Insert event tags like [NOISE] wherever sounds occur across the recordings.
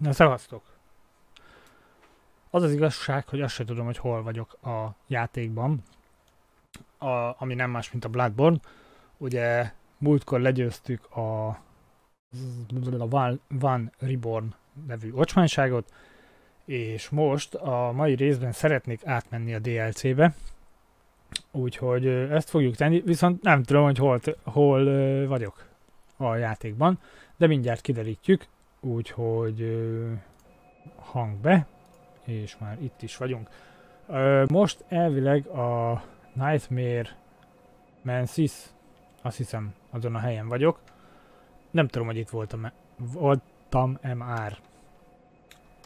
Na, szevasztok! Az az igazság, hogy azt sem tudom, hogy hol vagyok a játékban, a, ami nem más, mint a Bloodborne. Ugye múltkor legyőztük a, a Van, Reborn nevű ocsmányságot, és most a mai részben szeretnék átmenni a DLC-be, úgyhogy ezt fogjuk tenni, viszont nem tudom, hogy hol, hol vagyok a játékban, de mindjárt kiderítjük, úgyhogy hang be, és már itt is vagyunk. Most elvileg a Nightmare Mansis, azt hiszem azon a helyen vagyok. Nem tudom, hogy itt voltam, voltam MR.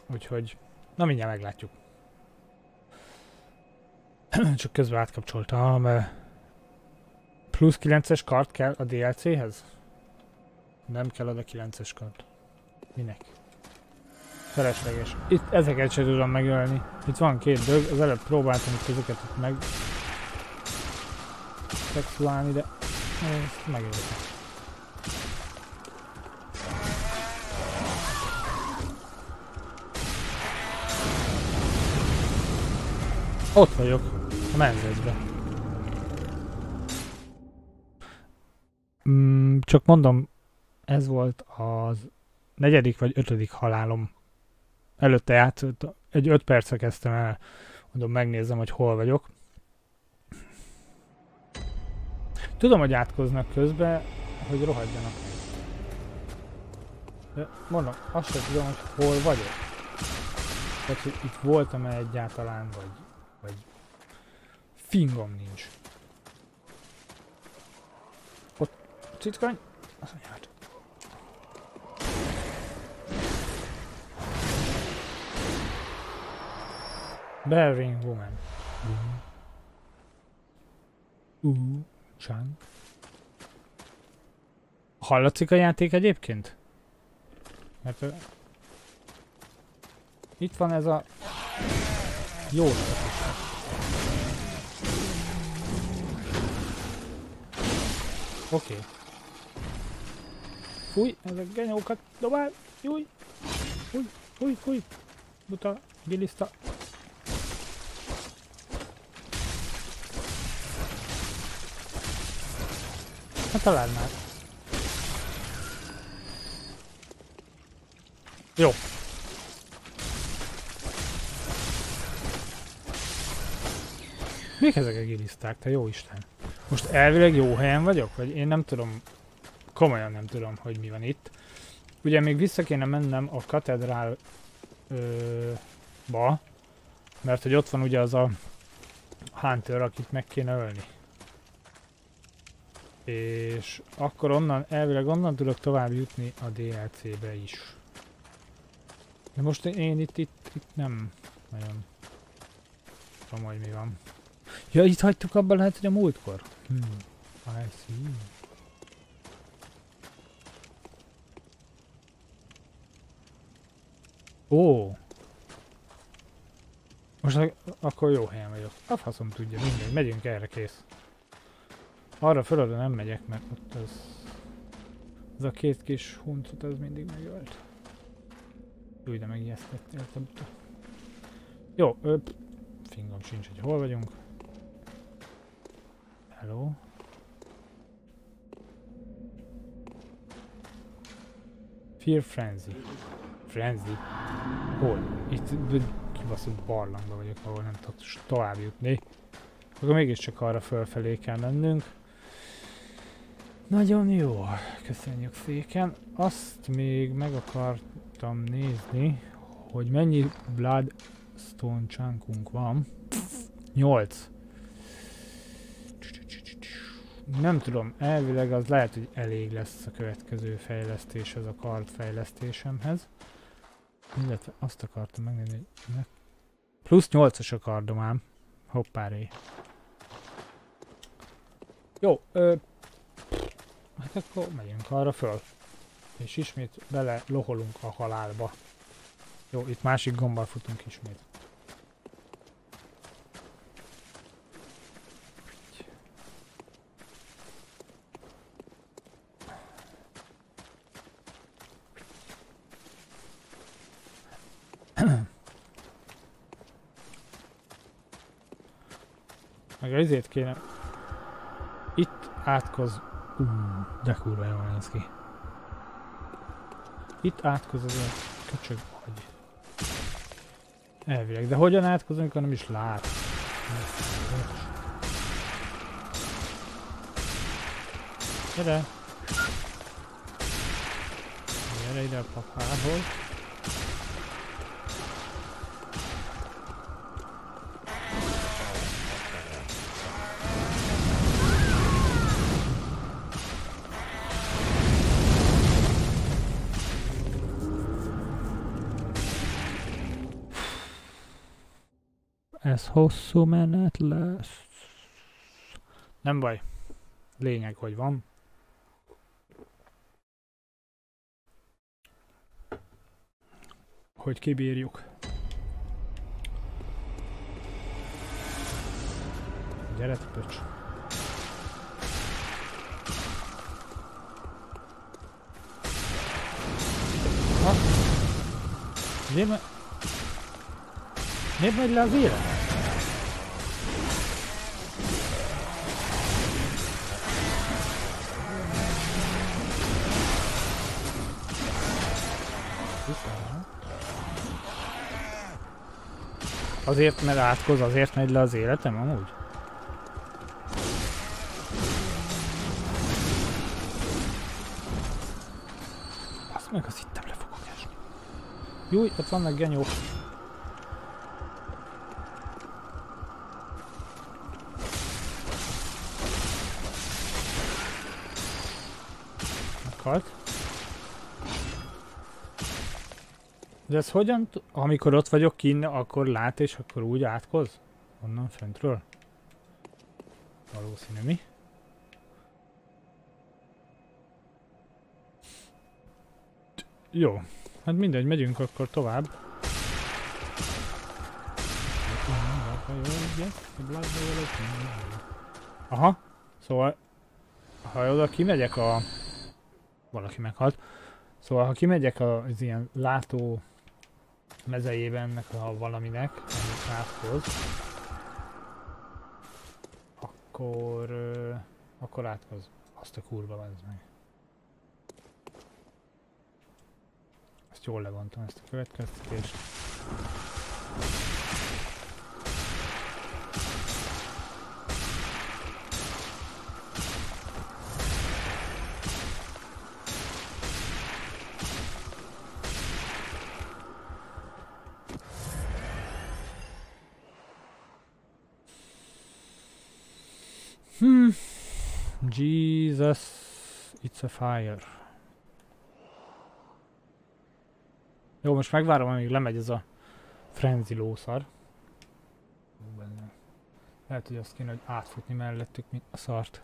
Úgyhogy, na mindjárt meglátjuk. [CLEARS THROAT] Csak közben átkapcsoltam. Plusz 9-es kart kell a DLC-hez? Nem kell oda 9-es kart. Minek? Felesleges. Itt ezeket sem tudom megölni. Itt van két dög, az előbb próbáltam itt ezeket itt meg... Szexuálni, de... Ezt megöltem. Ott vagyok, a menzőzbe. Mm, csak mondom, ez volt az negyedik vagy ötödik halálom. Előtte játszott, egy öt percre kezdtem el, mondom, megnézem, hogy hol vagyok. Tudom, hogy átkoznak közben, hogy rohadjanak. De mondom, azt sem tudom, hogy hol vagyok. Tehát, hogy itt voltam-e egyáltalán, vagy, vagy fingom nincs. Ott citkany, az anyád. Bearing Woman. Uh. Uh. Chunk. Hallatszik a játék egyébként? Mert uh, itt van ez a jó Oké. Okay. Fúj, ezek genyókat dobál. Júj. Fúj, fúj, fúj. Buta, giliszta. Hát talán már. Jó. Mik ezek a giliszták, te jó Isten? Most elvileg jó helyen vagyok? Vagy én nem tudom, komolyan nem tudom, hogy mi van itt. Ugye még vissza kéne mennem a katedrálba, mert hogy ott van ugye az a Hunter, akit meg kéne ölni. És akkor onnan, elvileg onnan tudok tovább jutni a DLC-be is. De most én itt, itt, itt nem nagyon tudom, hogy mi van. Ja, itt hagytuk abban lehet, hogy a múltkor. Hmm. I see. Ó. Most akkor jó helyen vagyok. A faszom tudja, mindegy, megyünk erre, kész. Arra föladra nem megyek, mert ott az... Az a két kis huncot az mindig megölt. Úgy, de megijesztettél te buta. Jó, ö, fingom sincs, hogy hol vagyunk. Hello. Fear Frenzy. Frenzy. Hol? Itt kibaszott barlangban vagyok, ahol nem tudok tovább jutni. Akkor mégiscsak arra fölfelé kell mennünk. Nagyon jó, köszönjük szépen. Azt még meg akartam nézni, hogy mennyi Bloodstone csánkunk van. 8. Nem tudom, elvileg az lehet, hogy elég lesz a következő fejlesztés ez a kard fejlesztésemhez. Illetve azt akartam megnézni, hogy meg... Plusz 8-as a kardom ám. Hoppáré. Jó, ö, Hát akkor megyünk arra föl. És ismét bele loholunk a halálba. Jó, itt másik gombbal futunk ismét. Meg ezért kéne itt átkoz Uh, de kurva jól néz ki. Itt átkoz az a köcsög vagy. Elvileg, de hogyan átkozom, amikor nem is lát? Gyere! Gyere ide a papához. Hosszú menet lesz. Nem baj. Lényeg, hogy van. Hogy kibírjuk. Gyere, pöcs. Ha? Miért, miért megy le az élet? Azért, mert átkoz, azért megy le az életem amúgy? Azt meg, az hittem le fogok esni. Júj, ott vannak genyók. De ez hogyan, amikor ott vagyok kinn, akkor lát és akkor úgy átkoz? Onnan föntről? Valószínű mi? Jó, hát mindegy, megyünk akkor tovább. Aha, szóval ha oda kimegyek a... Valaki meghalt. Szóval ha kimegyek az ilyen látó mezejében ennek a valaminek, amit áthoz, akkor, uh, akkor áthoz. Azt a kurva ez meg. Ezt jól levontam ezt a következtetést. Jesus, it's a fire. Jó, most megvárom, amíg lemegy ez a frenzi lószar. Lehet, hogy azt kéne, hogy átfutni mellettük, mint a szart.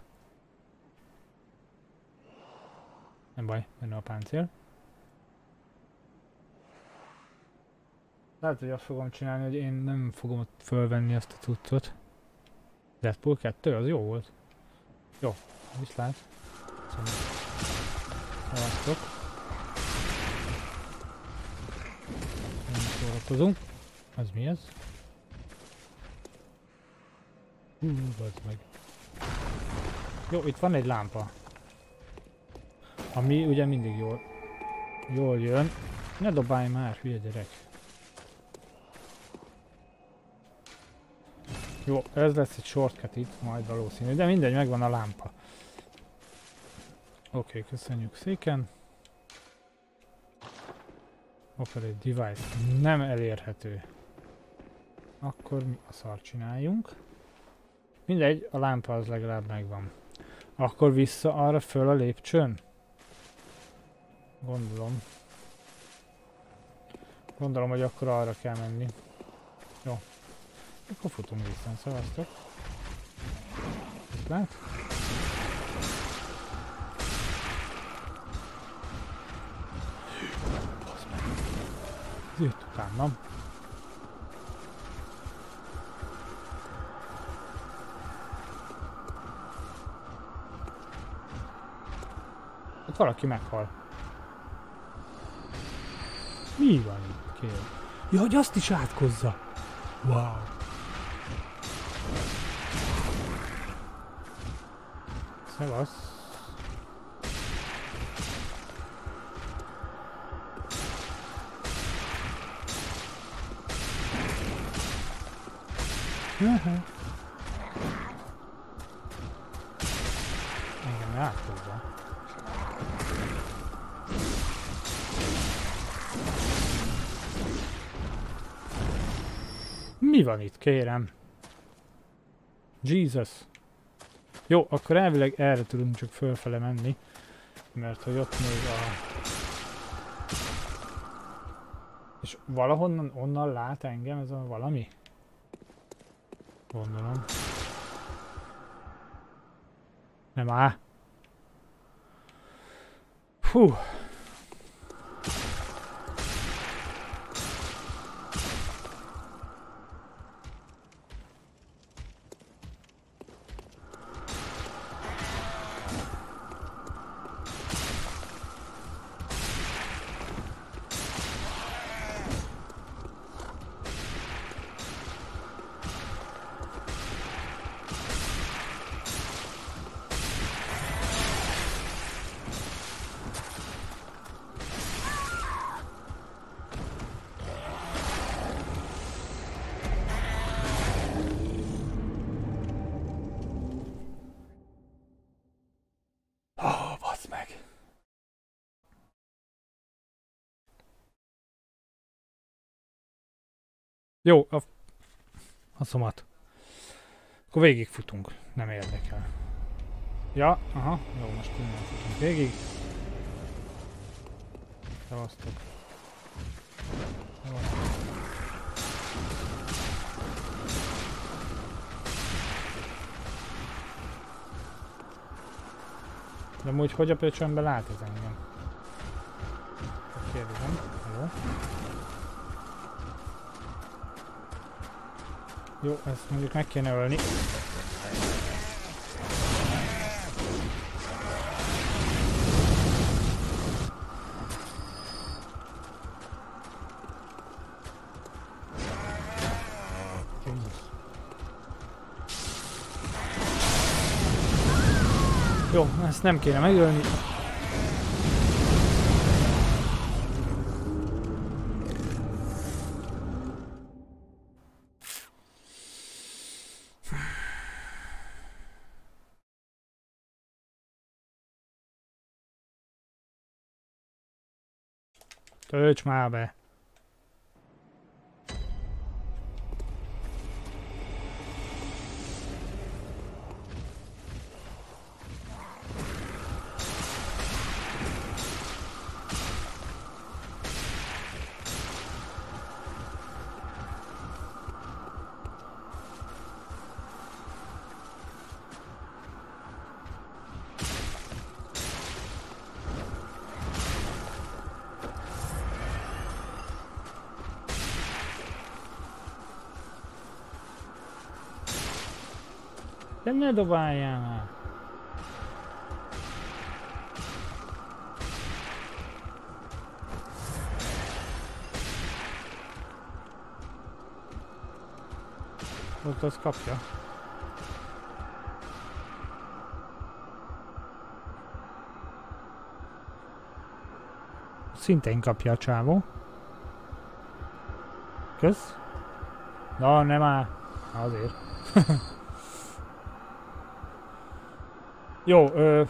Nem baj, benne a páncél. Lehet, hogy azt fogom csinálni, hogy én nem fogom fölvenni ezt a cuccot. Deadpool 2, az jó volt. Jó, viszlát. Szevasztok. Nem szórakozunk. Az mi ez? Hú, meg. Jó, itt van egy lámpa. Ami ugye mindig jól, jól jön. Ne dobálj már, hülye gyerek. Jó, ez lesz egy shortcut itt, majd valószínű, de mindegy, megvan a lámpa. Oké, okay, köszönjük szépen. Operate device nem elérhető. Akkor mi a szar csináljunk? Mindegy, a lámpa az legalább megvan. Akkor vissza arra föl a lépcsőn? Gondolom. Gondolom, hogy akkor arra kell menni. Akkor futunk vissza, szevasztok. Viszlát. Jött utánam. Ott valaki meghal. Mi van itt, kérem? Ja, hogy azt is átkozza. Wow. Szevasz. Engem áthozza. Mi van itt, kérem? Jesus. Jó, akkor elvileg erre tudunk csak fölfele menni. Mert hogy ott még a... És valahonnan onnan lát engem ez a valami? Gondolom. Nem áll. Hú. Jó, a faszomat. Akkor végigfutunk, nem érdekel. Ja, aha, jó, most innen futunk végig. Szevasztok. De úgy hogy a pöcsönbe lát ez engem? Kérdezem. Hello? Jó, ezt mondjuk meg kéne ölni. Jó, ezt nem kéne megölni. Tölts már be! Ne dobáljál már! Ott az kapja. Szintén kapja a csávó. Kösz. Na, nem áll. Azért. [LAUGHS] Jó, ö...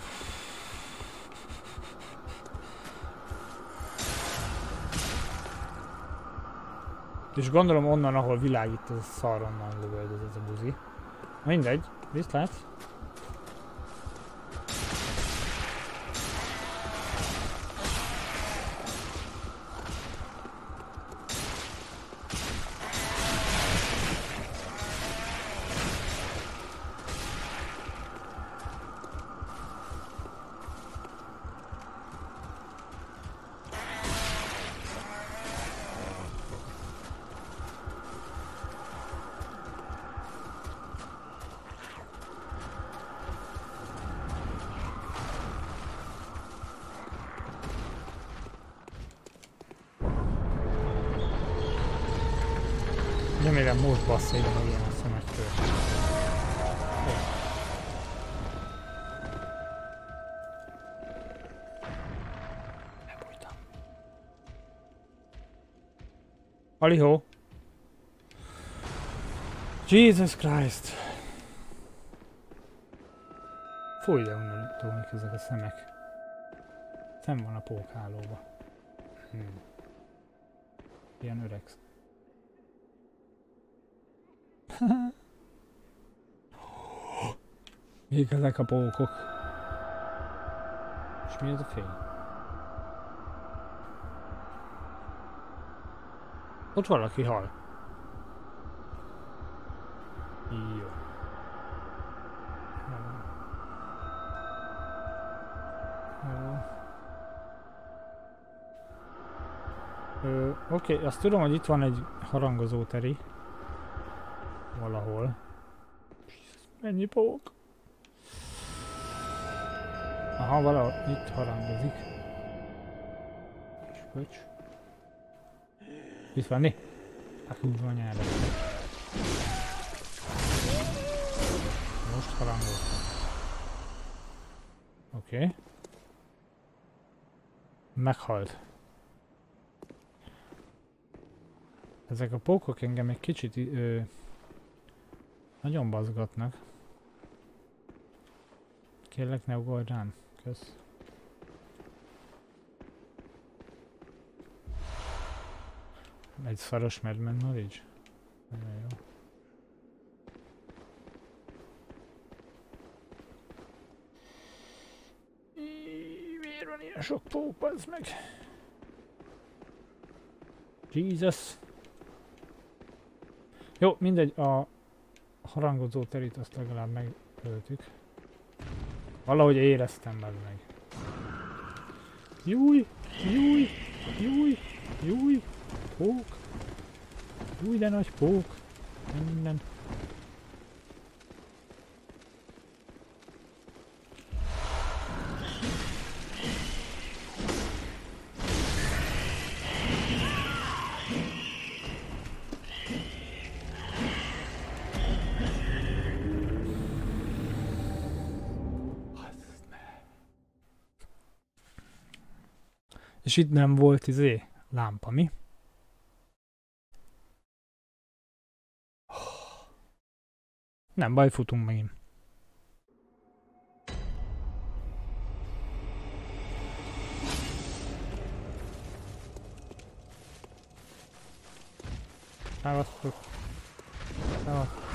És gondolom onnan, ahol világít, ez a szar onnan lövöldöz ez a buzi. Mindegy, viszlát. Alihó. Jesus Christ. Fúj, de onnan ezek a szemek. Szem van a pókhálóba. Hmm. Ilyen öreg. [LAUGHS] Még ezek a pókok. És mi ez a fény? Ott valaki hal. Jó. Oké, okay, azt tudom, hogy itt van egy harangozó teri. Valahol. Mennyi pók? Aha, valahol itt harangozik. Köcs. Itt van, né? A kurva nyelvet. Most harangoztam. Oké. Okay. Meghalt. Ezek a pókok engem egy kicsit ö, nagyon bazgatnak. Kérlek ne ugorj rám. Kösz. Egy szaros Madman Knowledge? Nagyon jó. Miért van ilyen sok pók, meg? Jesus! Jó, mindegy, a harangozó terít azt legalább megöltük. Valahogy éreztem meg meg. Júj, júj, júj, júj, pók. Júj, de nagy pók. Minden. És itt nem volt izé lámpa, mi? Nem baj, futunk megint. Szevasztok. Szevasztok.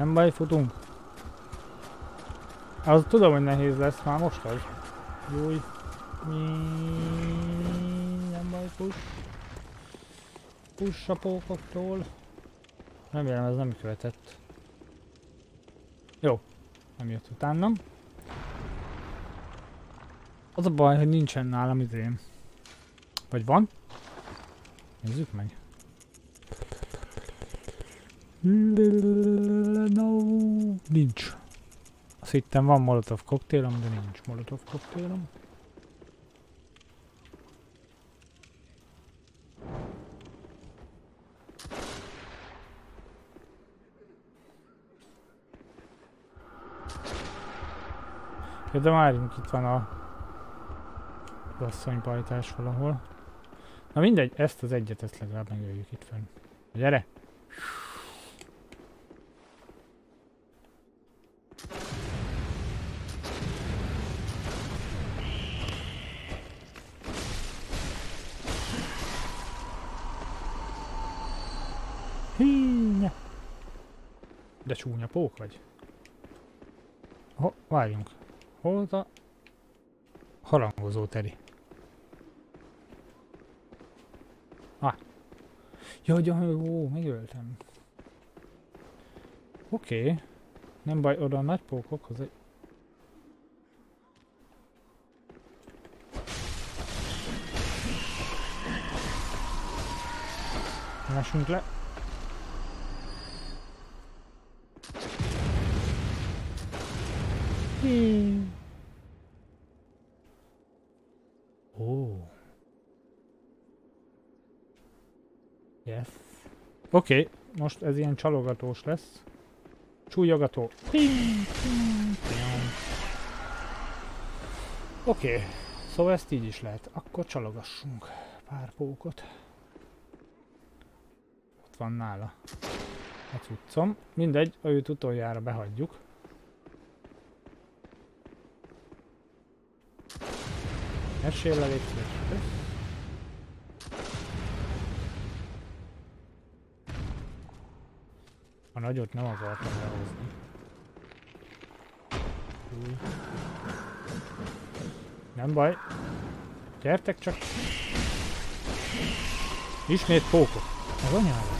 Nem baj, futunk. Az tudom, hogy nehéz lesz, már most az. Júj. Nem baj, push. Push a pókoktól. Remélem ez nem követett. Jó. Nem jött utánam. Az a baj, hogy nincsen nálam izém. Vagy van? Nézzük meg. No, nincs. Azt hittem van molotov koktélom, de nincs molotov koktélom. Ja, de várjunk, itt van a asszonypajtás valahol. Na mindegy, ezt az egyet, ezt legalább megöljük itt fönn. Gyere! Pók vagy. Ho, várjunk. Hol a harangozó teri? Ah. Jaj, jaj, ó, megöltem. Oké. Okay. Nem baj, oda a nagy pókokhoz egy... Lássunk le. Hmm. Oh. Yes. Oké, okay. most ez ilyen csalogatós lesz. Csúlyogató. Oké, okay. szóval ezt így is lehet. Akkor csalogassunk pár pókot. Ott van nála a cuccom. Mindegy, őt utoljára behagyjuk. Essél le, légy A nagyot nem akartam lehozni. Nem baj. Gyertek csak. Ismét pókok. Az anyára.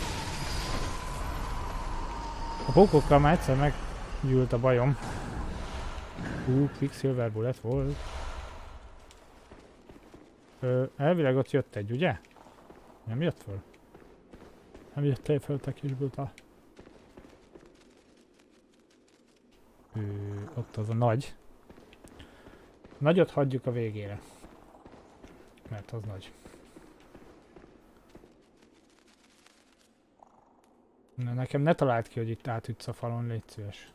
A pókokkal már egyszer meggyűlt a bajom. Hú, Quicksilver bullet volt. Ö, elvileg ott jött egy, ugye? Nem jött föl? Nem jött föl te kis buta. Ö, ott az a nagy. Nagyot hagyjuk a végére. Mert az nagy. Na, nekem ne talált ki, hogy itt átütsz a falon, légy szíves.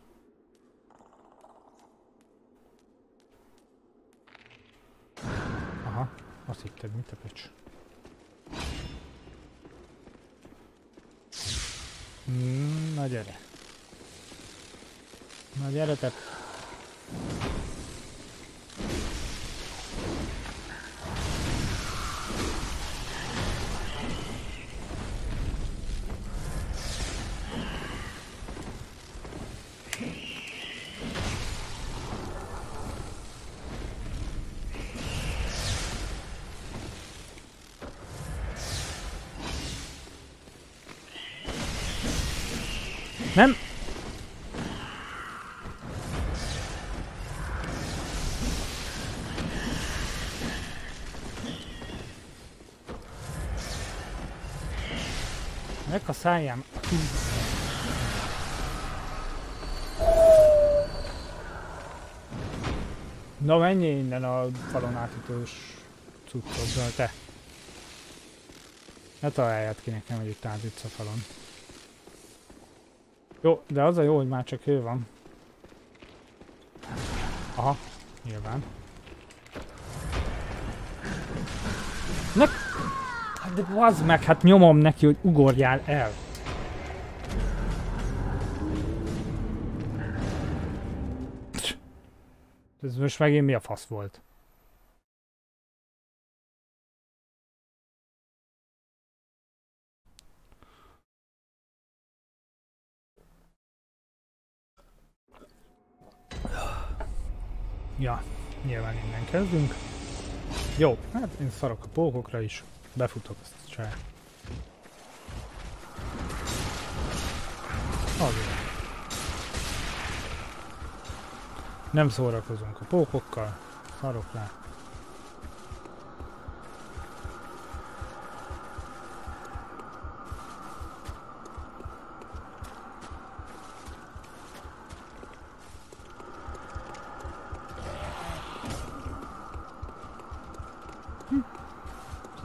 Aha, azt hitted, mit a pecs. Mm, na gyere. Na gyere te. Szájám. Na menj innen a falon átütős cuccoddal, te. Ne találját ki nekem, hogy itt átütsz a falon. Jó, de az a jó, hogy már csak ő van. Aha, nyilván. Ne... De az meg, hát nyomom neki, hogy ugorjál el. Ez most megint mi a fasz volt? Ja, nyilván innen kezdünk. Jó, hát én szarok a pókokra is. Befutok ezt csaj. Azért. Nem szórakozunk a pókokkal, szarok rá.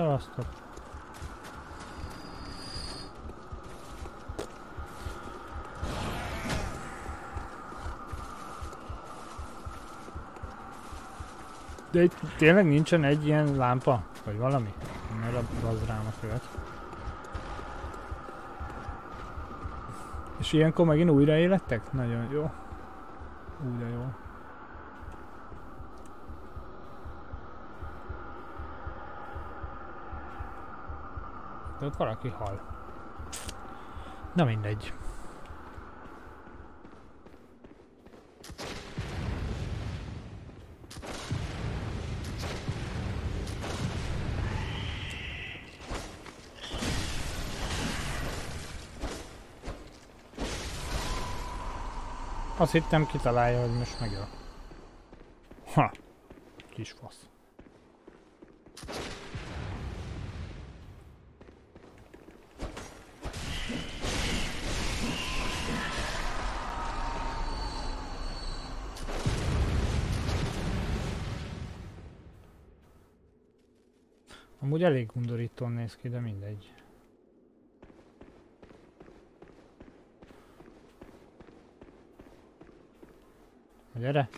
Szevasztok! De itt tényleg nincsen egy ilyen lámpa? Vagy valami? Mert az rám a követ. És ilyenkor megint újra élettek? Nagyon jó. Úgy jó. De ott valaki hal. Na mindegy. Azt hittem kitalálja, hogy most megjön. Ha! Kis fasz. Elég undorítón néz ki, de mindegy. Gyere!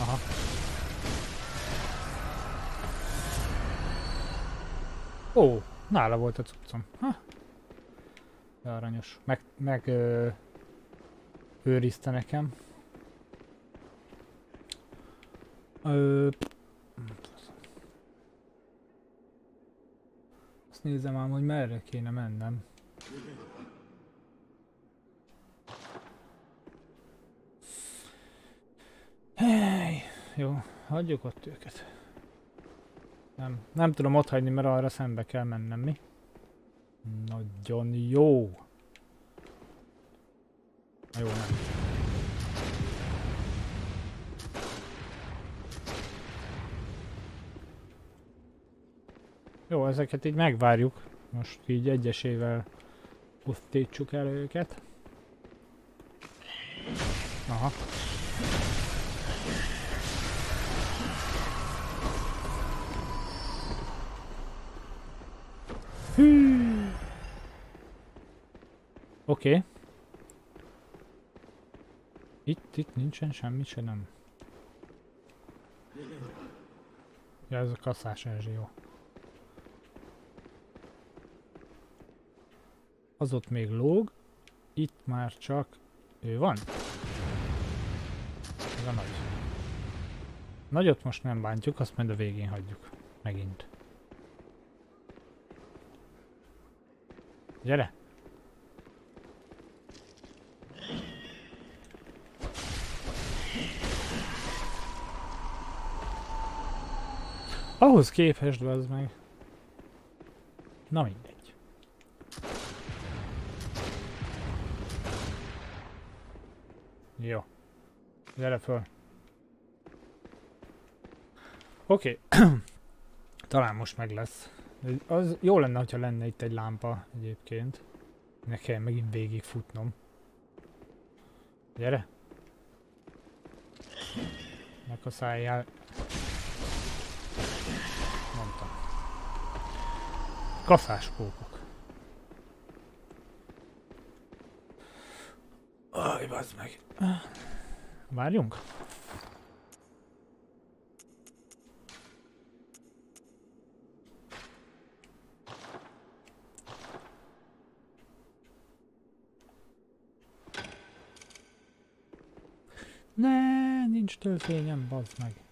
Aha. Ó, nála volt a cuccom. Ha. De aranyos. Meg, meg ö, őrizte nekem. Ö, nézem ám, hogy merre kéne mennem. Hey, jó, hagyjuk ott őket. Nem, nem tudom ott hagyni, mert arra szembe kell mennem, mi? Nagyon jó. Jó, nem. Jó, ezeket így megvárjuk. Most így egyesével pusztítsuk el őket. Aha. Oké. Okay. Itt, itt nincsen semmi se nem. Ja, ez a kasszás Erzsi, jó. Az ott még lóg. Itt már csak ő van. Ez a nagy. Nagyot most nem bántjuk, azt majd a végén hagyjuk. Megint. Gyere! Ahhoz képest, az meg. Na mindegy. Gyere föl. Oké. Okay. [CLEARS THROAT] Talán most meg lesz. Az jó lenne, hogyha lenne itt egy lámpa egyébként. Ne kell megint végig futnom. Gyere! Megkaszálljál. Mondtam. Kaszáspókok. Aj, bazd meg. Várjunk? Ne, nincs töltényem, bazd meg.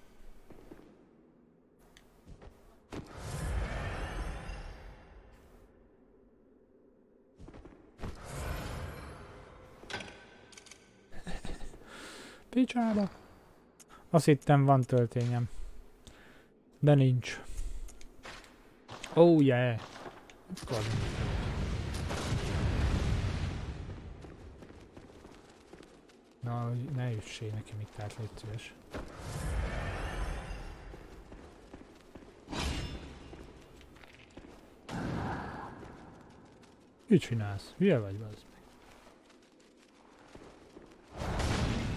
Picsába. Azt hittem van töltényem. De nincs. Oh yeah. God. Na, ne üssél nekem itt át, légy szíves. Mit csinálsz? Hülye vagy, az meg.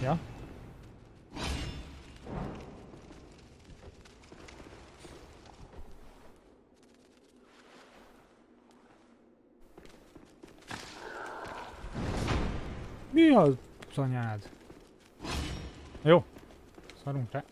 Ja? Az? anyád. Jó. Szarunk rá.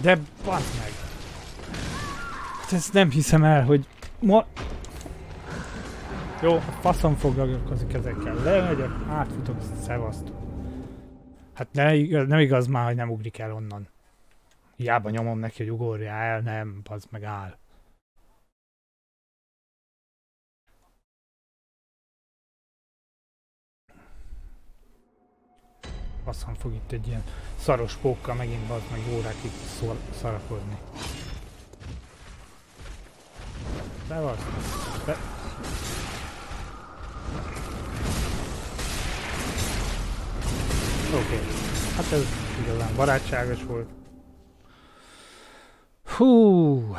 De bazd meg! Hát ezt nem hiszem el, hogy ma jó, a faszom foglalkozik ezekkel. Lemegyek, átfutok, szevasztok. Hát ne, nem igaz már, hogy nem ugrik el onnan. Hiába nyomom neki, hogy ugorja el, nem, az meg áll. Faszom fog itt egy ilyen szaros pókkal megint bazd meg órákig szor szarakozni. Szevasztok! Be Oké, okay. hát ez igazán barátságos volt. Hú!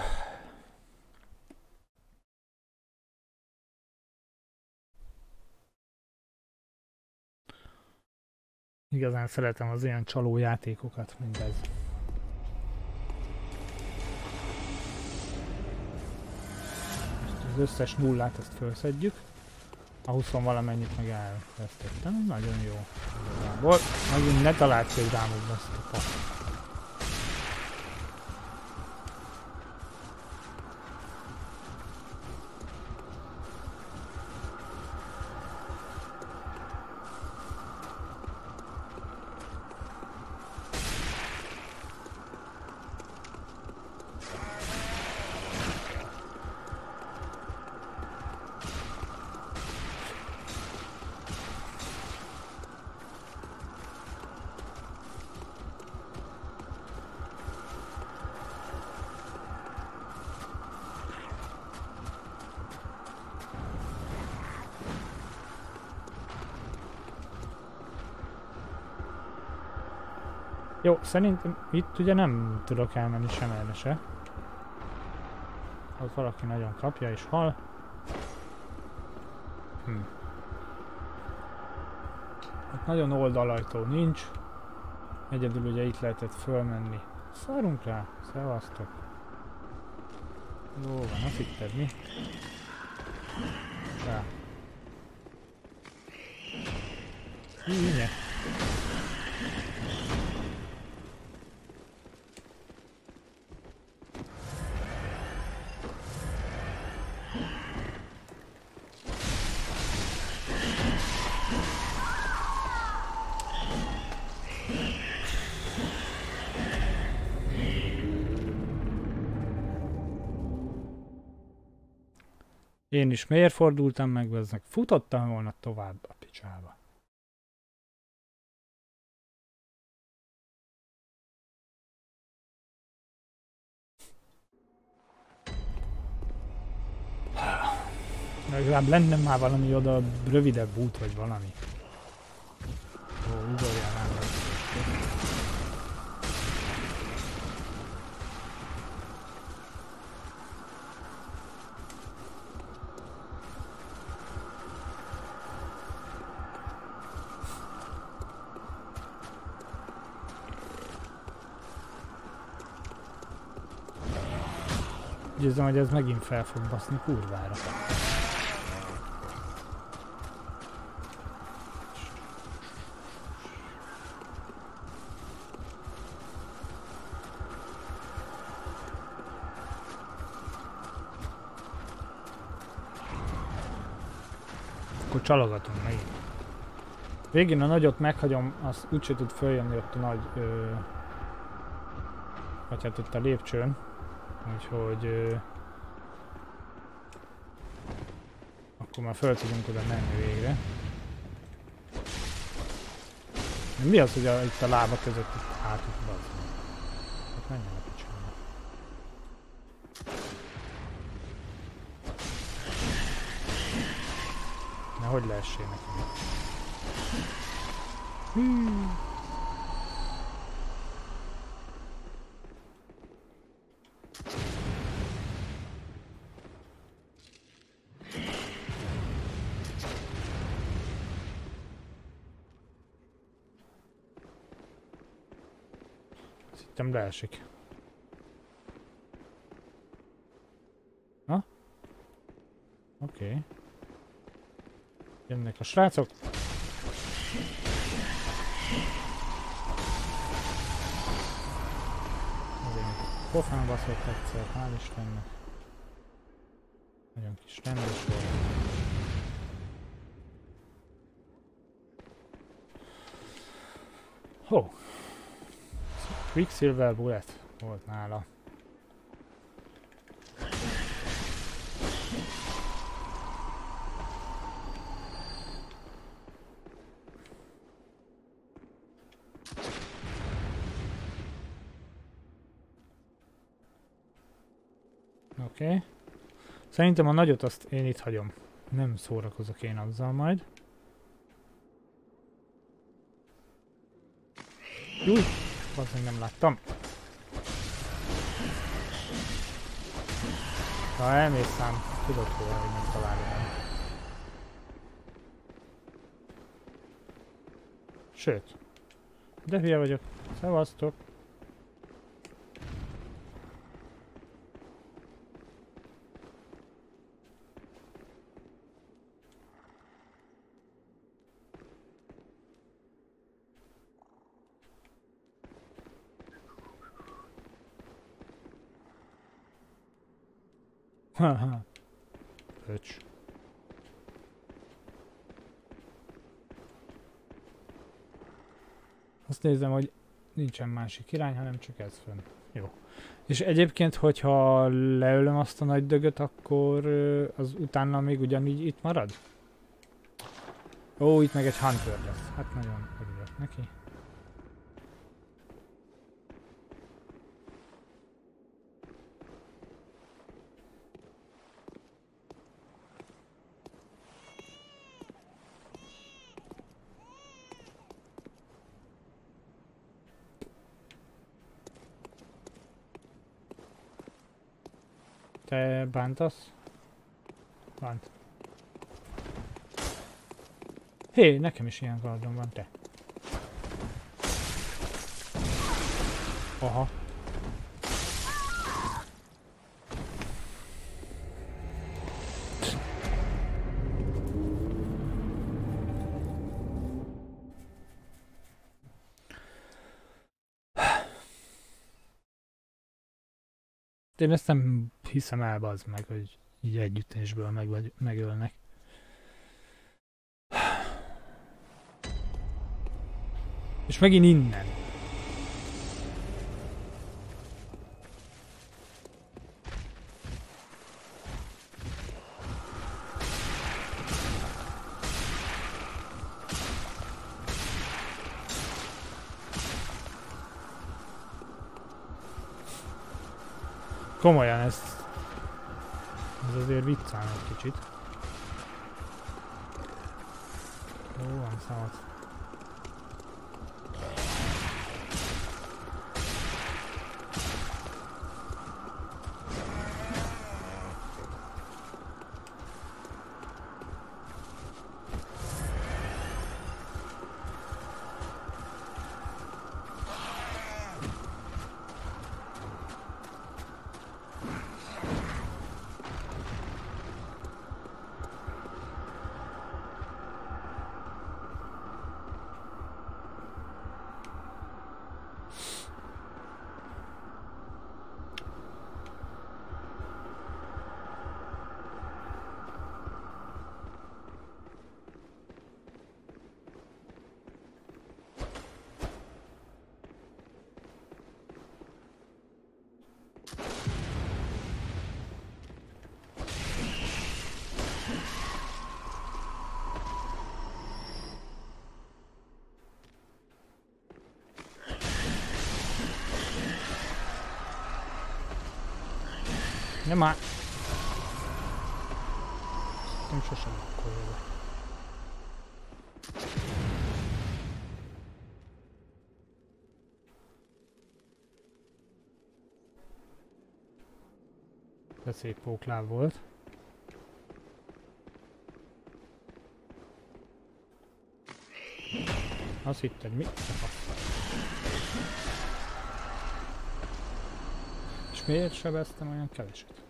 Igazán szeretem az ilyen csaló játékokat, mint ez. az összes nullát ezt felszedjük. A 20 valamennyit meg elvesztettem. Nagyon jó. Igazából. Megint ne talált hogy rámogni ezt a paszt. Szerintem itt ugye nem tudok elmenni sem erre se. Ott valaki nagyon kapja és hal. Hm. Ott nagyon oldalajtó nincs. Egyedül ugye itt lehetett fölmenni. Szarunk rá, szevasztok. Jó van, azt hitted mi? Rá. Hűnye. Én is miért fordultam meg, vezzek? Futottam volna tovább a picsába. Legalább lenne már valami oda rövidebb út, vagy valami. Ó, ugorjál Győzöm, hogy ez megint fel fog baszni kurvára. Akkor csalogatunk megint. Végén a nagyot meghagyom, az úgyse tud följönni ott a nagy... Ö, vagy hát ott a lépcsőn. Úgyhogy... Ö, akkor már föl tudunk oda menni végre. Mi az, hogy a, itt a lába között itt hátul bazd Hát menjen a picsába. Nehogy leessél nekem. Hű. Leesik. Na? Oké. Okay. Jönnek a srácok. Pofán baszott egyszer, hál' Istennek. Nagyon kis rendes volt. Oh. Quicksilver Bullet volt nála. Oké. Okay. Szerintem a nagyot azt én itt hagyom. Nem szórakozok én azzal majd. Júj! Valószínűleg nem láttam. Ha elmész szám, tudod hol, hogy nem találod Sőt. De hülye vagyok. Szevasztok. Haha. Öcs. Azt nézem, hogy nincsen másik irány, hanem csak ez fönn. Jó. És egyébként, hogyha leölöm azt a nagy dögöt, akkor az utána még ugyanígy itt marad? Ó, itt meg egy Hunter lesz. Hát nagyon örülök neki. Te bántasz? Bánt. Hé, nekem is ilyen kardom van, te. Aha. Én ezt nem hiszem el, az meg, hogy így együttésből meg, megölnek. És megint innen. Komolyan, ez ez azért viccál egy kicsit. Ó, van szabad. Nem már. Nem sosem akkor jövök. De szép pókláb volt. Azt hitted, mi? És miért sebeztem olyan keveset?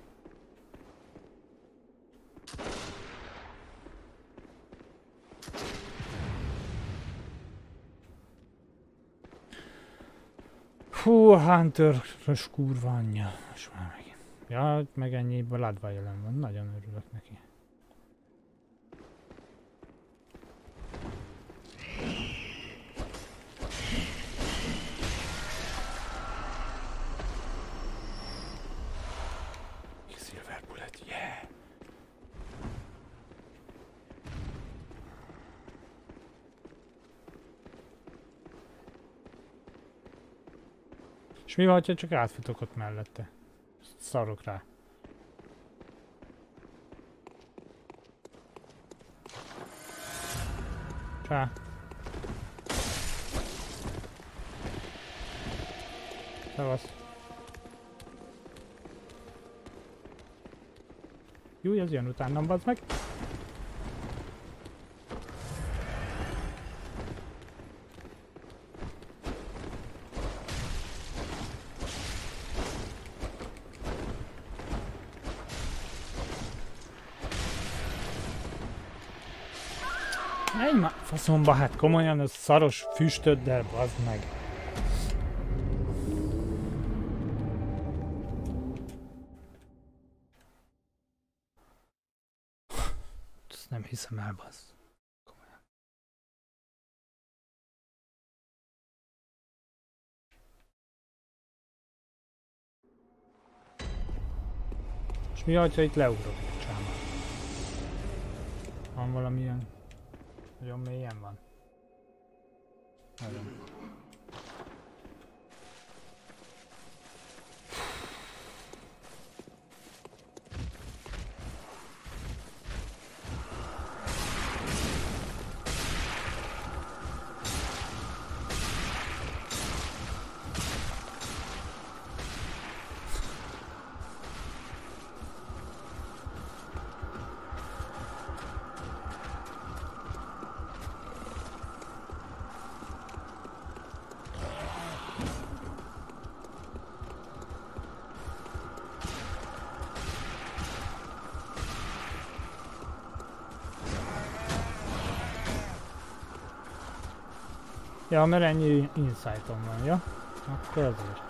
A Hunter-ös kurva anyja. Most már megint. Ja, meg ennyi Bloodwire jelen van. Nagyon örülök neki. És mi van, ha csak átfutok ott mellette? Szarok rá. Csá. Szevasz. Jó, az jön utánam, bazd meg. Faszomba, hát komolyan, ez szaros füstöddel, bazd meg. Ezt nem hiszem el, bazd. És mi, ha itt leugrok, csámán? Van valamilyen... Nagyon mélyen van. Nagyon. Ja, mert ennyi insightom van, ja? Akkor azért.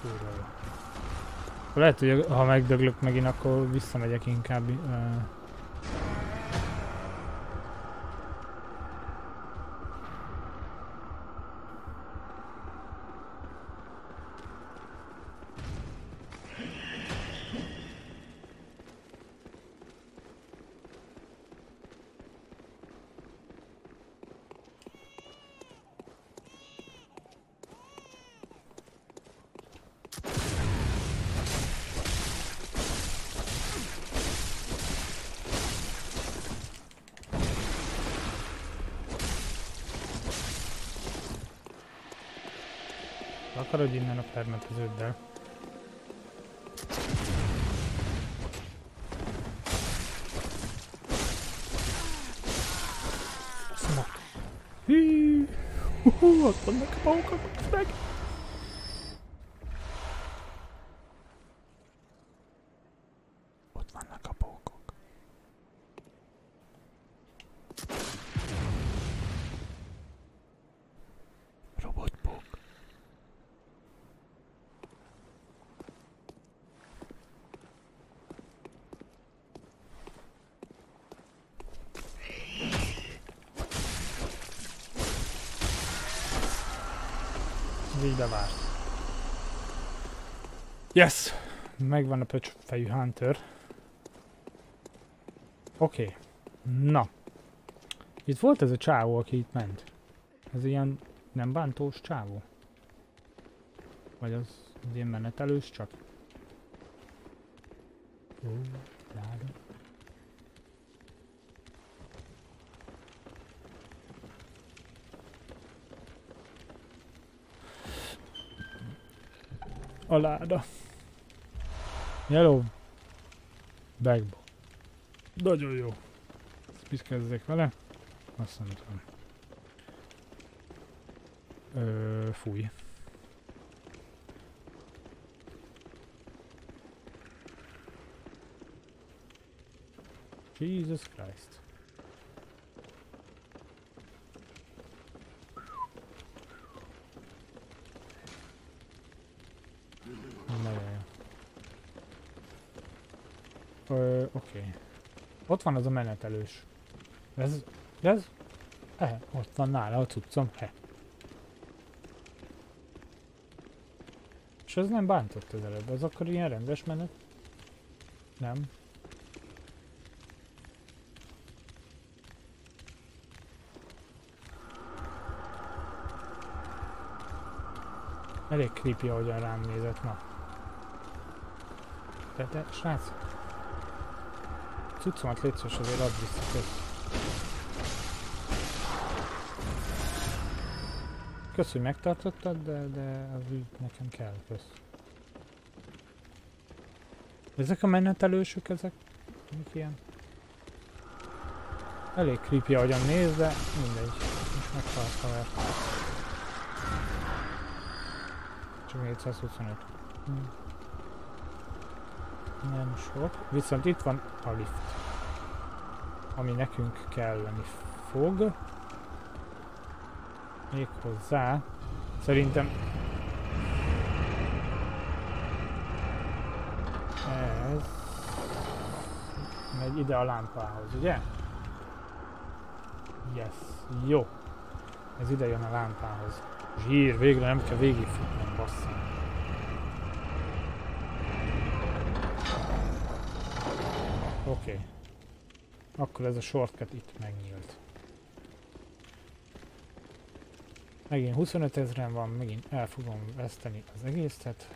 Kurva jó. Lehet, hogy ha megdöglök megint, akkor visszamegyek inkább uh, a permeteződdel. Szomok. Hű! Hú, ott vannak a paukok, meg! Ott Bevárt. Yes! Megvan a pöcsfejű Hunter. Oké. Okay. Na. Itt volt ez a csávó, aki itt ment. Ez ilyen nem bántós csávó? Vagy az, az ilyen menetelős csak? Ó, láda. A láda. Yellow bagbo. Nagyon jó. Ezt mit kezdek vele? Azt nem tudom. Ö, fúj. Jesus Christ. Oké. Okay. Ott van az a menetelős. Ez, ez? Eh, ott van nála a cuccom. He. És ez nem bántott az előbb, az akkor ilyen rendes menet? Nem. Elég creepy, ahogyan rám nézett, na. Te, te, srác. Cuccomat létszős azért add vissza, kösz. Kösz, hogy megtartottad, de, de az úgy nekem kell, kösz. Ezek a menetelősök, ezek mik ilyen? Elég creepy ahogyan néz, de mindegy. Most meghalt haver. Csak 425. Hm. Nem sok. Viszont itt van a lift. Ami nekünk kelleni fog. Még hozzá. Szerintem ez megy ide a lámpához, ugye? Yes, jó. Ez ide jön a lámpához. Zsír, végre nem kell végigfutnom, basszom. Oké. Okay. Akkor ez a shortcut itt megnyílt. Megint 25 ezeren van, megint el fogom veszteni az egészet.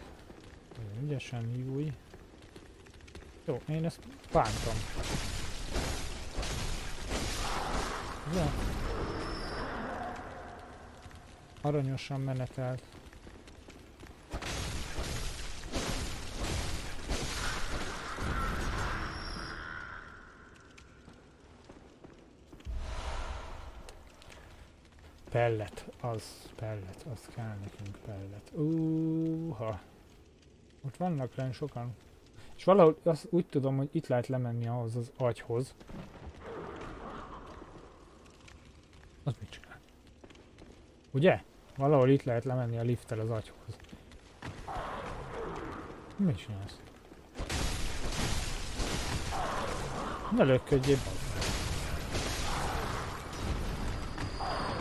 Ügyesen, júj. Jó, én ezt bántom. Ja. Aranyosan menetelt. Pellet, az pellet, az kell nekünk pellet. Úha. Ott vannak lenn sokan. És valahogy azt úgy tudom, hogy itt lehet lemenni ahhoz az agyhoz. Az mit csinál? Ugye? Valahol itt lehet lemenni a lifttel az agyhoz. Mit csinálsz? Ne lökködjél,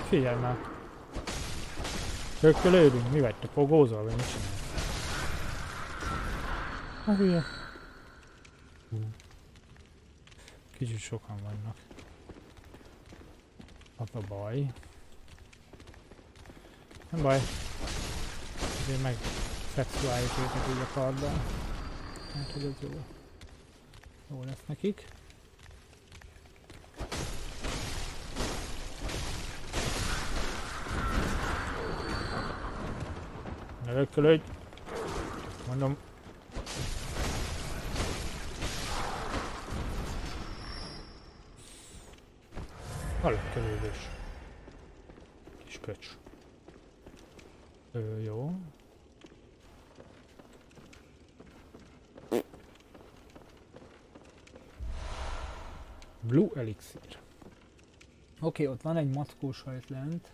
Figyelj már. Tökölődünk, mi vagy te fogózol, vagy mit csinálsz? Na hülye. Kicsit sokan vannak. Az a baj. Nem baj. Azért meg szexuáljuk őket így a karddal. Hát, hogy ez jó. Jó lesz nekik. Ne rökkölődj! Mondom, Halökkölődés. Kis köcs. Ö, jó. Blue Elixir. Oké, okay, ott van egy mackós hajt lent.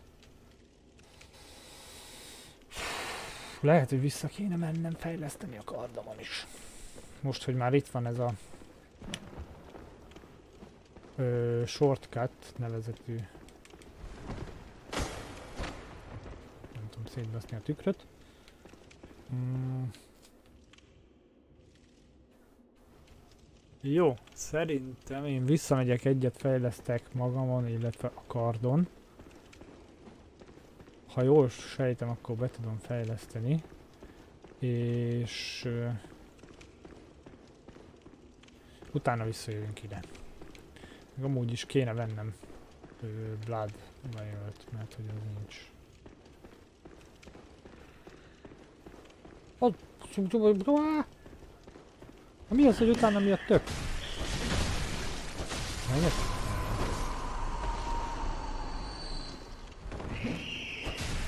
Lehet, hogy vissza kéne mennem fejleszteni a kardomon is. Most, hogy már itt van ez a ö, shortcut nevezetű nem tudom szétbaszni a tükröt. Mm. Jó, szerintem én visszamegyek egyet fejlesztek magamon, illetve a kardon. Ha jól sejtem, akkor be tudom fejleszteni. És... Uh, utána visszajövünk ide. Meg amúgy is kéne vennem ő, Blood Violent, mert hogy az nincs. Mi az, hogy utána mi a tök?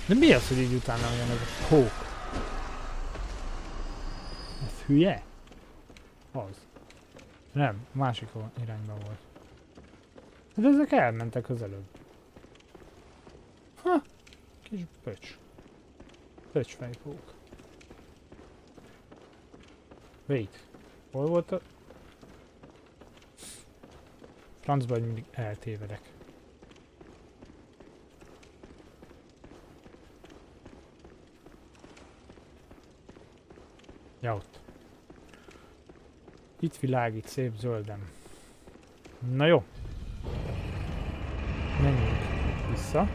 De mi az, hogy így utána olyan ez a pók? Ez hülye? Az. Nem, másik irányba volt. De ezek elmentek az előbb. Ha, kis pöcs. Pöcsfejfók. Wait. Hol volt a... Francban mindig eltévedek. Ja, ott. Itt világít szép zöldem. Na jó. Menjünk vissza.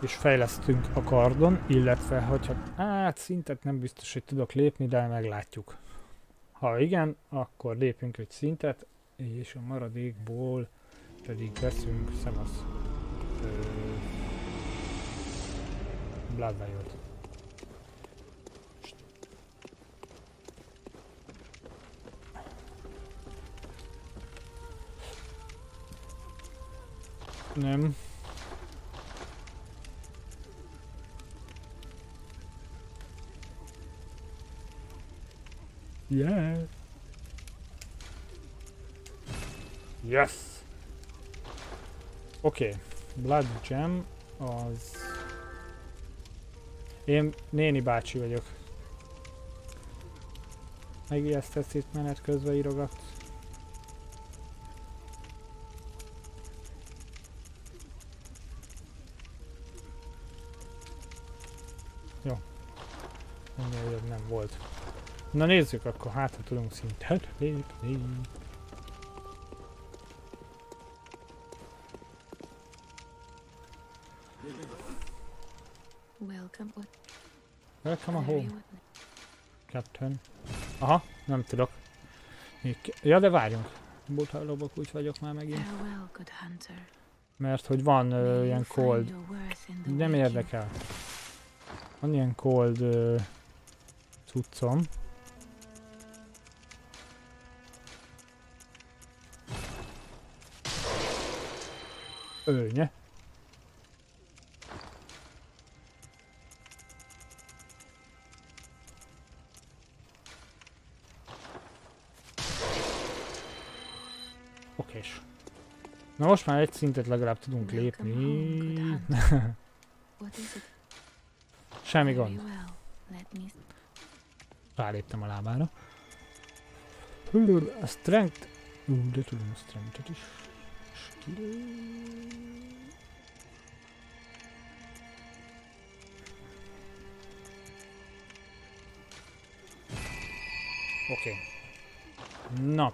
és fejlesztünk a kardon, illetve hogyha hát szintet nem biztos, hogy tudok lépni, de meglátjuk. Ha igen, akkor lépünk egy szintet, és a maradékból pedig veszünk szemasz Blood Riot. Nem. Yeah. Yes. Oké. Okay. Blood Gem az... Én néni bácsi vagyok. Megijesztesz itt menet közben írogat. Jó. Ennél nem volt. Na nézzük, akkor hát ha tudunk szintet lépni. Welcome home. Captain. Aha, nem tudok. Ja, de várjunk. Buta lobok úgy vagyok már megint. Mert hogy van uh, ilyen cold. Nem érdekel. Van ilyen cold uh, cuccom. Ölnye. Most már egy szintet legalább tudunk lépni. [LAUGHS] Semmi gond. Ráléptem a lábára. A strength... Ú, de tudom a strength is. Oké. Okay. Na.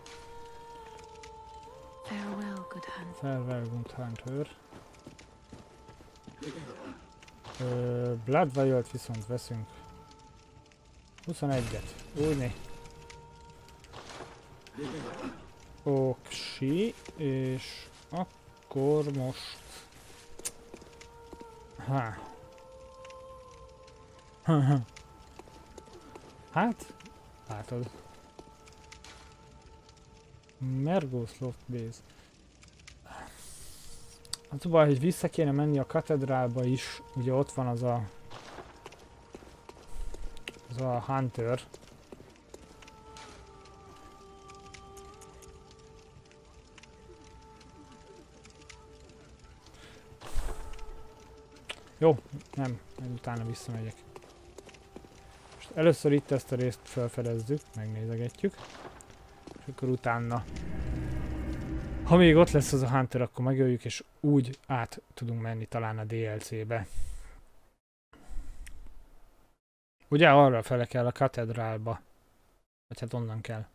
Farewell, good. Farewell, good hunter. Ö, Blood Violet viszont veszünk. 21-et. Úgy né. Oksi, és akkor most... Há. [LAUGHS] hát, látod. Mergos Loft Base. Az a baj, hogy vissza kéne menni a katedrálba is, ugye ott van az a... Az a Hunter. Jó, nem, majd utána visszamegyek. Most először itt ezt a részt felfedezzük, megnézegetjük. És akkor utána ha még ott lesz az a Hunter, akkor megöljük, és úgy át tudunk menni talán a DLC-be. Ugye arra fele kell a katedrálba. Vagy hát onnan kell.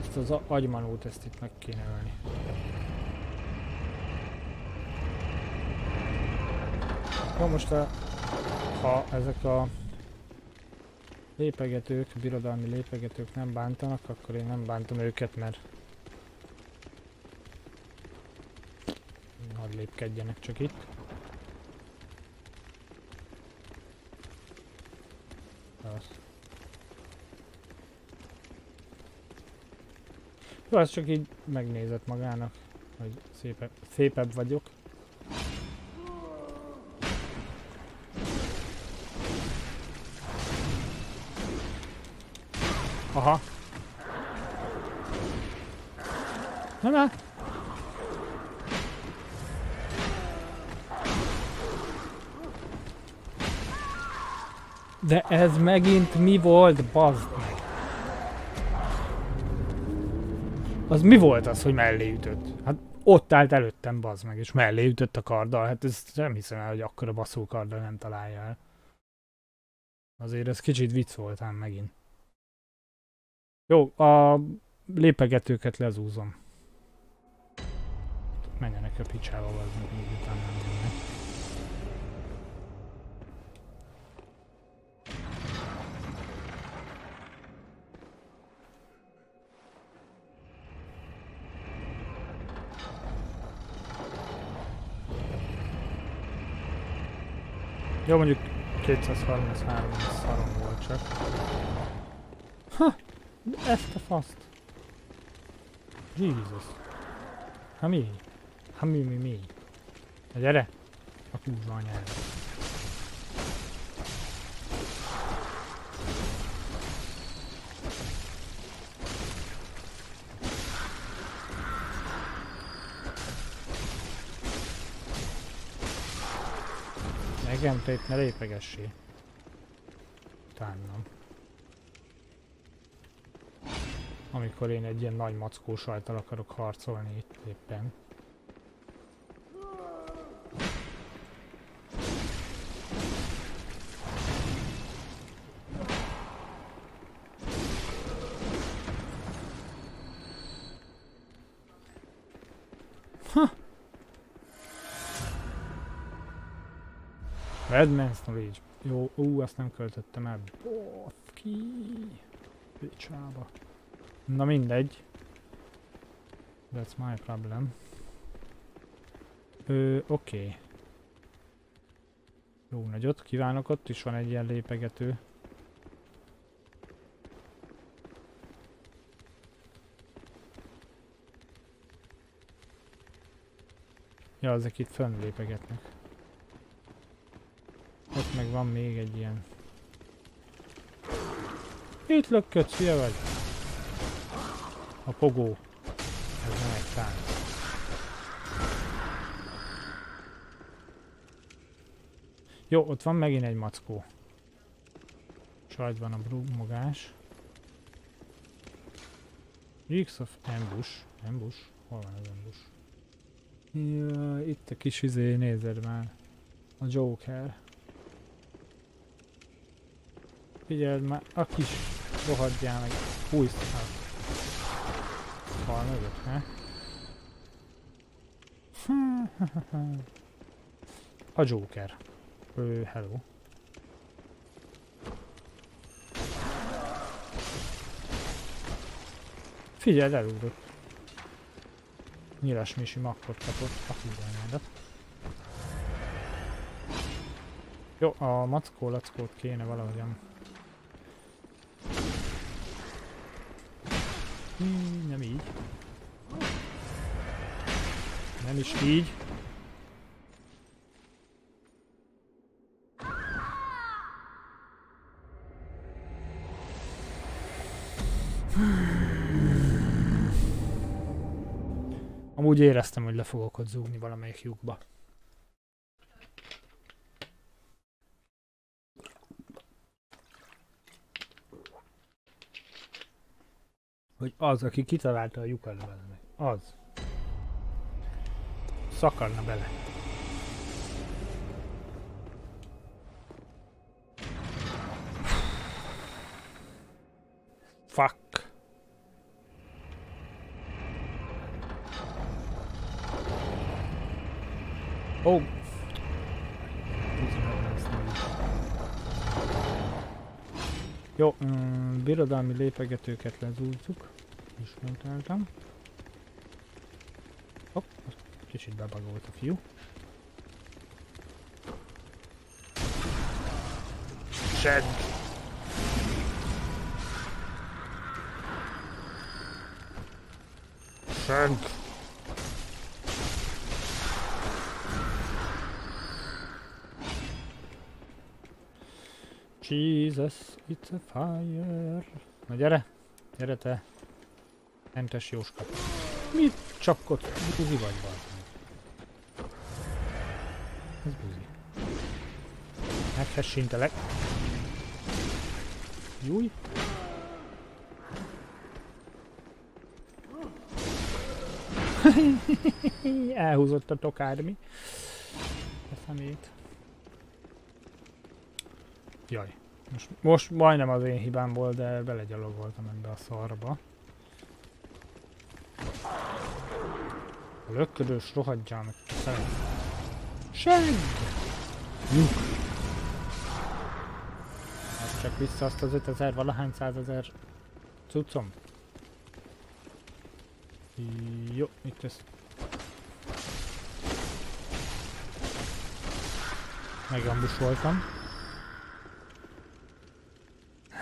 Ezt az agymanót, ezt itt meg kéne ölni. Jó, most a, ha ezek a lépegetők, birodalmi lépegetők nem bántanak, akkor én nem bántom őket, mert hadd lépkedjenek csak itt. Az. Jó, ez csak így megnézett magának, hogy szépebb, szépebb vagyok. Megint mi volt, bazd meg? Az mi volt az, hogy mellé ütött? Hát ott állt előttem, bazd meg, és mellé ütött a karddal. Hát ez nem hiszem el, hogy akkora baszó karddal nem találja el. Azért ez kicsit vicc volt ám megint. Jó, a lépegetőket lezúzom. Menjenek a picsába, az meg nem jönnek. Jó, mondjuk 233 szarom volt csak. Ha! Ezt a faszt! Jesus! Ha mi? Ha mi, mi, mi? Na gyere! A kurva anyára. Igen, te itt ne lépegessé. Utánam. Amikor én egy ilyen nagy mackó sajtal akarok harcolni itt éppen. Advanced Knowledge. Jó, ú, azt nem költöttem el. Bofki. Picsába. Na mindegy. That's my problem. Ö, oké. Okay. Jó nagyot kívánok, ott is van egy ilyen lépegető. Ja, ezek itt fönn lépegetnek. Meg van még egy ilyen. Itt lökködsz, hülye vagy? A pogó. Ez nem egy tánc. Jó, ott van megint egy mackó. Sajt van a magás. Rigs of Ambush. Ambush? Hol van az ambush? Ja, itt a kis izé, nézed már. A Joker. Figyeld már, a kis rohadjál meg. Hújsz hát. Fal mögött, ne? [LAUGHS] A Joker. Ő, hello. Figyeld, elugrott. Nyilas Misi makkot kapott a hűványádat. Jó, a mackó lackót kéne valahogyan Hmm, nem így. Nem is így. Amúgy éreztem, hogy le fogok ott zúgni valamelyik lyukba. Hogy az, aki kitalálta a lyukat bele. Az. Szakadna bele. Fuck. Oh. Jó, mm, birodalmi lépegetőket lezúzzuk. Ismételtem. Hopp, kicsit bebagolt a fiú. Sed! Sed! Jesus, it's a fire. Na gyere, gyere te. Mentes Jóska. Mit csapkod? Buzi vagy bazd Ez buzi. Meghessintelek. Júj. [LAUGHS] Elhúzott a tokármi. A szemét. Jaj. Most, most majdnem az én hibám volt, de belegyalogoltam ebbe a szarba. A lökködős rohadjál meg szemem. Segg! Juk! Hát csak vissza azt az 5000 valahány százezer cuccom. Jó, itt ez. Megambus voltam.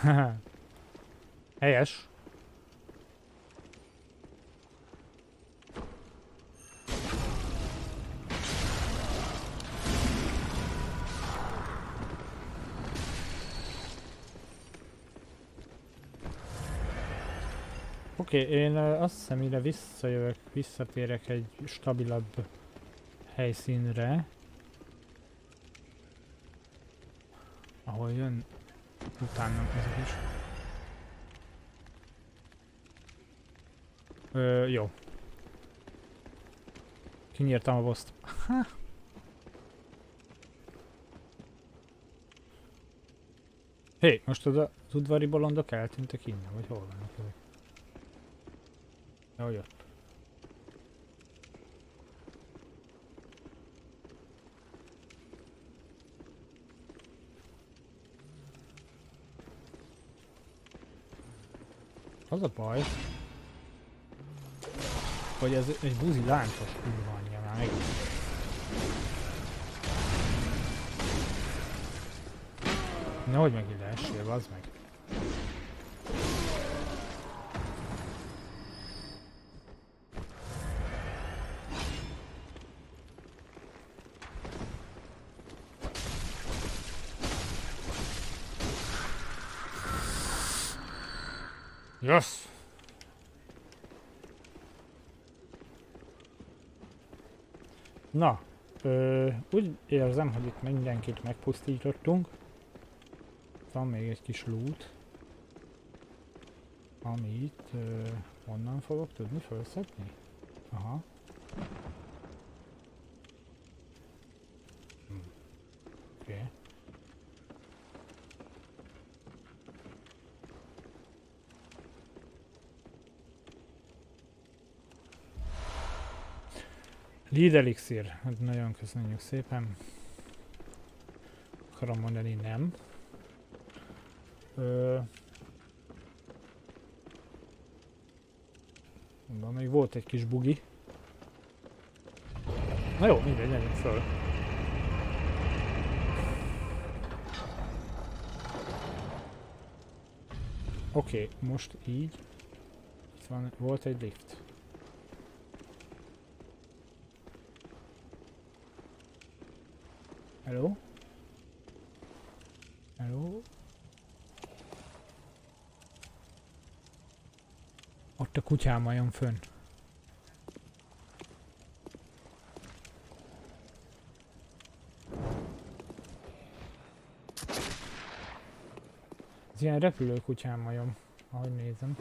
[LAUGHS] Helyes. Oké, okay, én azt hiszem ide visszajövök, visszatérek egy stabilabb helyszínre. Ahol jön utánam ezek is. Ö, jó. Kinyírtam a boszt. [LAUGHS] Hé, hey, most az, az udvari bolondok eltűntek innen, vagy hol vannak ezek? Jó, jött. Az a baj, hogy ez egy buzi láncos kurva anyja már meg. Nehogy meg ide essél, az meg. Yes! Na, ö, úgy érzem, hogy itt mindenkit megpusztítottunk. Van még egy kis loot. Amit ö, onnan fogok tudni felszedni? Aha. Lead Elixir, hát nagyon köszönjük szépen. Akarom mondani nem. Ö... Mondom, még volt egy kis bugi. Na jó, mindegy, menjünk föl. Oké, okay, most így. Itt van, volt egy lift. Hello? Hello? Ott a kutyám vajon fönn. Ez ilyen repülő kutyám majom, ahogy nézem.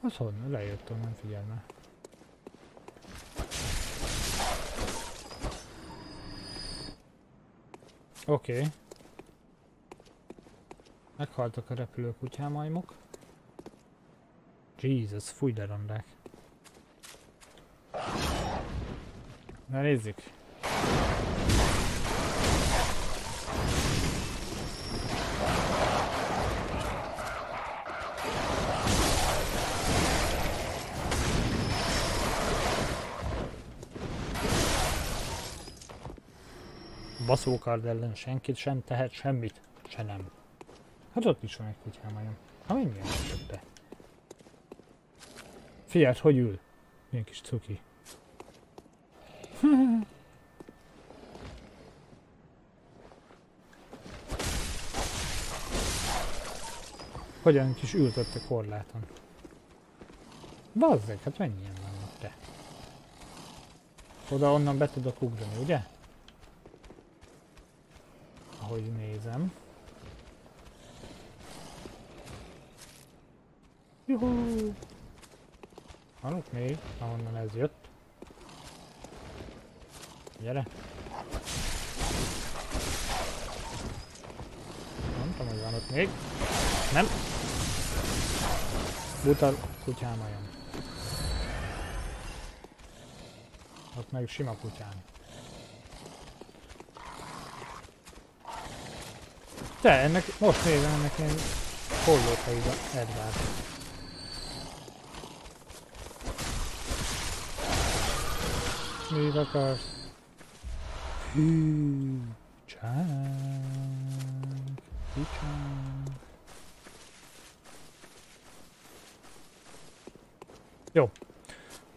Az honnan? Lejött onnan, figyelj Oké. Okay. Meghaltak a repülő kutyámajmok. Jesus, fúj de rondák. Na nézzük. Baszókard ellen senkit sem tehet semmit, se nem. Hát ott is van egy kutyám olyan. Ha milyen te? Figyeld, hogy ül. Milyen kis cuki. [LAUGHS] Hogyan kis ült ott a korláton. Bazzeg, hát mennyien vannak te. Oda onnan be tudok ugrani, ugye? Ahogy nézem. Juhú! Vannak még, ahonnan ez jött. Gyere! Mondtam, hogy van ott még. Nem! Buta kutyám olyan. Ott meg sima kutyán. Te, ennek, most nézem, ennek ilyen hollófejű Edward. Mit akarsz? Hű, csánk, kicsánk. Jó.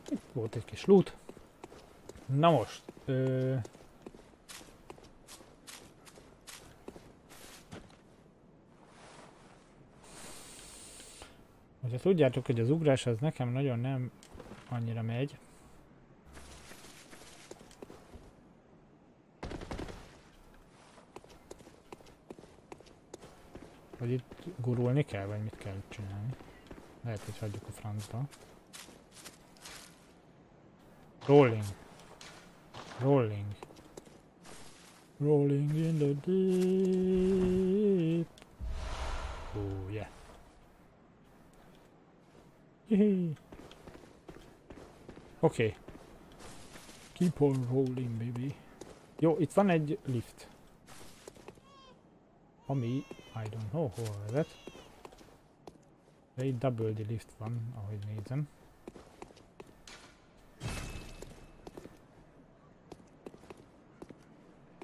Itt volt egy kis loot. Na most. Ö... Hogyha tudjátok, hogy az ugrás az nekem nagyon nem annyira megy. Hogy itt gurulni kell, vagy mit kell csinálni. Lehet, hogy hagyjuk a francba. Rolling. Rolling. Rolling in the deep. Oh yeah. Oké. Okay. Keep on rolling, baby. Jó, itt van egy lift. Ami, I don't know hol vezet. De itt double lift van, ahogy nézem.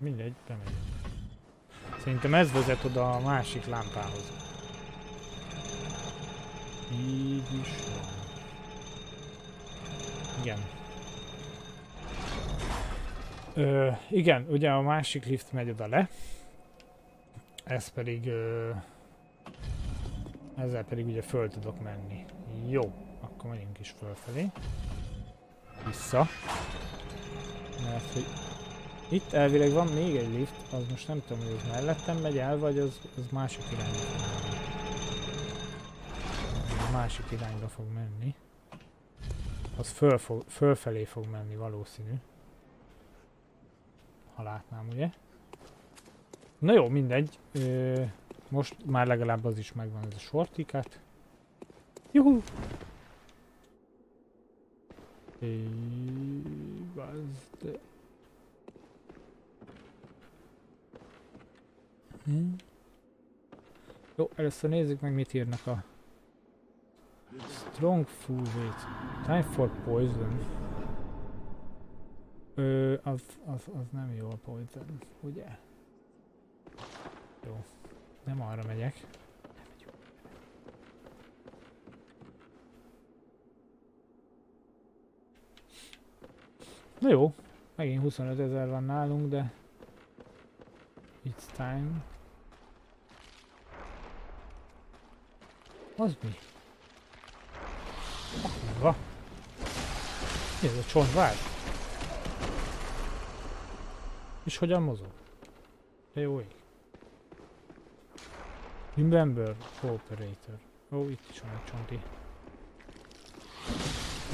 Mindegy, bemegyünk. Szerintem ez vezet oda a másik lámpához. Így is. Igen. Ö, igen, ugye a másik lift megy oda le. Ez pedig... Ö, ezzel pedig ugye föl tudok menni. Jó, akkor megyünk is fölfelé. Vissza. Mert hogy itt elvileg van még egy lift, az most nem tudom, hogy az mellettem megy el, vagy az, az másik irányba másik irányba fog menni. Az föl fog, fölfelé fog menni valószínű. Ha látnám, ugye? Na jó, mindegy. Ö, most már legalább az is megvan ez a sortikat. Juhu! Bazd. Hmm. Jó, először nézzük meg mit írnak a Strong food rate. Time for poison. Ö, az, az, az nem jó a poison, ugye? Jó. Nem arra megyek. Na jó, megint 25 ezer van nálunk, de it's time. Az mi? Akkorva. Mi ez a csontvár? És hogyan mozog? De jó ég. Remember Cooperator. Ó, itt is van egy csonti.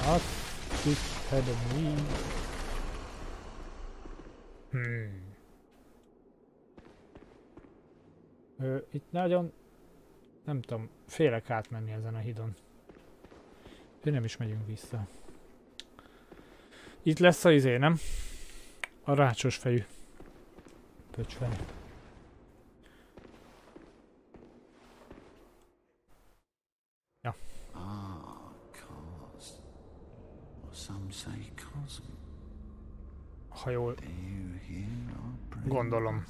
Azt hitted mi? Hmm. Ö, itt nagyon nem tudom, félek átmenni ezen a hidon. De nem is megyünk vissza. Itt lesz a izé, nem? A rácsos fejű. Pöcsfej. Ja. Ah, ha jól gondolom.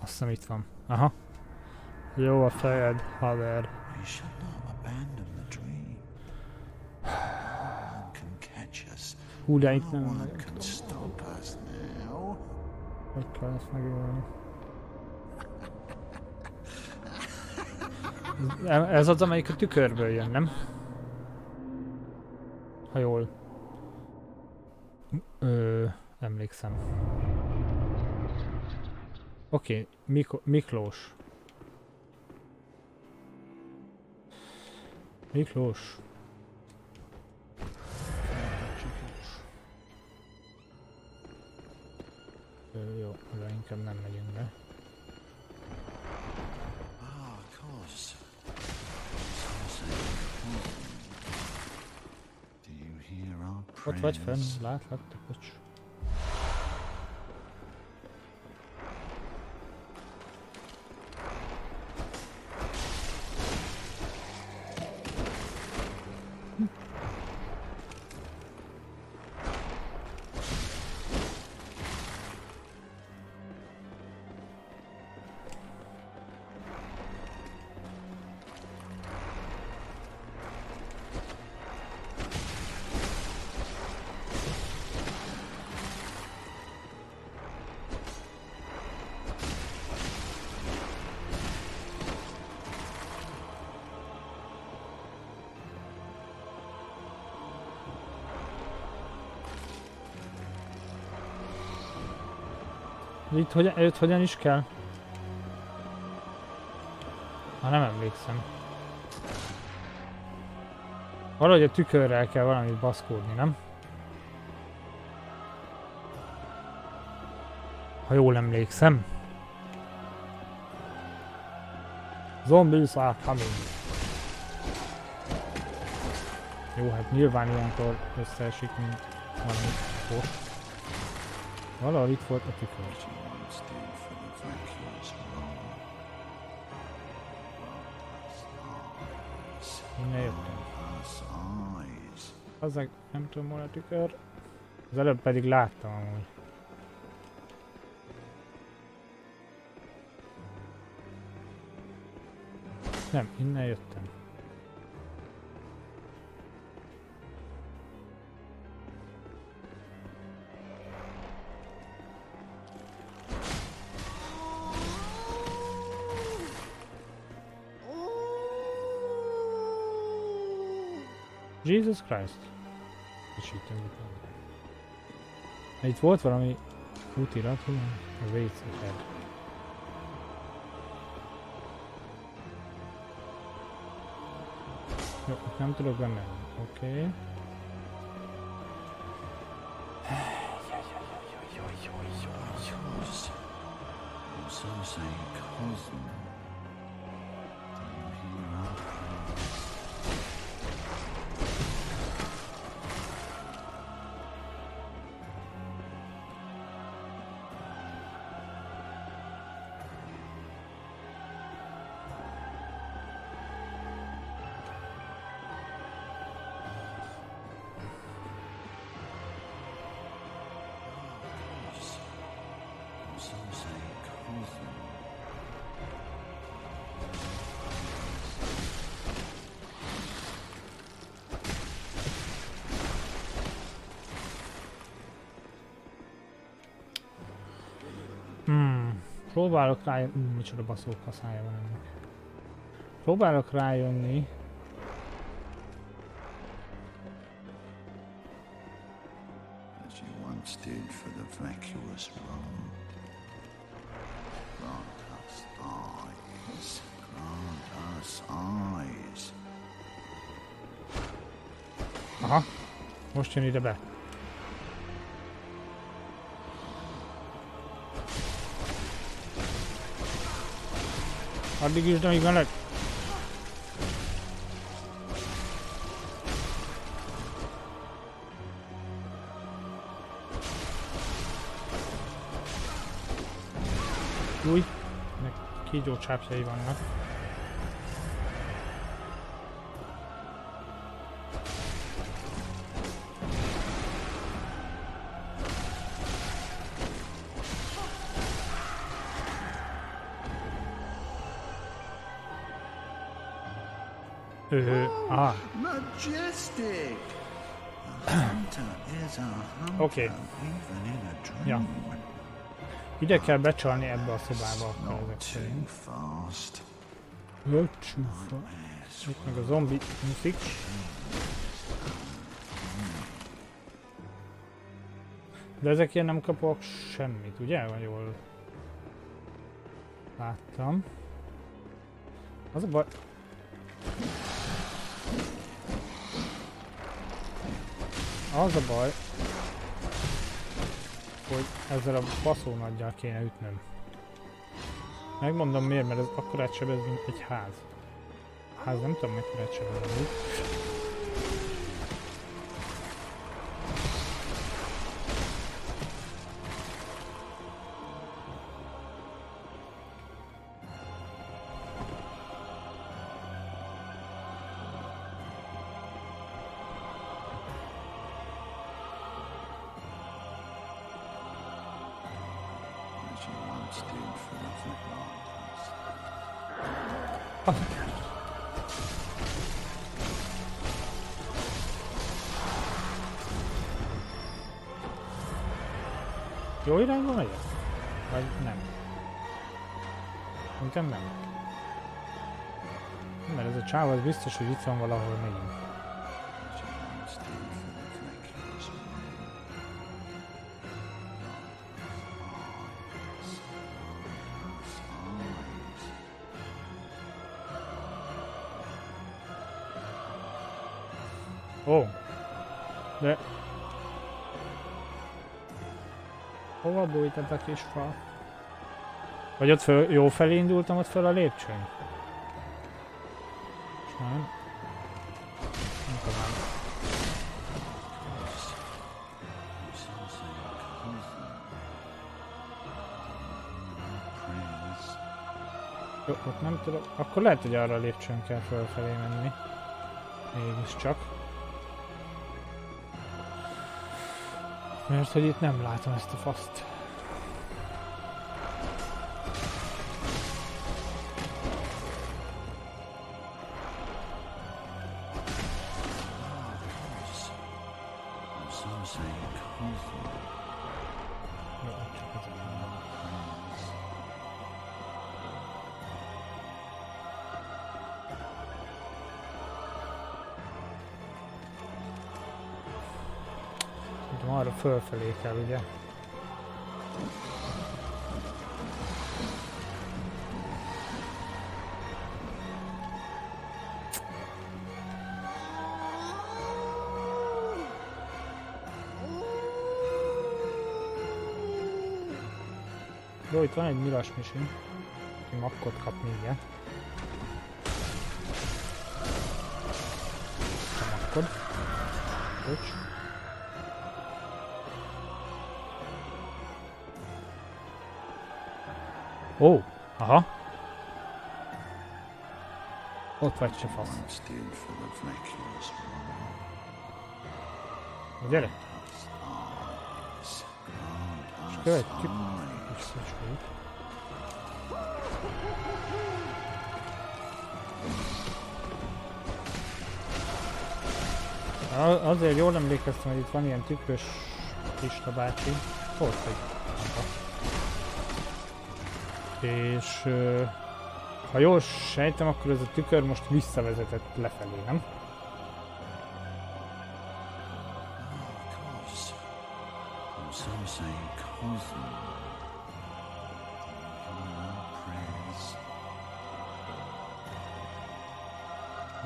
Azt hiszem itt van. Aha. Jó a fejed, haver. Hú, de itt nem Hogy kell ezt megölni? Ez az, amelyik a tükörből jön, nem? Ha jól... Ö, emlékszem. Oké, okay, Mik Miklós. Miklós. Inkább nem megyünk be. Ott vagy fenn, látlak, te Itt hogy, őt hogyan is kell? Ha nem emlékszem. Valahogy a tükörrel kell valamit baszkódni, nem? Ha jól emlékszem. Zombies are coming. Jó, hát nyilván ilyenkor összeesik, mint valami ott. Valahol itt volt a tükör. Jöttem. Azzal nem tudom hol tükör. Az előbb pedig láttam amúgy. Nem, innen jöttem. Jesus Christ. Itt volt valami útirat, a WC. Jó, nem tudok bemenni. Oké. Okay. Próbálok rájönni... Uh, micsoda baszók van ennek. Próbálok rájönni. As you once did for the vacuous Rome. Grant us eyes. Grant us eyes. Aha. Most jön ide be. Addig is, amíg meleg. Új, meg kígyó csápjai vannak. Ah. Majestic. [CLEARS THROAT] Oké. Okay. Ja. Ide kell becsalni ebbe a szobába akkor ezek szerint. Itt meg a zombi muszik. De ezek ilyen nem kapok semmit, ugye? Vagy jól láttam. Az a baj... Az a baj, hogy ezzel a baszó nagyjal kéne ütnöm. Megmondom miért, mert ez akkor sebez, mint egy ház. Ház nem tudom, mekkora sebez amúgy. Jó irányba megyek? Vagy nem? Szerintem nem. Mert ez a csáv az biztos, hogy itt van valahol megint. Ez a kis fa? Vagy ott föl, jó felé indultam ott föl a lépcsőn? Nem. Nem talán. Jó, ott nem tudok. Akkor lehet, hogy arra a lépcsőn kell fölfelé menni. Mégiscsak. Mert hogy itt nem látom ezt a faszt. Kell, ugye? Jó, itt van egy nyilas misi. Aki makkot kap mindjárt. A makkod. Bocs. Ó, aha. Ott vagy se fasz. Gyere. És követjük. Visszacskoljuk. A- Azért jól emlékeztem, hogy itt van ilyen tükrös Pista bácsi. Ott vagy. És ha jól sejtem, akkor ez a tükör most visszavezetett lefelé, nem?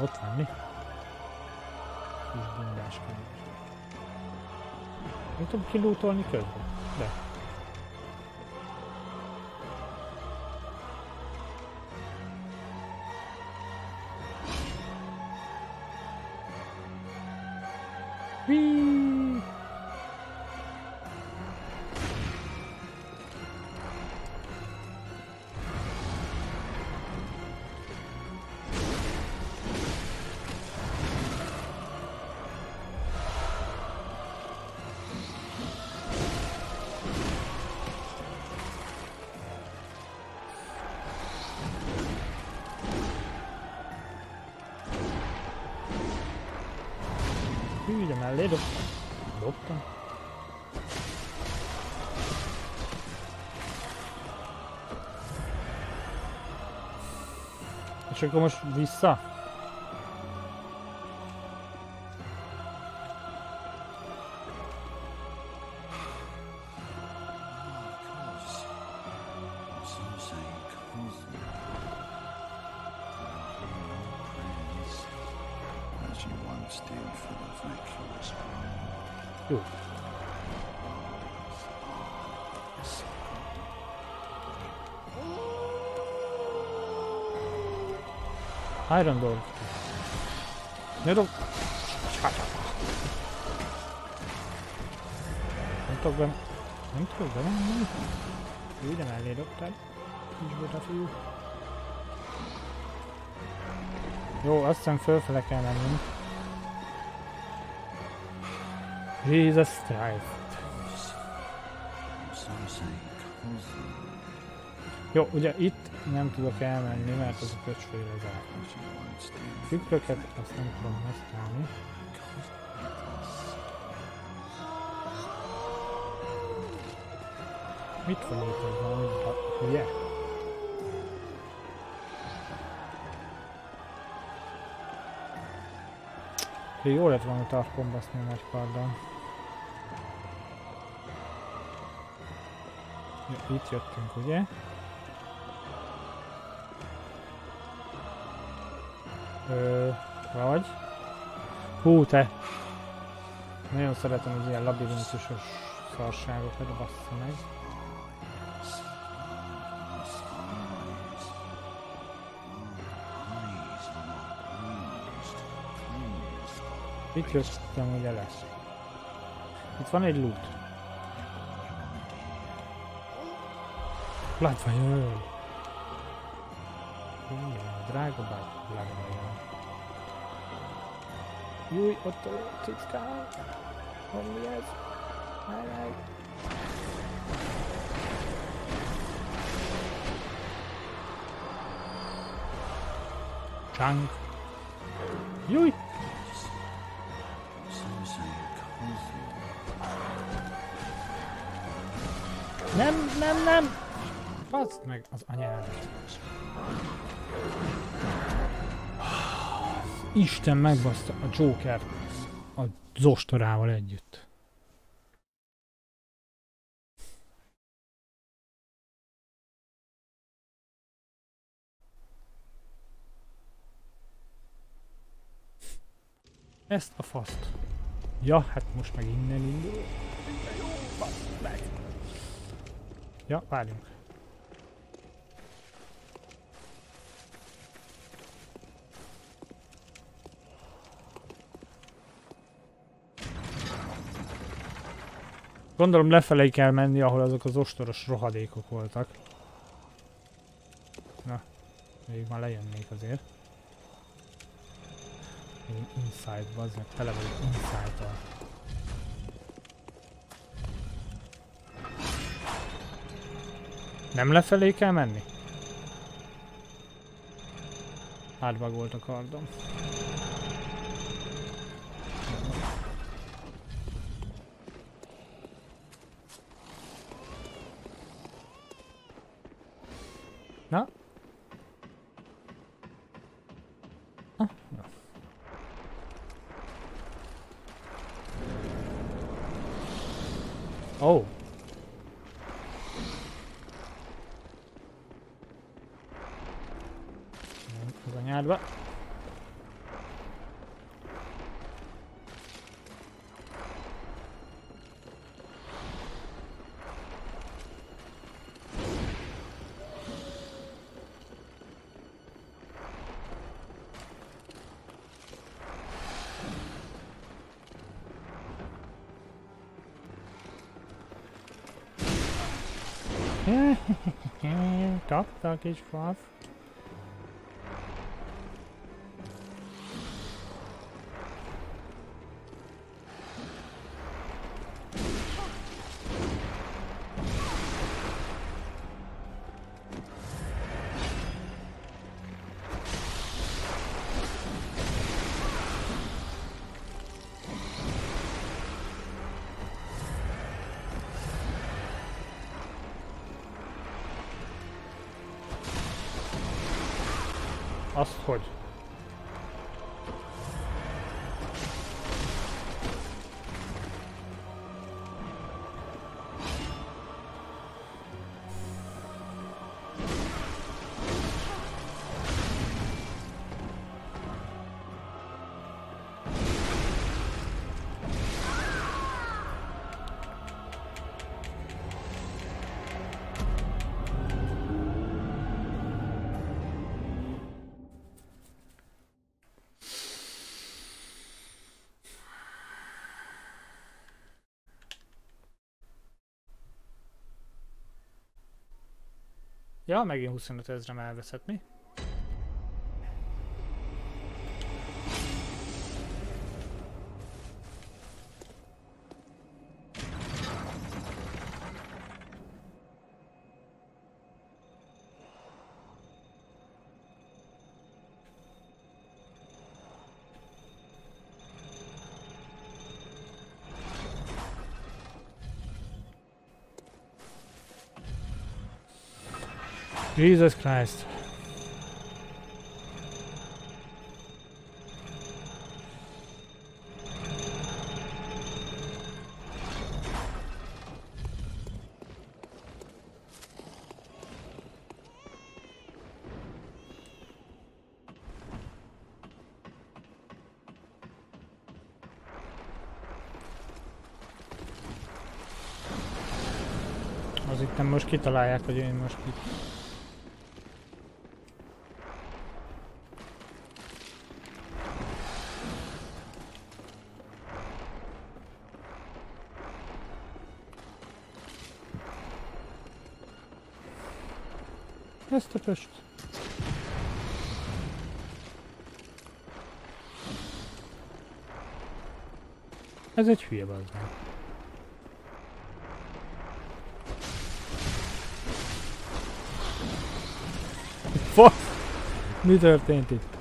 Ott van mi? Kis bundás könyv. Nem tudom kilútolni közben? Hű, de mellé dobtam. Dobtam. Iron Door. Ne dob... Nem tudok be... Nem tudok be menni. Jó, de mellé dobtad. Kis buta fiú. Jó, azt hiszem fölfele kell mennünk. Jesus Christ. Jó, ugye itt nem tudok elmenni, mert az a stand for Tükröket azt nem tudom használni. Mit van itt ez valami hülye? Jó, lett volna tarkon baszni a nagy karddal. Jó, itt jöttünk, ugye? Vagy? Hú, te! Nagyon szeretem az ilyen labirintusos szarságokat, bassza meg. Itt jöttem, ugye lesz. Itt van egy loot. Bloodfire! Igen, drága Bloodfire. Júj, ott a cickám! Van mi ez? Állj, Chunk! Júj! Nem, nem, nem! Baszd meg az anyádat. Isten megbaszta a Joker a zostorával együtt. Ezt a faszt. Ja, hát most meg innen indul. Ja, várjunk. Gondolom lefelé kell menni, ahol azok az ostoros rohadékok voltak. Na, még már lejönnék azért. Én inside, bazd meg, tele vagyok inside-tal. Nem lefelé kell menni? Átbagolt a kardom. Kapta a kis fasz. Azt Ja, megint 25 ezrem elveszett, mi? Jesus Christ. Az itt nem most kitalálják, hogy én most itt... Pöst. Ez egy hülye bazdmeg. Fa... Mi történt itt?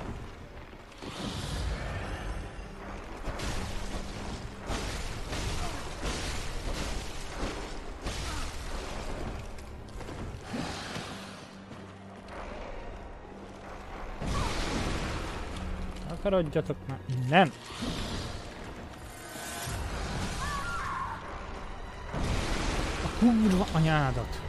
Akarodjatok már innen! A kurva anyádat!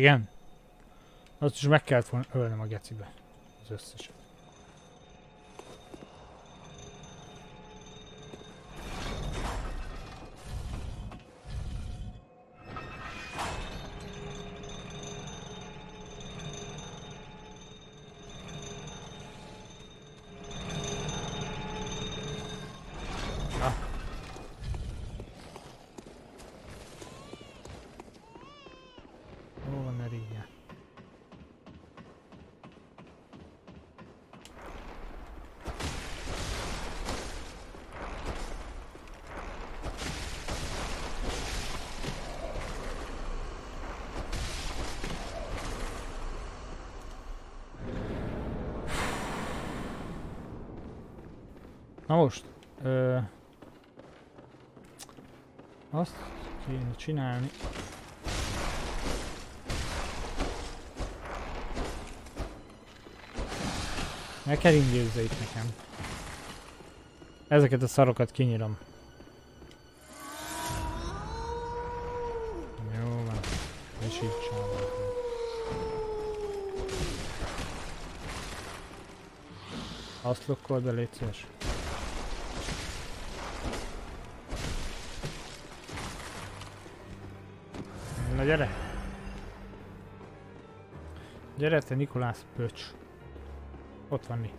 Igen? Azt is meg kellett volna ölnöm a gecibe. Az összeset. Csinálni, Meg kell indízza itt nekem. Ezeket a szarokat kinyírom. Jó van. És így. Azt lokkold be, légy szíves. Gyere! Gyere te Nikolász pöcs! Ott van mi.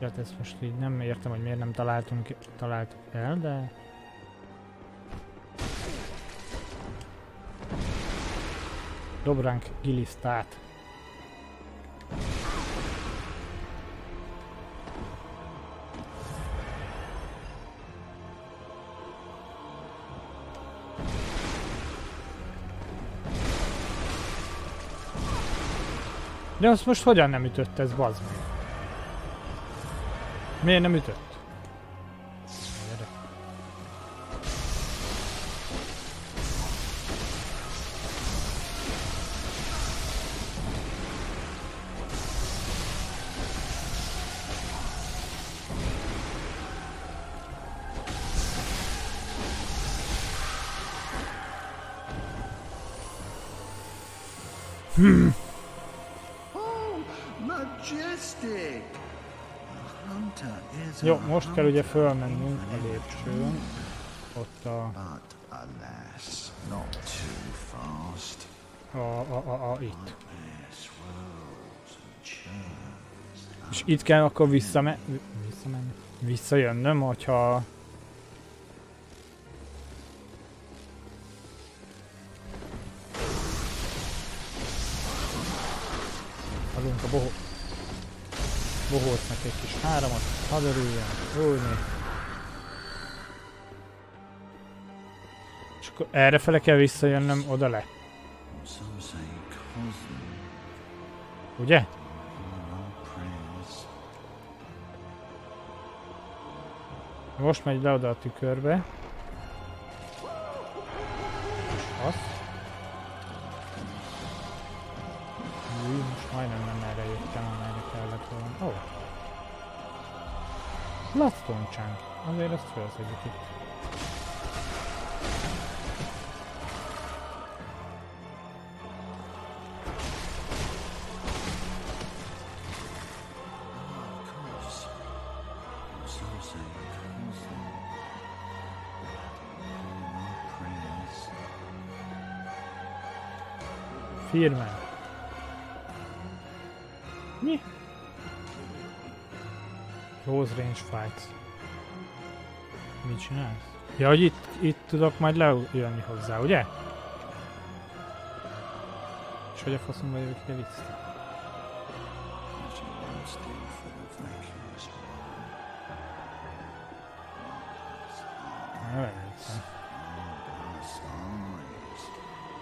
Hát ezt most így nem értem, hogy miért nem találtunk, találtuk el, de... Dobránk gilisztát. De azt most hogyan nem ütött ez, bazd meg? Miért nem ütött? Jó, most kell ugye fölmennünk a lépcsőn. Ott a... A, a, a, a itt. És itt kell akkor visszame... visszamenni? Visszajönnöm, hogyha... Adunk a bohó kis háramat, hadd örüljön, úrni. És akkor errefele kell visszajönnöm oda le, ugye? Most megy le oda a tükörbe. Azért ezt felszedjük itt. Of course. Some say Cosmo are our prayers. Firmán. Mi? Close range fights. Mit csinálsz? Ja, hogy itt, itt tudok majd lejönni hozzá, ugye? És hogy a faszomba jövök ide vissza?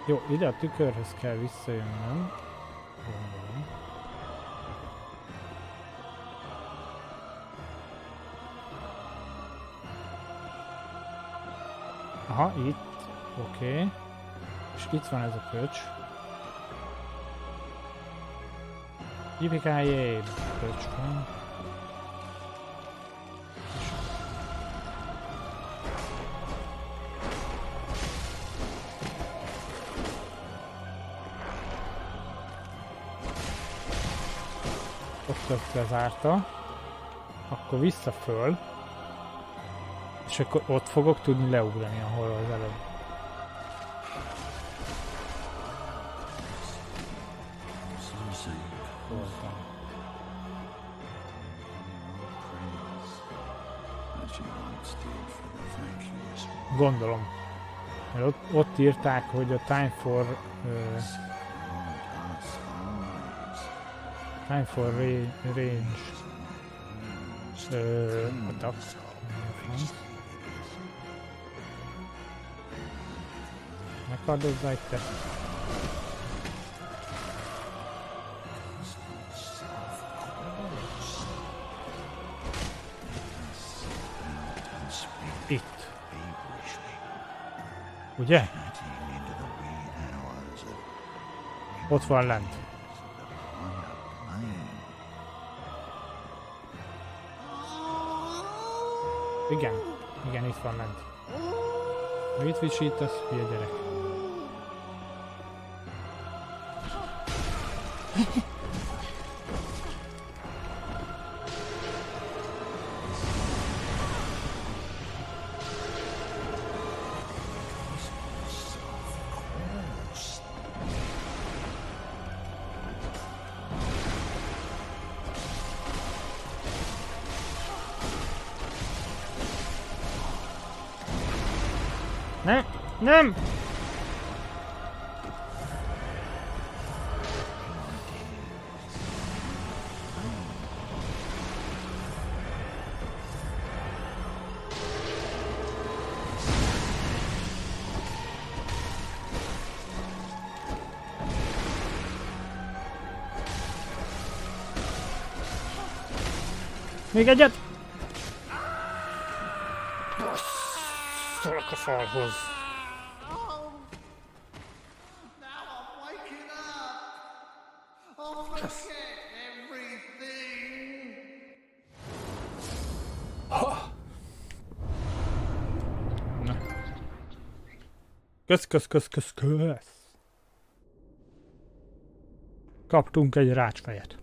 Jó, ide a tükörhöz kell visszajönnöm. Gondolom. Oké. Okay. És itt van ez a köcs. Yippee köcs van. Ott azt lezárta. Akkor vissza föl. És akkor ott fogok tudni leugrani, ahol az előbb. Gondolom. Mert ott, ott írták, hogy a time for uh, time for ra- range uh, attack. Megkardozzá itt te. Ugye? Ott van lent. Igen. Igen, itt van lent. Mit visítasz, hülye gyerek? Még egyet! Basszolok a falhoz. Na. Kösz, kösz, kösz, kösz, kösz. Kaptunk egy rácsfejet.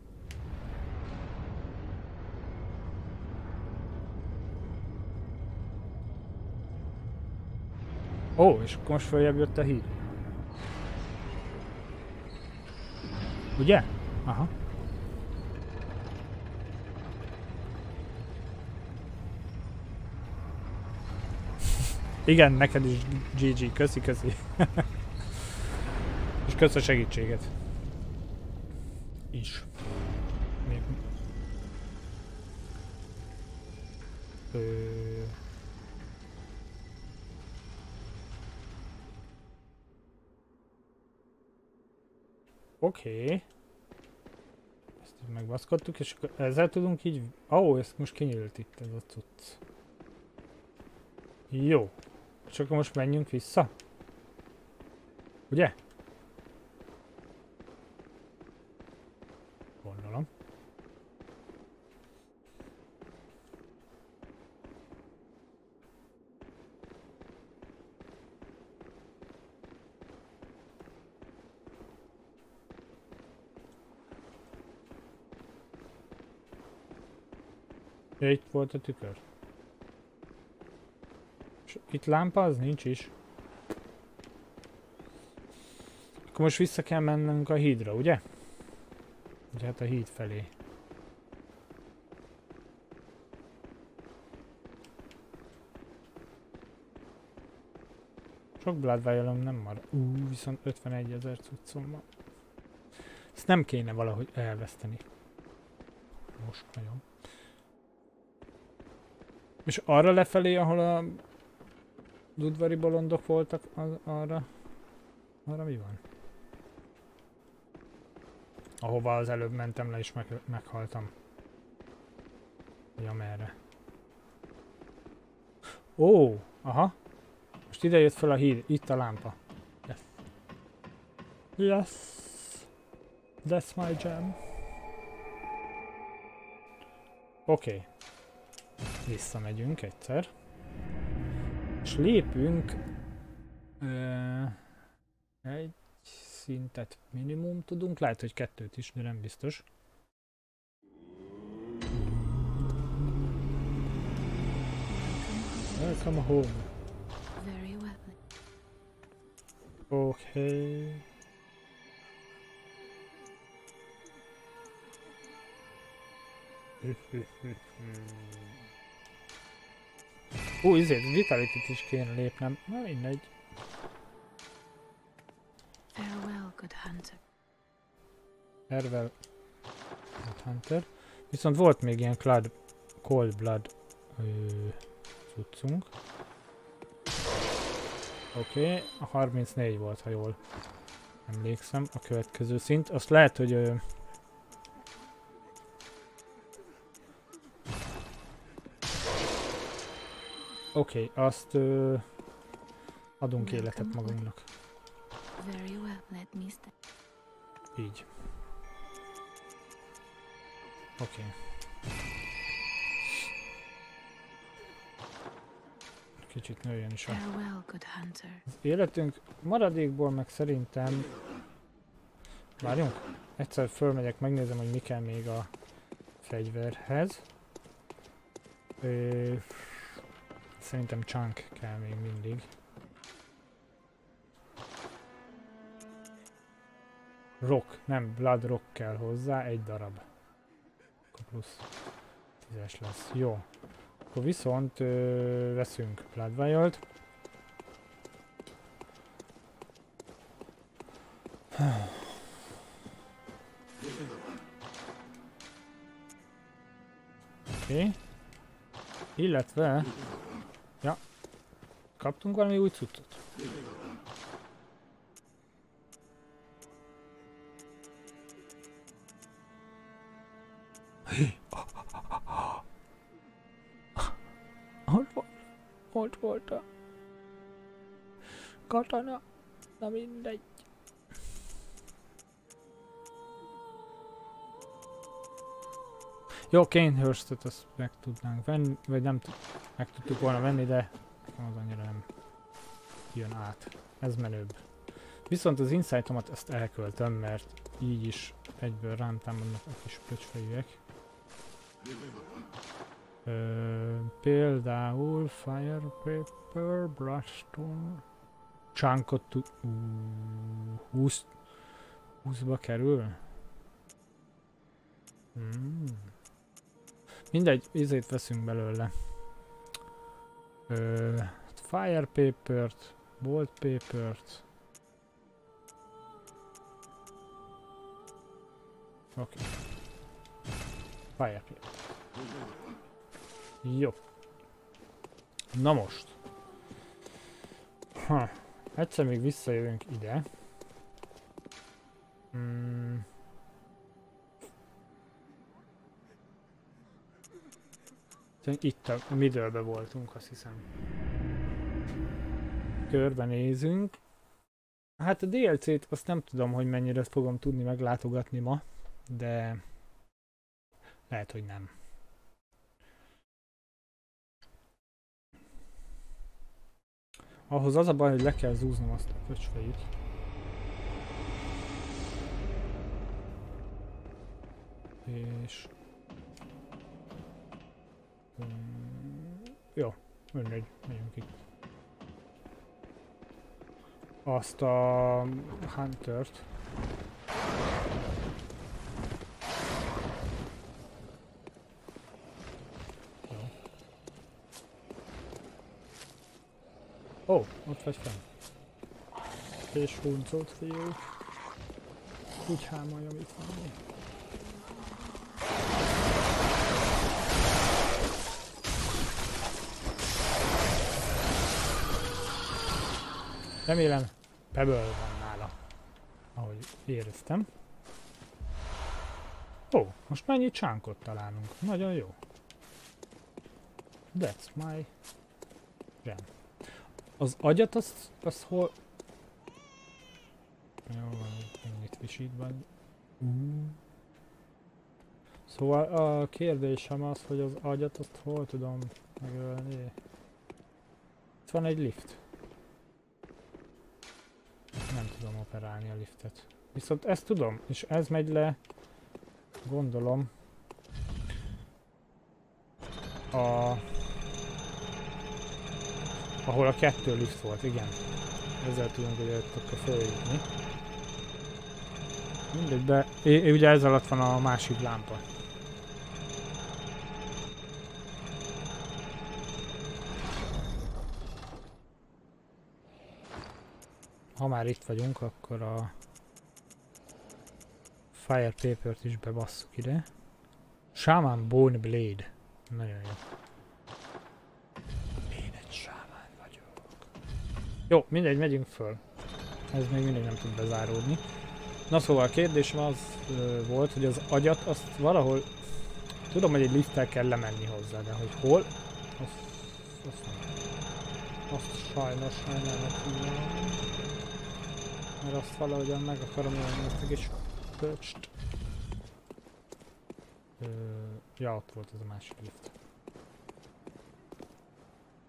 Ó, és akkor most följebb jött a híd. Ugye? Aha. Igen, neked is GG, köszi, köszi. [LAUGHS] És kösz a segítséget. is. Még... Ö... Oké. Okay. Ezt megbaszkodtuk, és akkor ezzel tudunk így... Ó, oh, ezt most kinyílt itt ez a cucc. Jó. És akkor most menjünk vissza. Ugye? Gondolom. Ja, itt volt a tükör. És itt lámpa az nincs is. Akkor most vissza kell mennünk a hídra, ugye? Ugye hát a híd felé. Sok Blood Violum nem marad. Ú, viszont 51 ezer cuccom van. Ezt nem kéne valahogy elveszteni. Most nagyon. És arra lefelé, ahol a udvari bolondok voltak, az, arra... Arra mi van? Ahova az előbb mentem le és meg, meghaltam. Vagy amerre. Ó, aha. Most ide jött fel a híd, itt a lámpa. Yes. Yes. That's my jam. Oké. Okay. Visszamegyünk egyszer. És lépünk ö, egy szintet minimum tudunk, lehet, hogy kettőt is, de nem biztos. Welcome home. Very well. Okay. [LAUGHS] Ó, izét, Vitality-t is kéne lépnem. Na mindegy. Farewell, good hunter. Ervel Hunter. Viszont volt még ilyen Cloud, Cold Blood ö, cuccunk. Oké, okay. a 34 volt, ha jól emlékszem, a következő szint. Azt lehet, hogy ö, Oké, okay, azt ö, adunk életet magunknak. Így. Oké. Okay. Kicsit nőjön is a az életünk. Maradékból meg szerintem... Várjunk. Egyszer fölmegyek, megnézem, hogy mi kell még a fegyverhez. Ö, Szerintem chunk kell még mindig. Rock, nem, blood rock kell hozzá, egy darab. Akkor plusz 10 lesz. Jó. Akkor viszont ö, veszünk blood vial-t. Oké. Okay. Illetve Kaptunk valami új cuccot? Ott volt. A katana. Na mindegy. Jó, Kanehurst-et azt meg tudnánk venni, vagy nem meg tudtuk volna venni, de az annyira nem jön át. Ez menőbb. Viszont az insightomat ezt elköltöm, mert így is egyből rám támadnak a kis pöcsfejűek. Ö, például Fire Paper, Brushstone, Chunkot tud... 20, 20-ba kerül? Hmm. Mindegy, izét veszünk belőle. Ö, fire paper-t, bolt paper-t. Oké. Okay. Jó. Na most. Ha. Egyszer még visszajövünk ide. Hmm. Itt a middle voltunk, azt hiszem. Körbenézünk. Hát a DLC-t azt nem tudom, hogy mennyire fogom tudni meglátogatni ma, de lehet, hogy nem. Ahhoz az a baj, hogy le kell zúznom azt a köcsfejét. És... Hmm, jó, mindegy, megyünk itt. Azt a Huntert. Ó, oh, ott vagy fenn. És huncolt fiú. Úgy hámoljam itt valami. Remélem Pebble van nála, ahogy éreztem. Ó, most mennyi csánkot találunk. Nagyon jó. That's my gem. Az agyat, az, az hol... Jó van, ennyit visítben. Uh. Szóval a kérdésem az, hogy az agyat azt hol tudom megölni. Itt van egy lift. Nem tudom operálni a liftet. Viszont ezt tudom, és ez megy le, gondolom, a ahol a kettő lift volt, igen. Ezzel tudunk ugye akkor följutni. Mindegy, de ugye ez alatt van a másik lámpa. Ha már itt vagyunk, akkor a Fire Paper-t is bebasszuk ide. Shaman Bone Blade. Nagyon jó. Jó, mindegy, megyünk föl. Ez még mindig nem tud bezáródni. Na szóval a kérdésem az ö, volt, hogy az agyat azt valahol... Tudom, hogy egy lifttel kell lemenni hozzá, de hogy hol, azt, azt nem. Azt sajnos tudom. Mert azt valahogyan meg akarom élni ezt a kis pöcst. Ö, ja, ott volt ez a másik lift.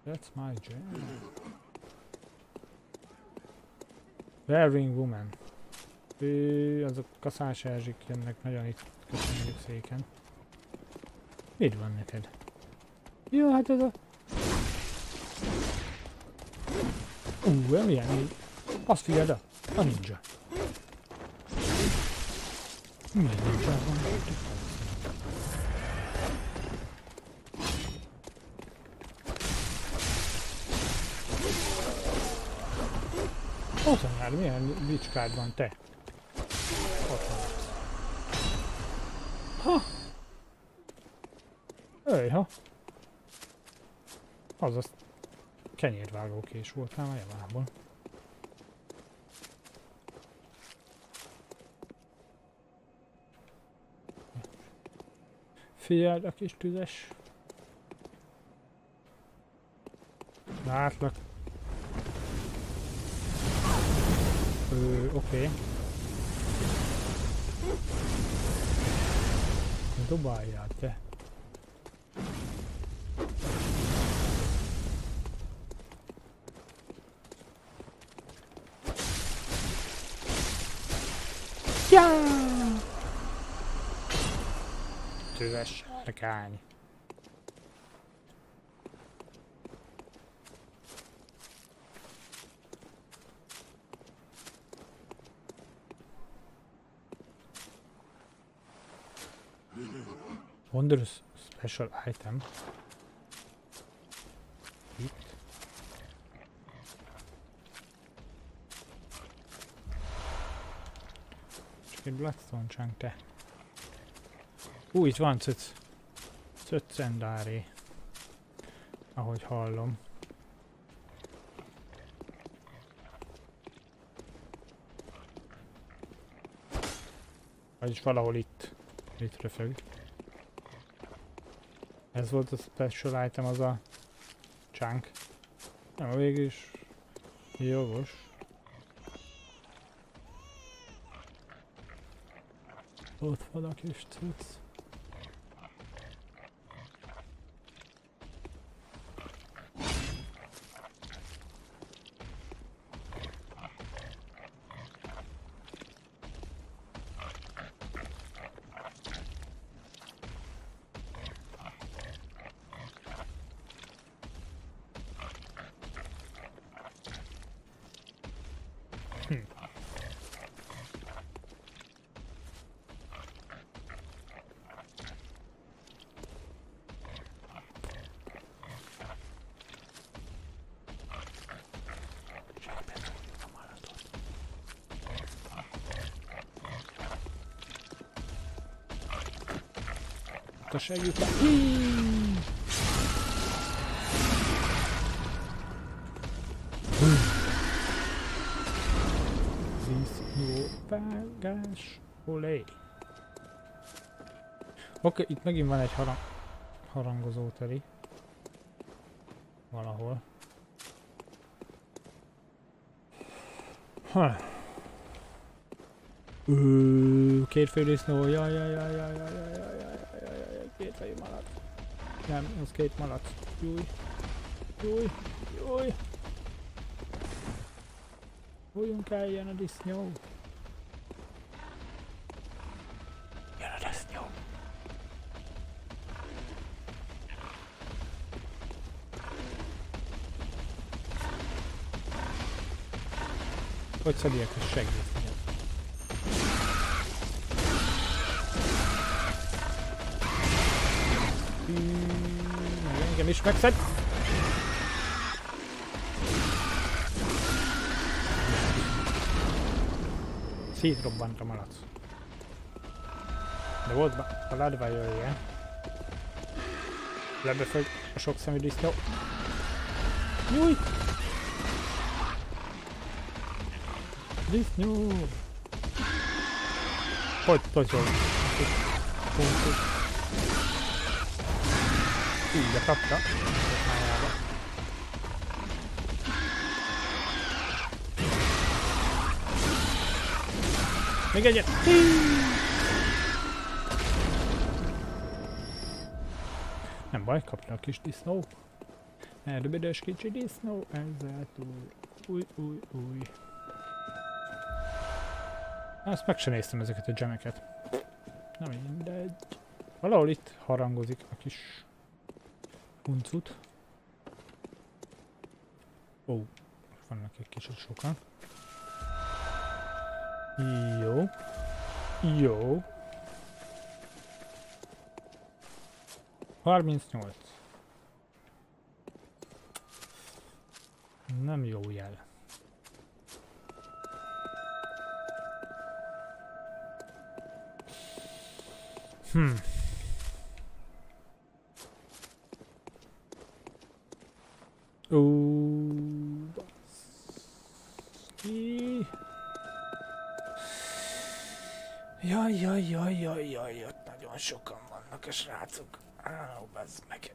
That's my jam. Wearing Woman. Ő, azok kaszás erzsik jönnek nagyon itt. Köszönjük széken. Mit van neked? Jó, hát ez a... Ú, uh, milyen így? Azt figyeld a, a ninja. Milyen ninja van? Ott már, milyen bicskád van te? Ott van. Ha! Öjha! Azaz kenyérvágókés voltál a javában. Figyeld a kis tüzes! Látlak. Ö, oké. Okay. Dobáljál te. Tüves sárkány. Wondrous special item. Itt. Csak egy Blackstone chunk, te. Ú, itt van cöc. Cöccendári. Ahogy hallom. Vagyis valahol itt. Itt röfög. Ez volt a special item, az a chunk. Nem, végül is jogos. Ott van a kis Segjük meg. Disznóvágás. Olé. Oké, okay, itt megint van egy harang harangozó teri. Valahol. Ha. Öööö, kétfél disznó, jaj, jaj, jaj, jaj, jaj, jaj fejű malac. Nem, az két malac. Júj, júj, júj. Bújjunk el, jön a disznó. Jön a disznó. Hogy szedjek a segít? Is megszed. Szétrobbant a malac. De volt a ládvája Lebefög a sok szemű disznó. Júj! Disznó! Hogy totyog? Pontot. Hú, de kapta. Még egyet! Nem baj, kapja a kis disznó. Erbödös kicsi disznó, ezzel túl. Új, új, új. Azt meg sem néztem ezeket a gemeket. Na mindegy. Valahol itt harangozik a kis huncut. Ó, vannak egy kicsit sokan. Jó. Jó. 38. Nem jó jel. Hmm. Ó. Jaj, jaj, jaj, jaj, jaj, ott nagyon sokan vannak a srácok. Á, bazd meg.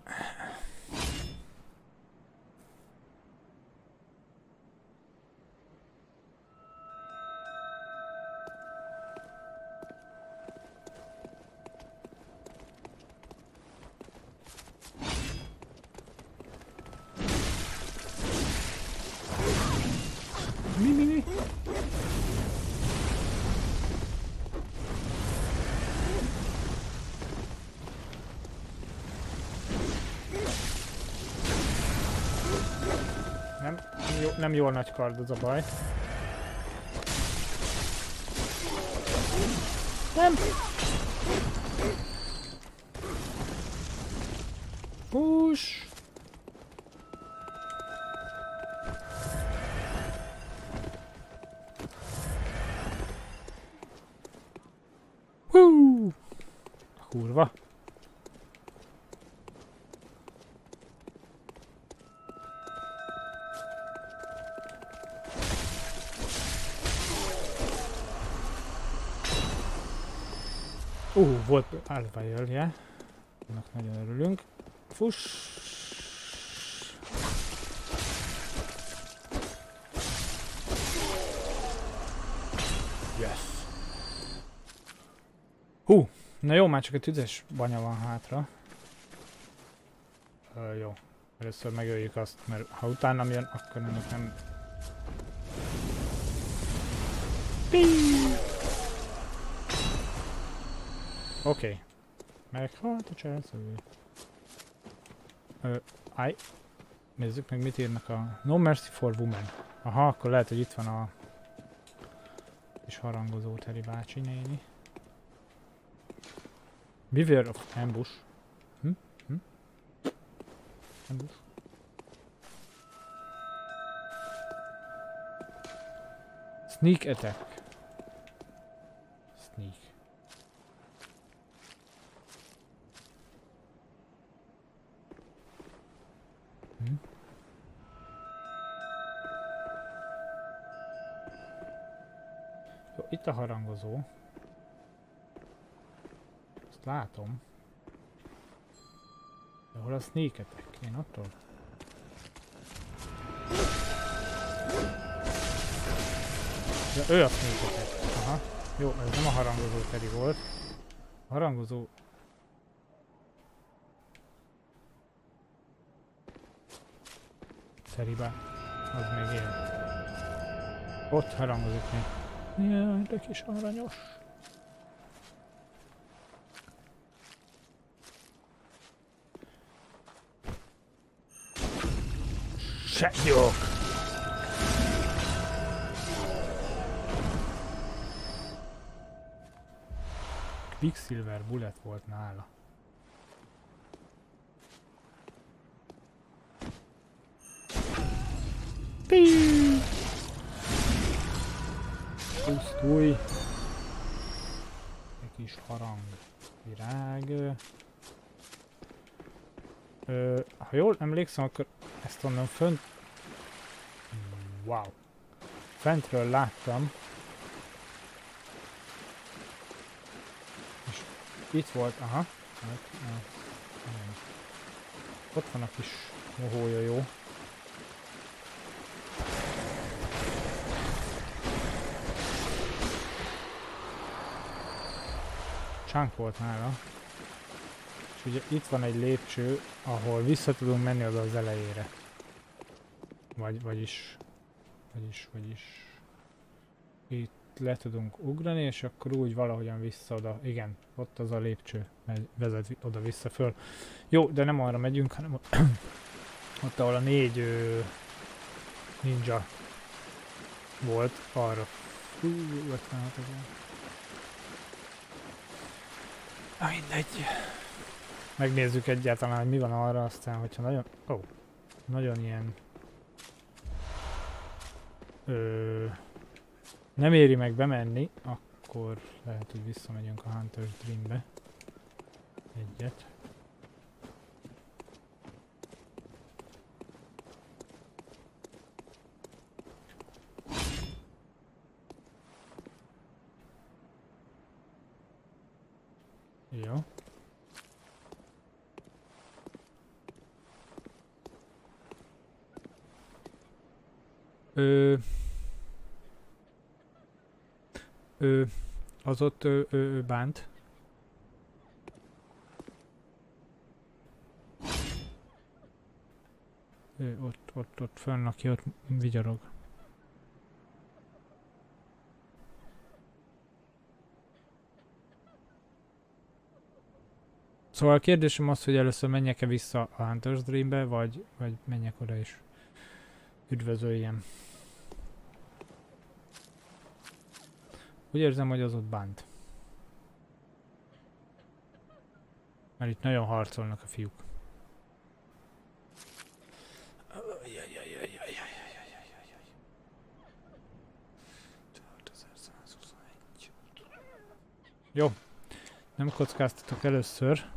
Nem jó, nem jól nagy kard az a baj. Nem! Volt Alvajelje. Annak nagyon örülünk. Fuss! Yes! Hú, na jó, már csak egy tüzes banya van hátra. Ö, jó. Először megöljük azt, mert ha utánam jön, akkor ennek nem... Pii! Oké. Meghalt a cselszövő. Ö, állj. Nézzük meg, mit írnak a... No mercy for women. Aha, akkor lehet, hogy itt van a... kis harangozó Teri bácsi néni. Beware of ambush. Hm? Hm? Ambush. Sneak attack. A harangozó. Azt látom. De hol a attack? Én attól? Ja, ő a attack. Aha. Jó, ez nem a harangozó Teri volt. A harangozó... Teribe. Az még él. Ott harangozik még. Jaj, de kis aranyos. Setyok! Quicksilver bullet volt nála. Pusztulj! Egy kis harang. Virág. Ö, ha jól emlékszem, akkor ezt onnan fönt... Wow. Fentről láttam. És itt volt, aha. Ah. Ott van a kis mohója jó. Chunk volt nála. És ugye itt van egy lépcső, ahol vissza tudunk menni oda az elejére. Vagy, vagyis, vagyis, vagyis. Itt le tudunk ugrani, és akkor úgy valahogyan vissza oda. Igen, ott az a lépcső, megy, vezet vi- oda-vissza föl. Jó, de nem arra megyünk, hanem ott, [CLEARS THROAT] ahol a négy ninja volt, arra. Hú, 56 ezer. Na mindegy. Megnézzük egyáltalán, hogy mi van arra, aztán hogyha nagyon... Ó, oh, nagyon ilyen... Ö, nem éri meg bemenni, akkor lehet, hogy visszamegyünk a Hunter's Dreambe. Egyet. Jó. Ö... Ö... Az ott ö, ö, bánt. Ö, ott, ott, ott fönn, aki ott vigyorog. Szóval a kérdésem az, hogy először menjek-e vissza a Hunter's Dreambe, vagy, vagy menjek oda is üdvözöljem. Úgy érzem, hogy az ott bánt. Mert itt nagyon harcolnak a fiúk. Jó. Nem kockáztatok először.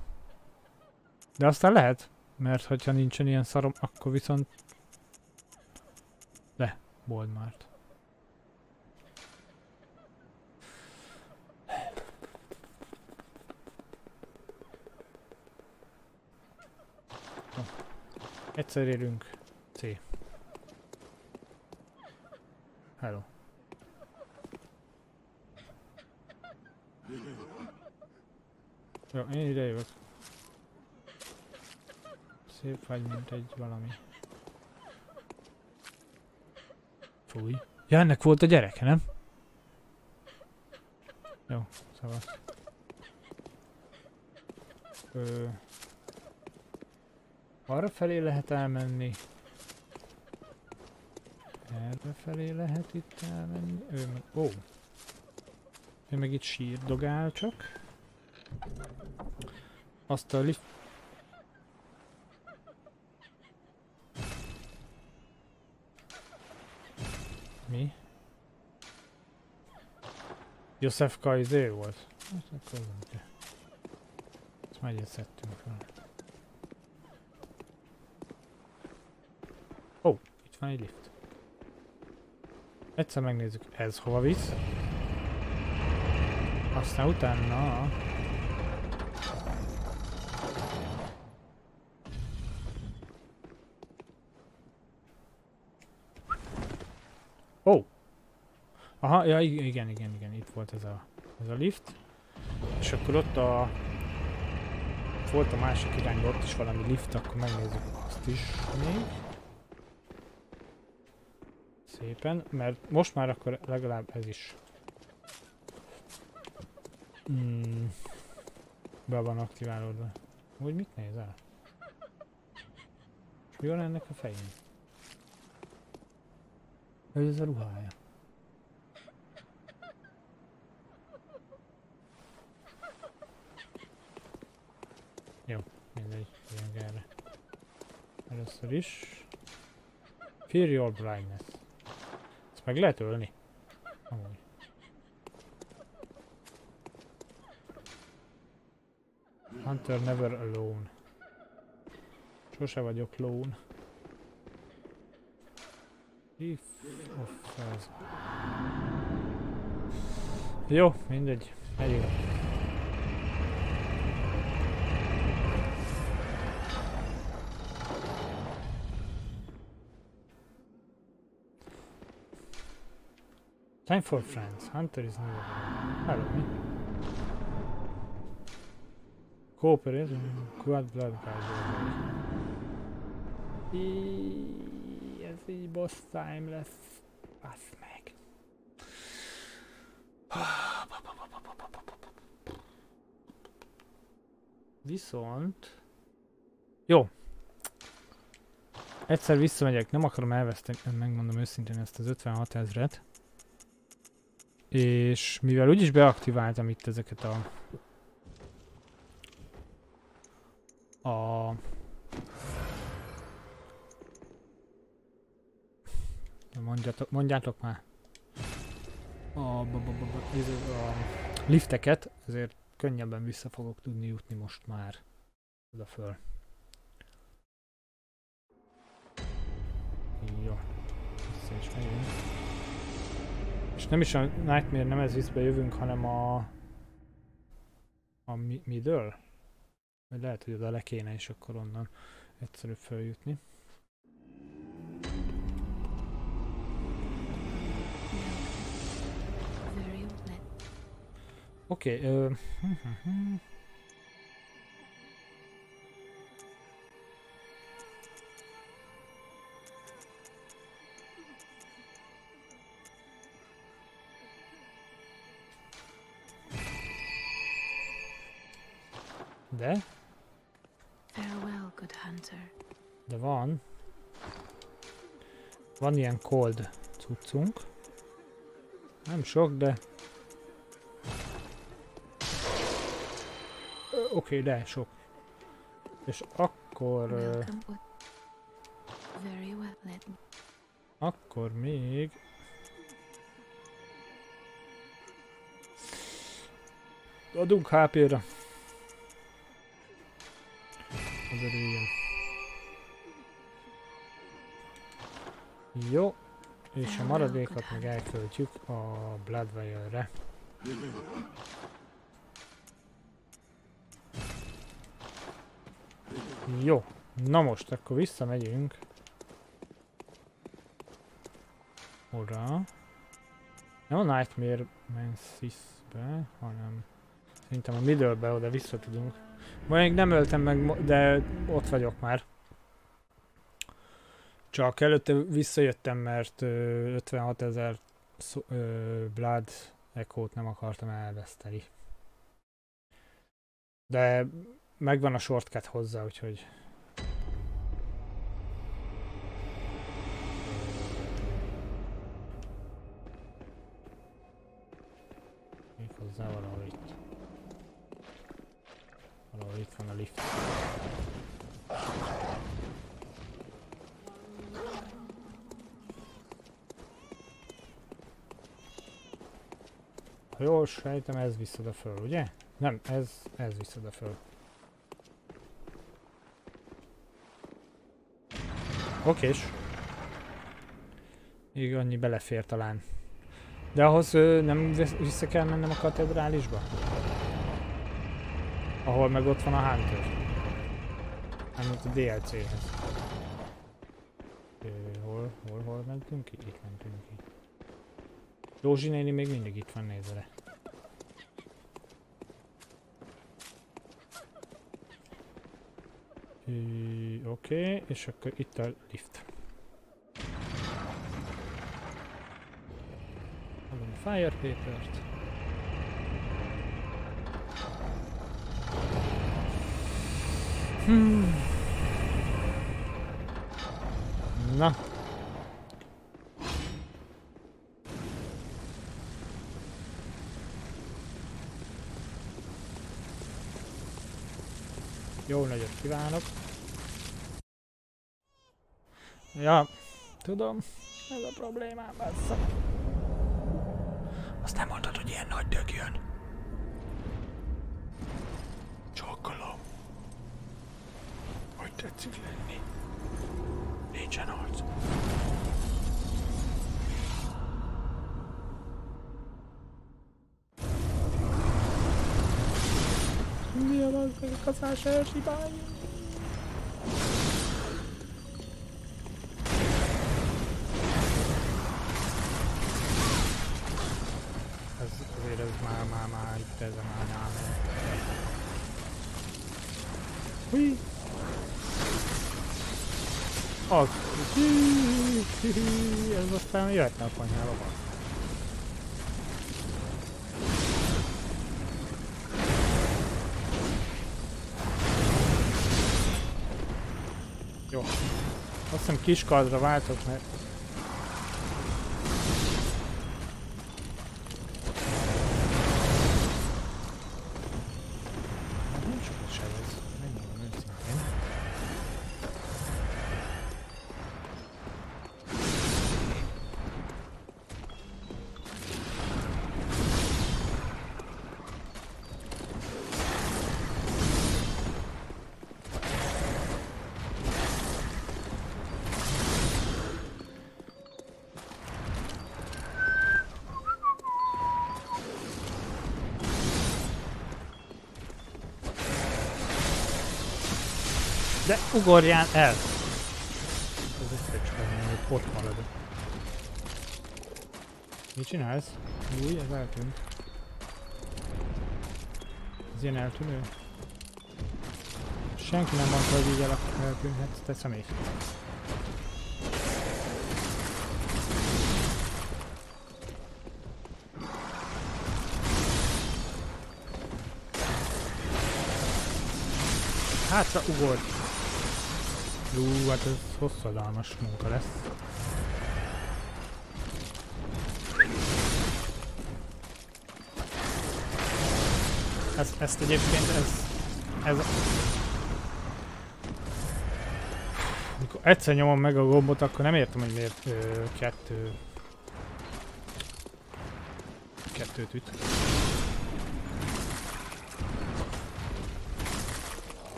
De aztán lehet, mert hogyha nincsen ilyen szarom, akkor viszont... Le, Boldmárt. Egyszer érünk. C. Hello. Jó, én ide jövök. Szép vagy, mint egy valami. Fúj. Ja, ennek volt a gyereke, nem? Jó, szavaz. Ö... Arra felé lehet elmenni. Erre felé lehet itt elmenni. Ő meg... Ó! Ő meg itt sírdogál csak. Azt a lift... Mi? Józsefka izé volt? Hát akkor nem kell. Ezt már egyet szedtünk fel. Van egy lift. Egyszer megnézzük, ez hova visz. Aztán utána... Ó! Aha, ja ig- igen, igen, igen, itt volt ez a, ez a lift. És akkor ott a... Volt a másik irányban, ott is valami lift, akkor megnézzük azt is még. Szépen, mert most már akkor legalább ez is mm, be van aktiválódva. Hogy mit nézel? És mi van ennek a fején? Ez az a ruhája. Jó, mindegy, jönk erre. Először is. Fear your blindness. Ezt meg lehet ölni. Amúgy. Hunter never alone. Sose vagyok lone. If of. Jó, mindegy. Megyünk. Time for friends. Hunter is never. Hello? Cooperate. Quad blood guys. Ez így boss time lesz. Basz meg. Viszont... Jó. Egyszer visszamegyek, nem akarom elveszteni, megmondom őszintén ezt az 56 ezret. És mivel úgyis beaktiváltam itt ezeket a... A... Mondjátok, mondjátok már. A, a, a, a lifteket, ezért könnyebben vissza fogok tudni jutni most már oda föl. Jó. Vissza is megyünk. Nem is a Nightmare nem ez viszbe jövünk, hanem a... A mi- middle? Vagy lehet, hogy oda le kéne, és akkor onnan egyszerűbb följutni. Oké, okay, ö... De, Farewell, good hunter. de van. Van ilyen cold cuccunk. Nem sok, de... Ö, Oké, okay, de sok. És akkor... Akkor még... Adunk HP-ra. Az örüljön. Jó. És a maradékot meg elköltjük a Bloodwire-re. Jó. Na most, akkor visszamegyünk. Oda. Nem a Nightmare Mansis-be, hanem szerintem a Middle-be oda vissza tudunk. Még nem öltem meg, de ott vagyok már. Csak előtte visszajöttem, mert ö, 56 ezer Blood Echo-t nem akartam elveszteni. De megvan a shortcut hozzá, úgyhogy... sejtem, ez visz oda föl, ugye? Nem, ez, ez visz oda föl. Okés. Még annyi belefér talán. De ahhoz ö, nem vissza kell mennem a katedrálisba? Ahol meg ott van a Hunter. Nem a DLC-hez. Hol, hol, hol mentünk ki? Itt mentünk ki. Józsi néni még mindig itt van, nézze. Ö, Oké, okay, és akkor itt a lift. A fire paper-t. Hmm. Na. Jó nagyot kívánok. Ja, tudom, ez a problémám, bassza. Azt nem mondtad, hogy ilyen nagy dög jön. Csokkolom. Hogy tetszik lenni? Nincsen arc. Mi a az a kaszás elsibálja? Az. Ez aztán jöhetne a konyhába. Jó. Azt hiszem kiskardra váltok, mert... ugorjál el! Ez egy fecske, hogy ott marad. Mit csinálsz? Új, ez eltűnt. Ez ilyen eltűnő? Senki nem mondta, hogy így el eltűnhet, te személy. Hátra ugorj! Jú, hát ez hosszadalmas munka lesz. Ez, ezt egyébként ez... ez Amikor egyszer nyomom meg a gombot, akkor nem értem, hogy miért ö, kettő... Kettőt üt.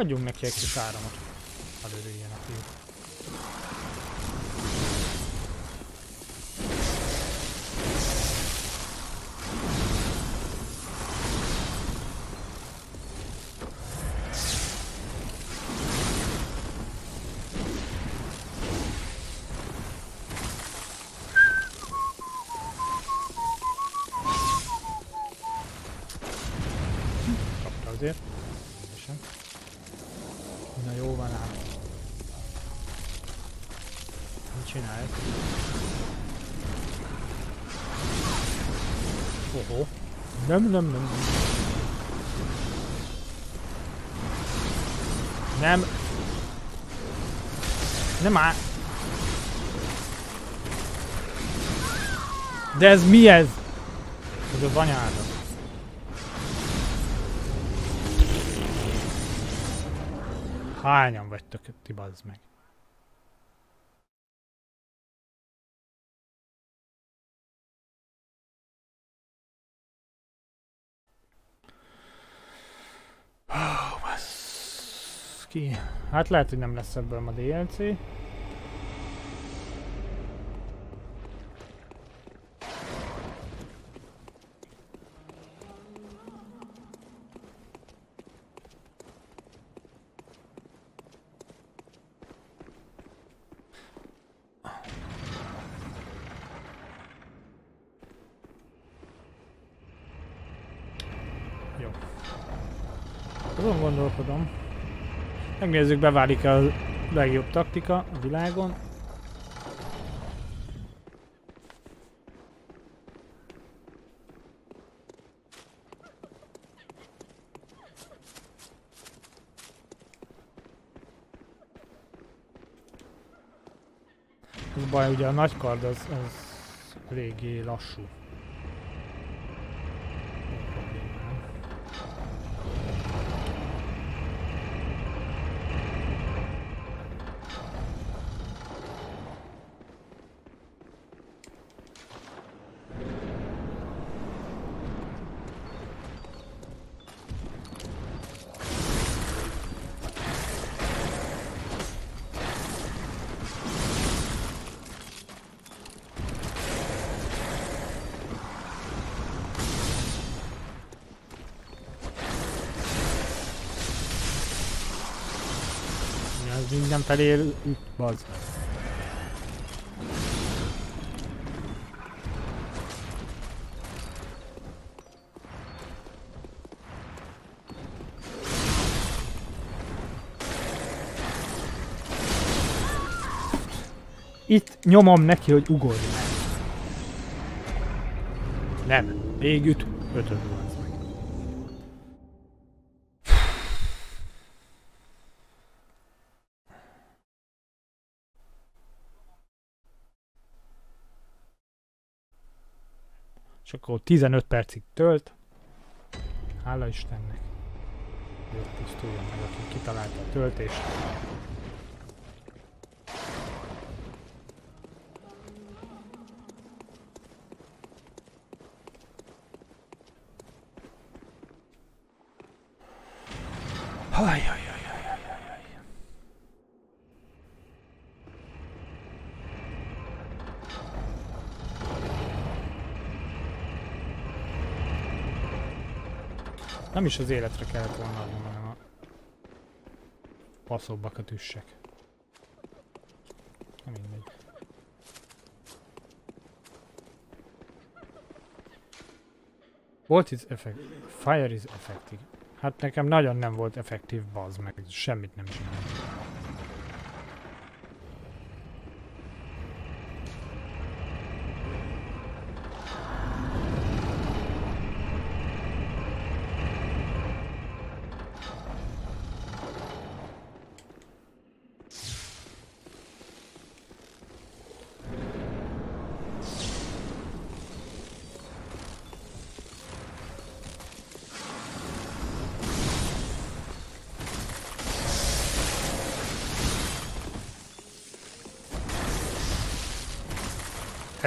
Adjunk neki egy kis áramot. Hadd örüljön De ez mi ez? Ez az anyádat. Hányan vagytok ti bazd meg? Oh, baszki. Hát lehet, hogy nem lesz ebből ma DLC. Jó. Azon gondolkodom. Megnézzük, beválik-e a legjobb taktika a világon. Ez baj, ugye a nagy kard az, az eléggé lassú. Felé bazd. Itt nyomom neki, hogy ugorj meg. Nem, még üt, ötöd bazd meg. És akkor 15 percig tölt. Hála Istennek. Jó, pusztuljon meg, aki kitalálta a töltést. Haj, Nem is az életre kellett volna adnom, hanem a faszobbakat üssek. Nem mindegy. What is effect? Fire is effective. Hát nekem nagyon nem volt effektív baz, meg semmit nem csinált.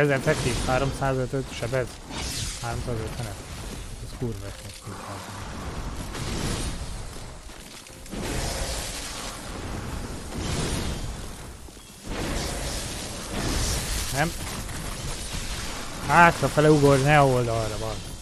Ezen fektik, 305 sebez. 350 -et. Ez kurva effektív. Nem? Hátrafele ugorj, ne oldalra, van.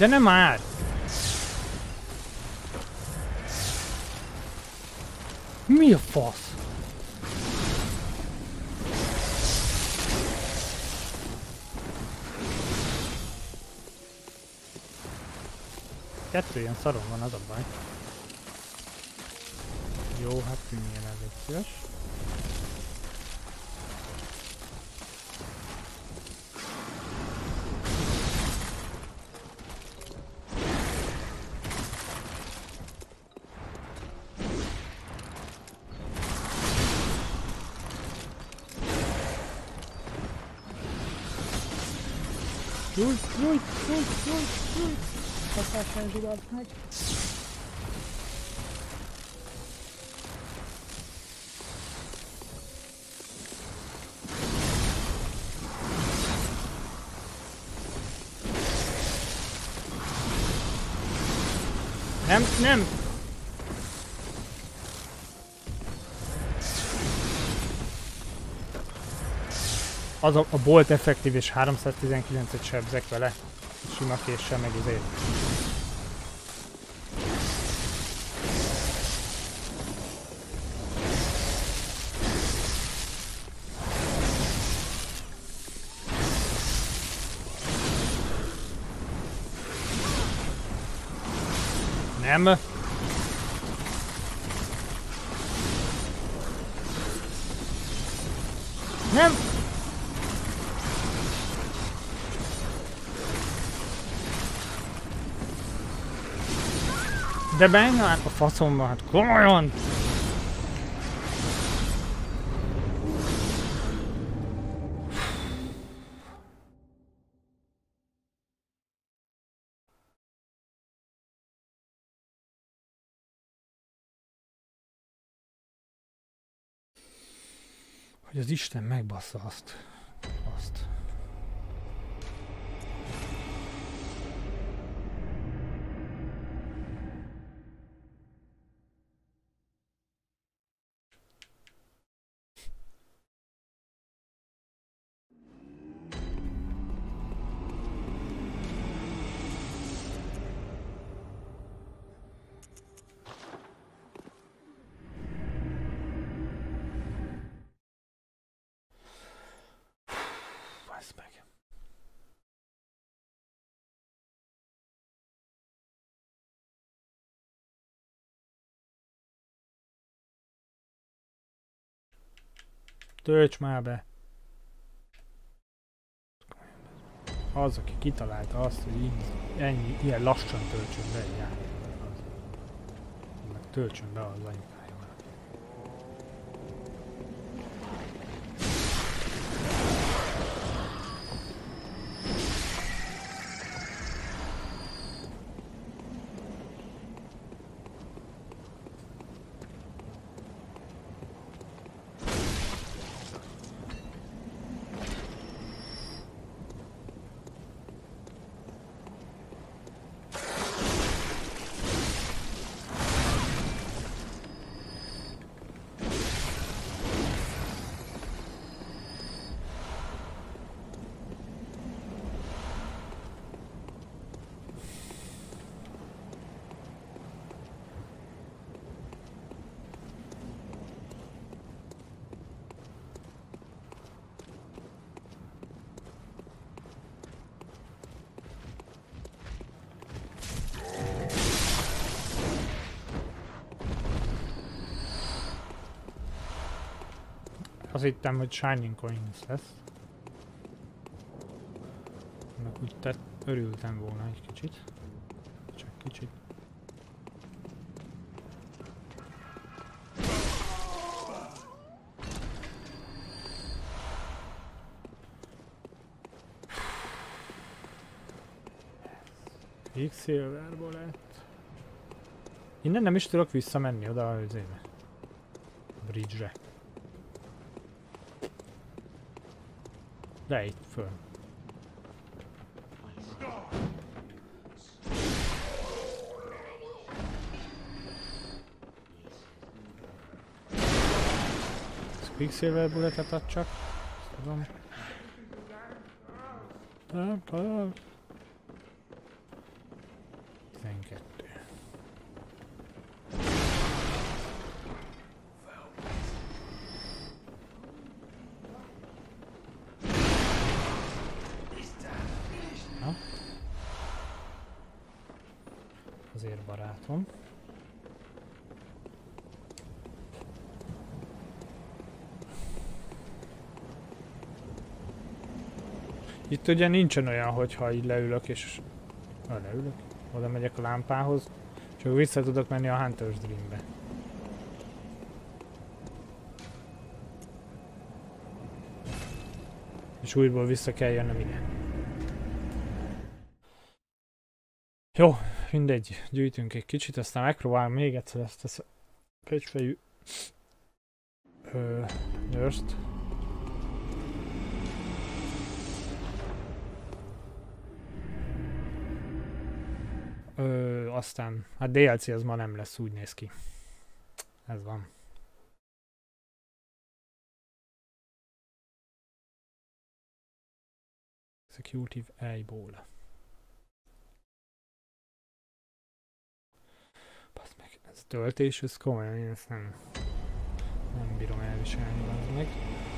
De nem már! Mi a fasz? Kettő ilyen szarom van, az a baj. Jó, hát ez egy szíves. Az a, a bolt effektív és 319-et sebzek vele. Sima késsel meg izé. Nem. Nem! De menj már a faszomba, hát komolyan! Hogy az Isten megbassza azt. Tölts már be! Az, aki kitalálta azt, hogy így, ennyi, ilyen lassan töltsön be egy játékot, töltsön be az anyukája. Azt hittem, hogy Shining Coins lesz. Annak úgy tett, örültem volna egy kicsit. Csak kicsit. Quicksilverból lett. Innen nem is tudok visszamenni oda az éve. Bridge-re. De itt föl. Quicksilver bulletet ad csak. Tudom. Nem, nem. 12. Na. Azért barátom. Itt ugye nincsen olyan, hogyha így leülök és... Ha leülök? Oda megyek a lámpához, akkor vissza tudok menni a Hunter's Dreambe. És újból vissza kell jönnöm ide. Jó, mindegy, gyűjtünk egy kicsit, aztán megpróbálom még egyszer ezt a sz- kecsfejű aztán, hát DLC az ma nem lesz, úgy néz ki. Ez van. Executive Eyeball. Basz meg, ez töltés, ez komolyan, én ezt nem, nem bírom elviselni, az meg.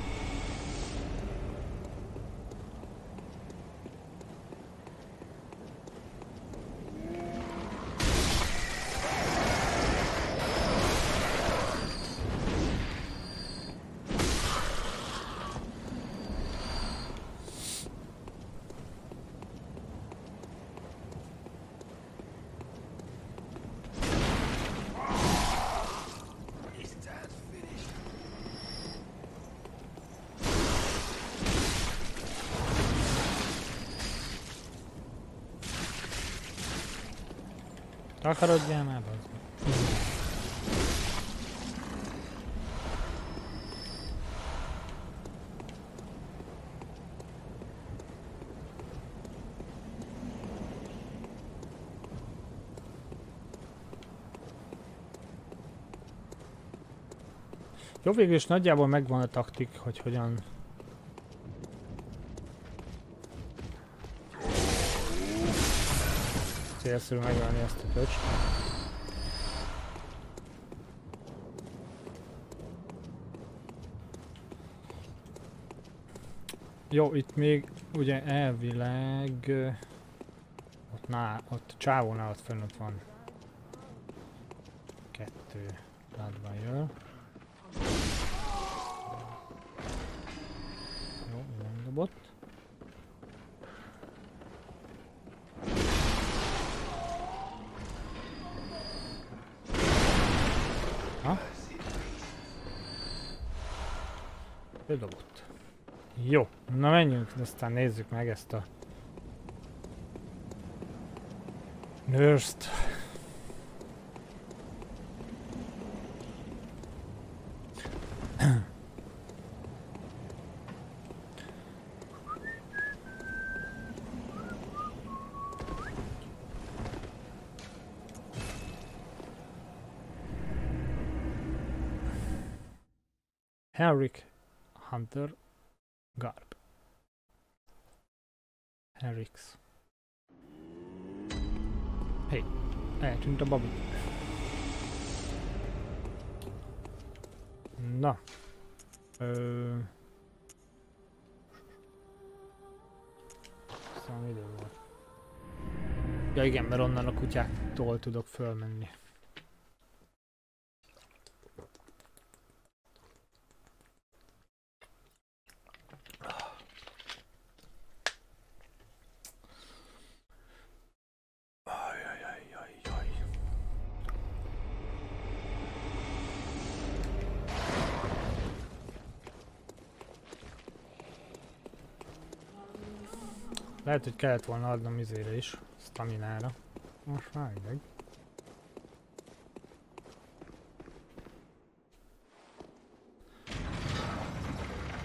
Takarodjál már, bazd. Jó, végül is nagyjából megvan a taktik, hogy hogyan célszerű megölni ezt a köcst. Jó, itt még ugye elvileg ott, ná, ott csávónál ott fönn ott van kettő Ő. Jó, na menjünk, aztán nézzük meg ezt a nurse-t. Henrik Hunter Garb. Henrix. Hey, eltűnt a babi. Na. Ö... Szóval idő volt. Ja igen, mert onnan a kutyáktól tudok fölmenni. Lehet, hogy kellett volna adnom izére is, staminára. Most már mindegy.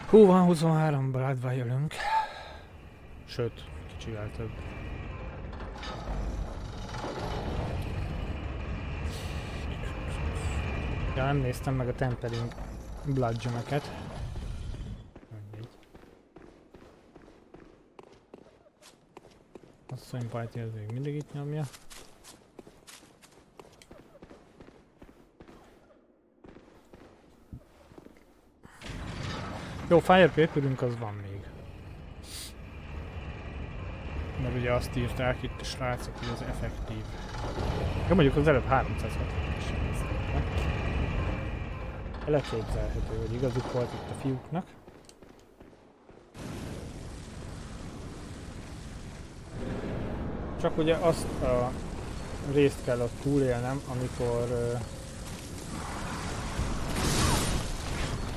Hú, van 23 Bloodviolünk. Sőt, kicsivel több. Ja, nem néztem meg a Tempering Bludgeoneket. Mindegy. Asszony Pajti az még mindig itt nyomja. Jó, Fire paperünk az van még. Mert ugye azt írták itt a srácok, hogy az effektív. Jó, mondjuk az előbb 360 is Elképzelhető, hogy igazuk volt itt a fiúknak. Csak ugye azt a részt kell ott túlélnem, amikor uh,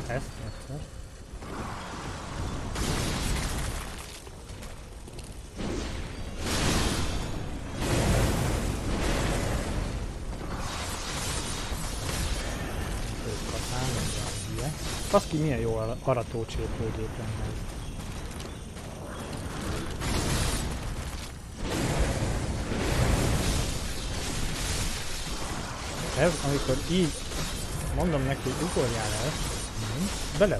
ezt egyszer. Ilyen. Baszki, milyen jó ara- arató csépőgép lenne ez. Ez, amikor így mondom neki, hogy ugorjál el, nem, bele.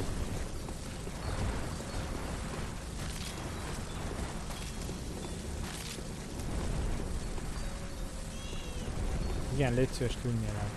Igen, légy szíves, tűnjél el.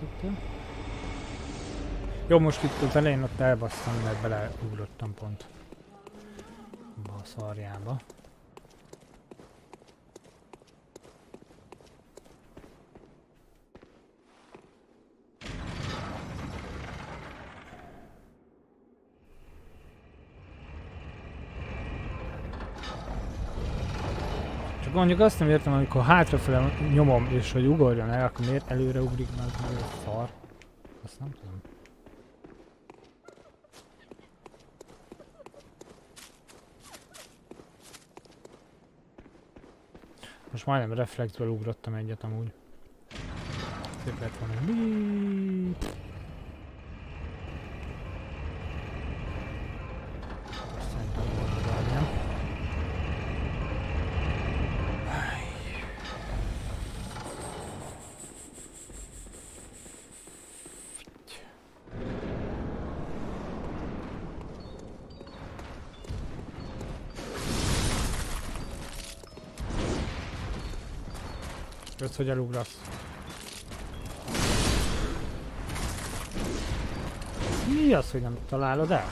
Betöltöttél. Jó, most itt az elején ott elbasztam, mert beleugrottam pont. Abba a szarjába. Csak mondjuk azt nem értem, amikor hátrafele nyomom és hogy ugorjon el, akkor miért előre ugrik meg, ez szar? Azt nem tudom. Most majdnem reflexből ugrottam egyet amúgy. Szép lett volna. Jössz, hogy elugrasz. Mi az, hogy nem találod el?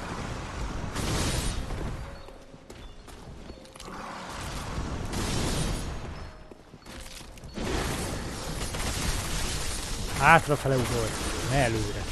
Hátrafele ugorj, ne előre.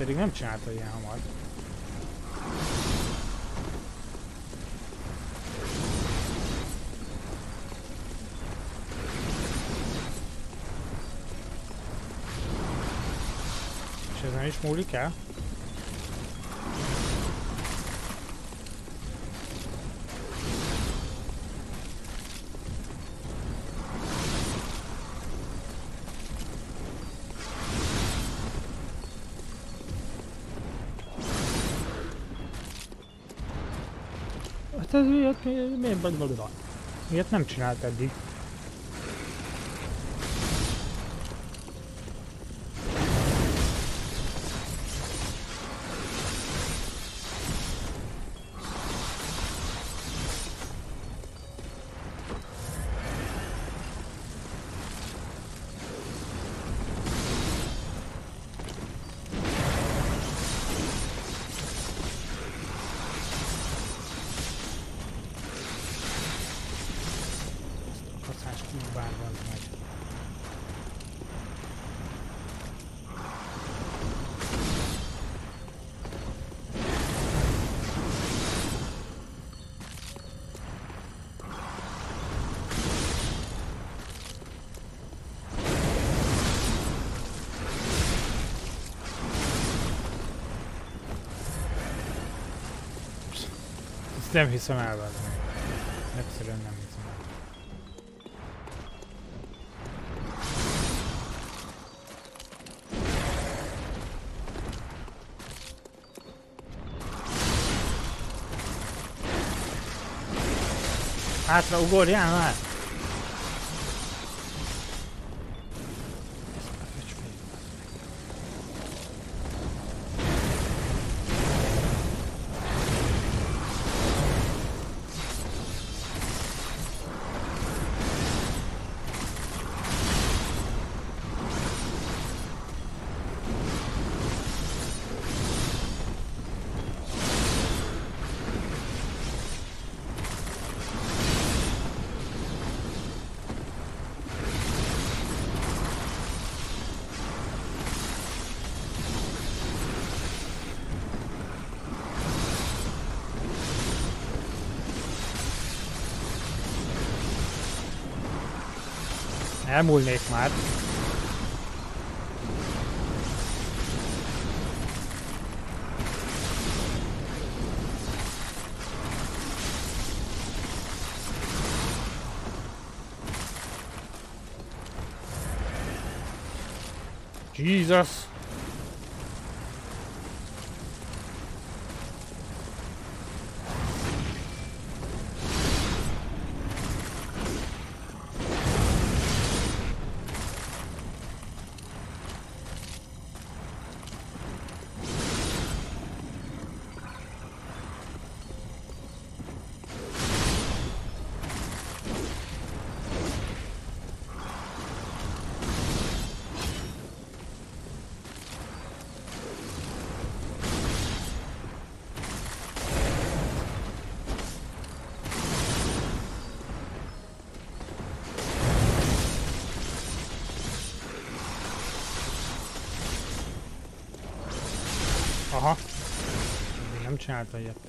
Pedig nem csinálta ilyen hamar. És ezen is múlik el? Ez ilyet, mi- miért blablabla. Ilyet nem csinált eddig. Nem hiszem el vele. Egyszerűen nem hiszem el. Hátra ugorjál már! Elmúlnék már. Jesus! Csinálta ilyet.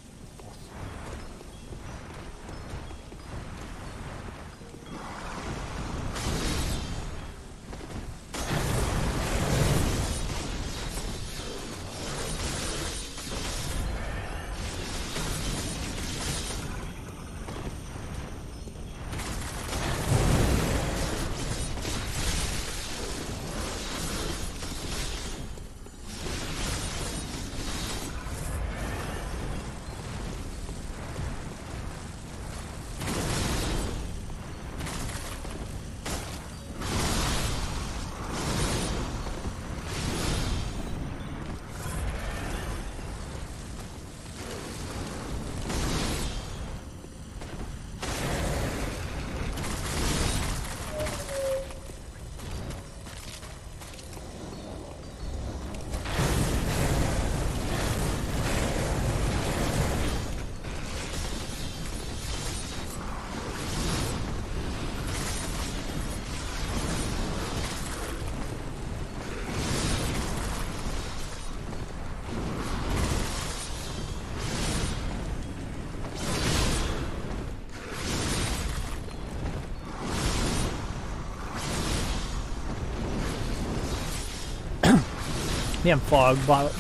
Milyen falba...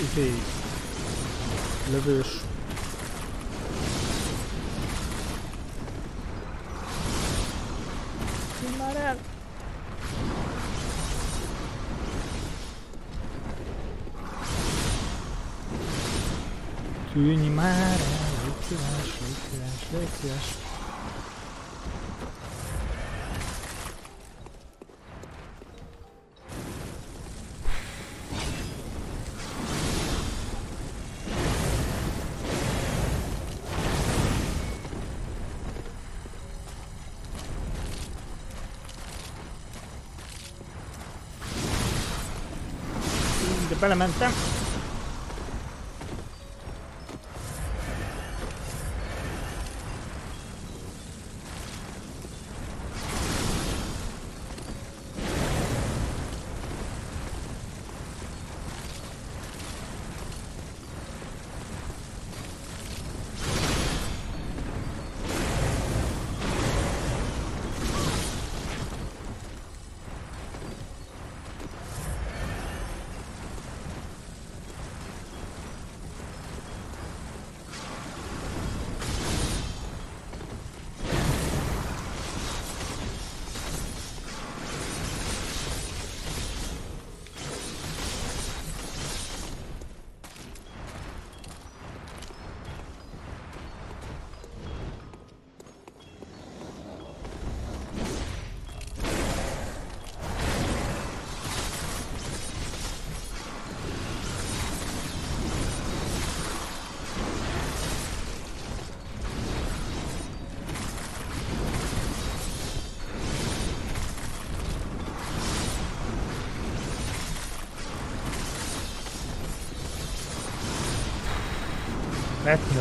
Izé... Lövős... Tűnj már el! Tűnj már el, légy szíves, légy szíves, légy szíves. De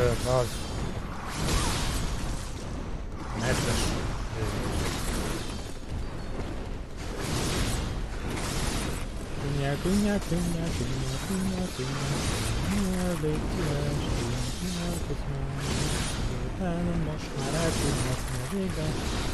Metnőr, az. Nedves. Künnyel, künnyel, künnyel, légy szíves, künnyel, künnyel, künnyel, künnyel, most már el tudnak a végre.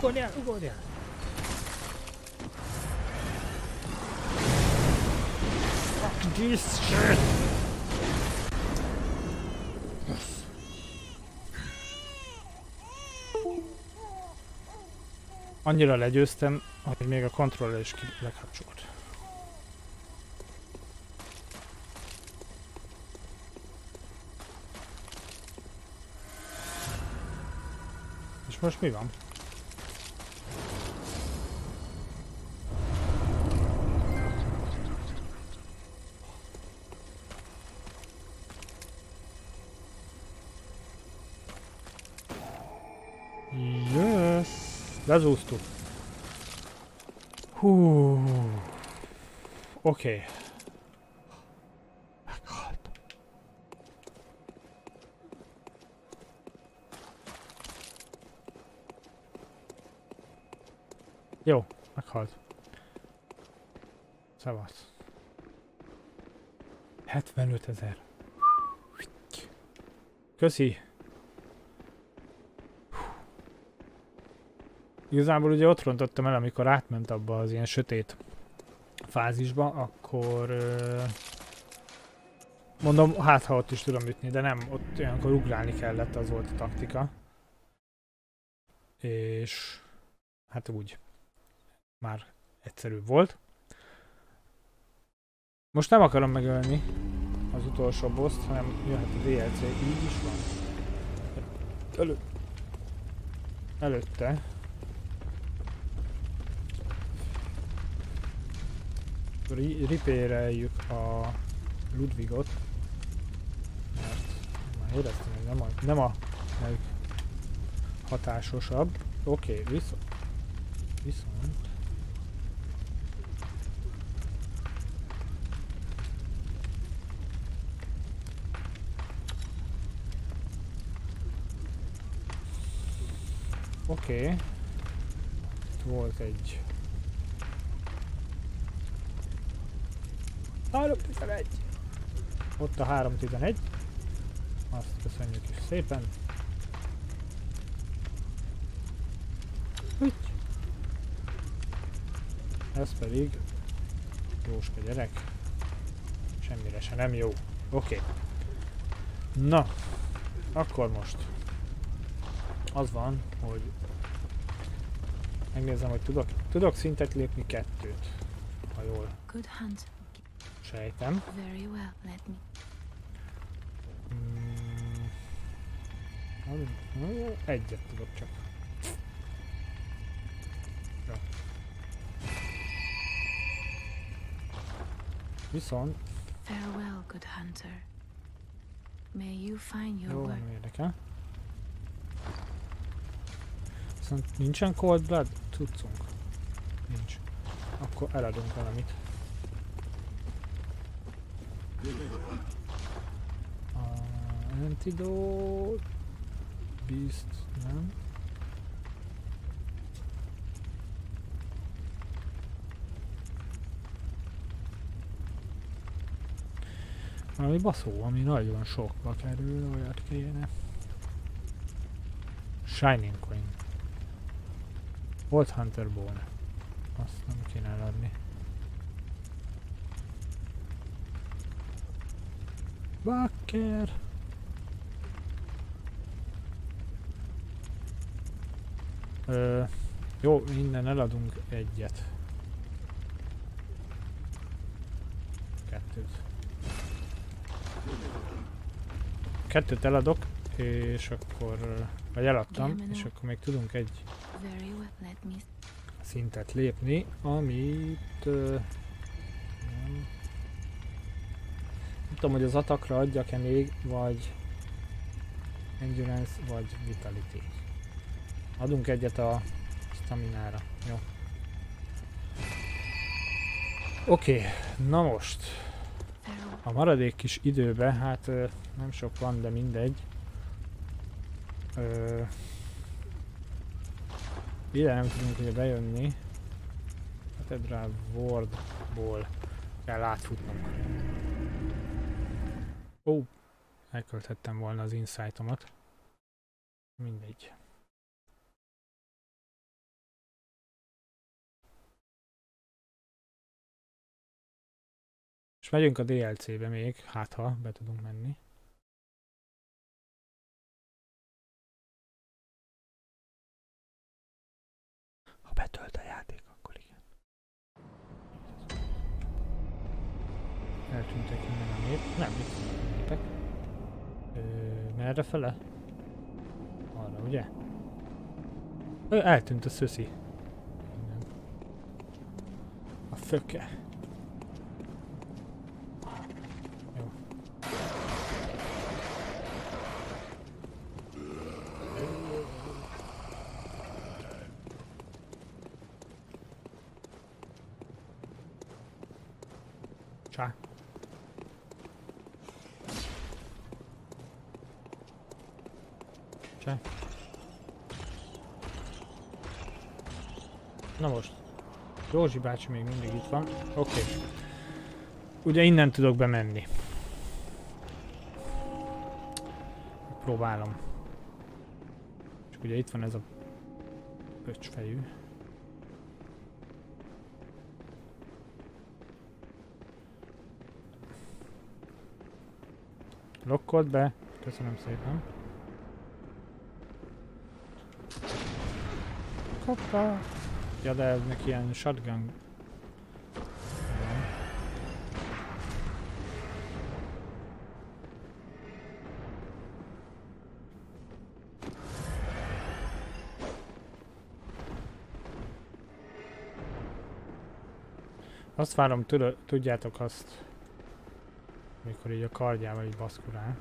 Nem, ugorjál, ugorjál! Fuck this shit! Annyira legyőztem, hogy még a kontroller is lekapcsolt. És most mi van? Lezúztuk. Hú. Oké. Okay. Meghalt. Jó, meghalt. Szavasz. 75 ezer. Köszi. Igazából ugye ott rontottam el, amikor átment abba az ilyen sötét fázisba, akkor mondom, hát ha ott is tudom ütni, de nem, ott olyankor ugrálni kellett, az volt a taktika. És hát úgy már egyszerűbb volt. Most nem akarom megölni az utolsó boss hanem jöhet a DLC, így is van. Elő... Előtte ripéreljük a Ludwigot. Mert már éreztem, hogy nem a, nem a leg hatásosabb. Oké, okay, viszont, viszont Oké. Okay. Volt egy... 311! Ott a 311. Azt köszönjük is szépen. Úgy. Ez pedig Jóska gyerek. Semmire se nem jó. Oké. Okay. Na, akkor most az van, hogy megnézem, hogy tudok, tudok szintet lépni kettőt, ha jól Good hunt. Sejtem. Very well, let me. Mm, az- az- egyet tudok csak. Jó. Viszont, Farewell, good hunter. May you find your jó, nem érdekel. Viszont nincsen cold blood cuccunk? Nincs. Akkor eladunk valamit. Antidote... Beast, nem? Valami baszó, ami nagyon sokba kerül, olyat kéne. Shining Coin. Volt Hunter Bone. Azt nem kéne eladni. Bakker! Ö, jó, innen eladunk egyet. Kettőt. Kettőt eladok, és akkor... Vagy eladtam, és akkor még tudunk egy szintet lépni, amit... ö, nem tudom, hogy az atakra adjak-e még, vagy endurance, vagy vitality. Adunk egyet a staminára. Jó. Oké, okay, na most. A maradék kis időbe, hát nem sok van, de mindegy. Ö, ide nem tudunk ugye bejönni. Cathedral Wardból kell átfutnunk. Ó, elkölthettem volna az insightomat. Mindegy. És megyünk a DLC-be még, hát ha be tudunk menni. Ha betölt a játék, akkor igen. Eltűntek innen a nép. Nem, itt. Ö, merre fele? Arra, ugye? Ö, eltűnt a szöszi. A föke. Jó. Csá. Csá. Na most. Józsi bácsi még mindig itt van. Oké. Okay. Ugye innen tudok bemenni. Próbálom. Csak ugye itt van ez a pöcsfejű. Lokkolt be. Köszönöm szépen. Koppa. Ja, de neki ilyen shotgun. Azt várom, tőle, tudjátok azt, mikor így a kardjával így baszkurál.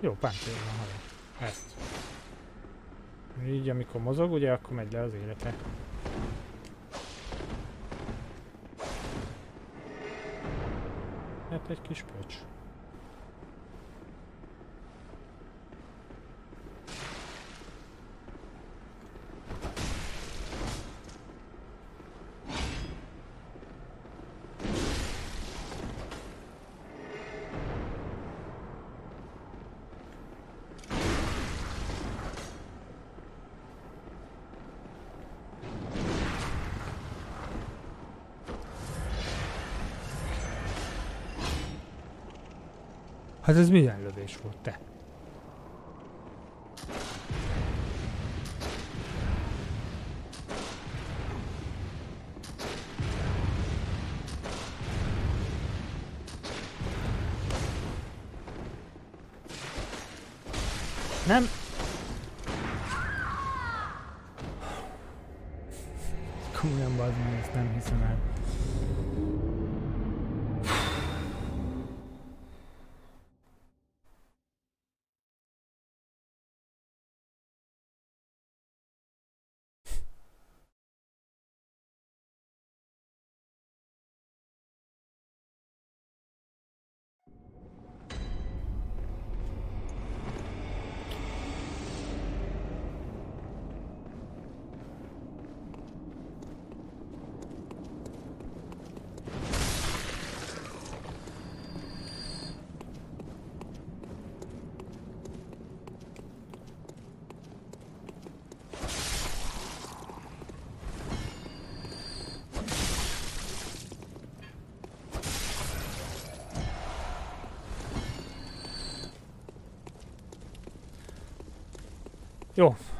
Jó, páncél van, haja. Ezt. Így, amikor mozog, ugye, akkor megy le az élete. Hát egy kis pöcs. Hát ez milyen lövés volt, te?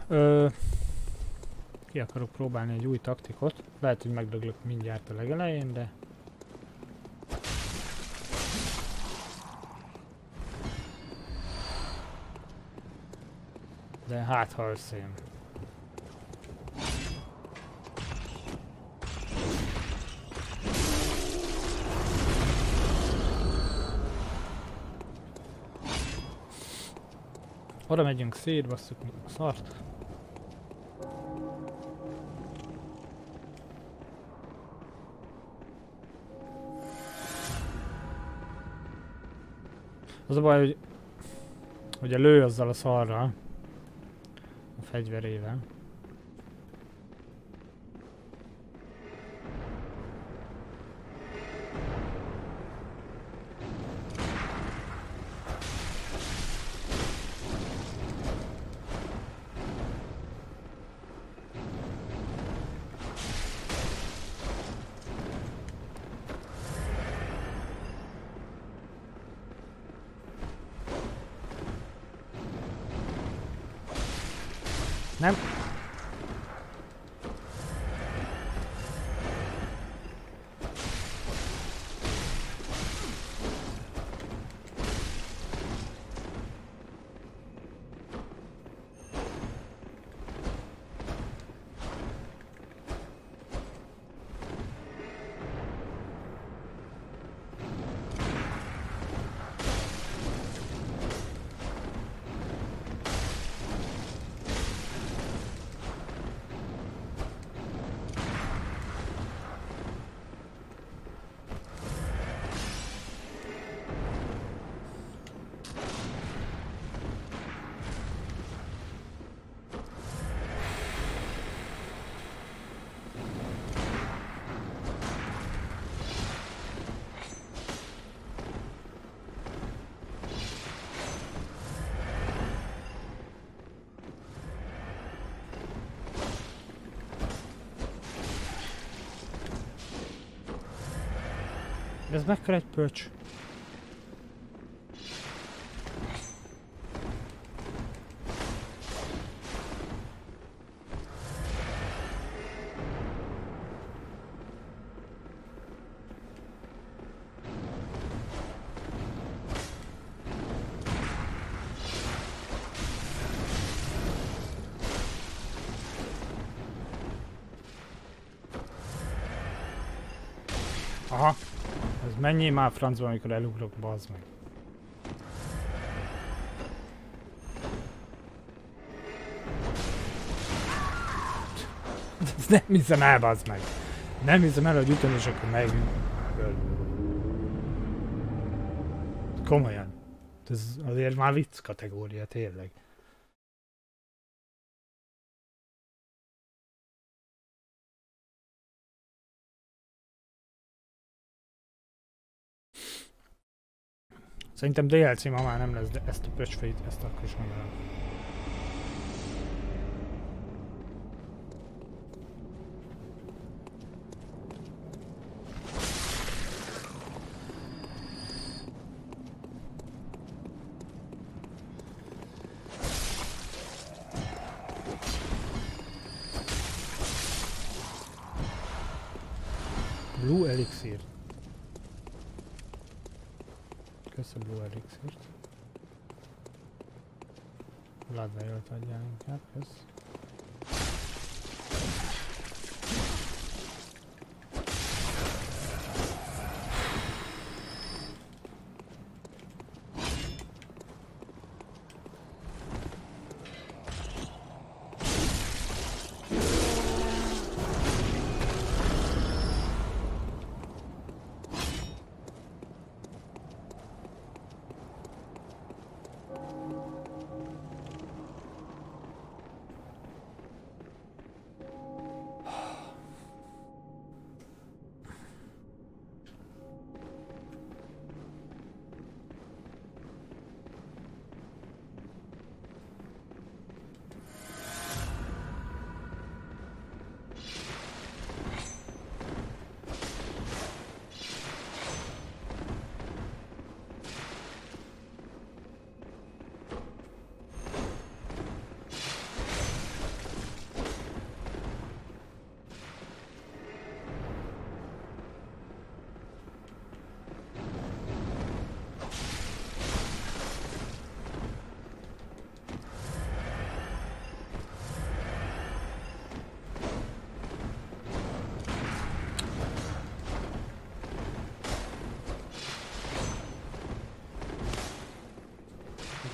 Ö, ki akarok próbálni egy új taktikot. Lehet, hogy megdöglök mindjárt a legelején, de... De hát, ha összejön. Oda megyünk szét, basszuk a szart. Az a baj, hogy, hogy lő azzal a szarral. A fegyverével. Mekkora egy pöcs? Mennyi már francba, amikor elugrok, bazd meg. [LAUGHS] Nem hiszem el, bazd meg. Nem hiszem el, hogy ütöm, és akkor meg... Komolyan. Ez azért már vicc kategória, tényleg. Szerintem DLC ma már nem lesz, de ezt a pöcsfejét, ezt akkor is mondanám.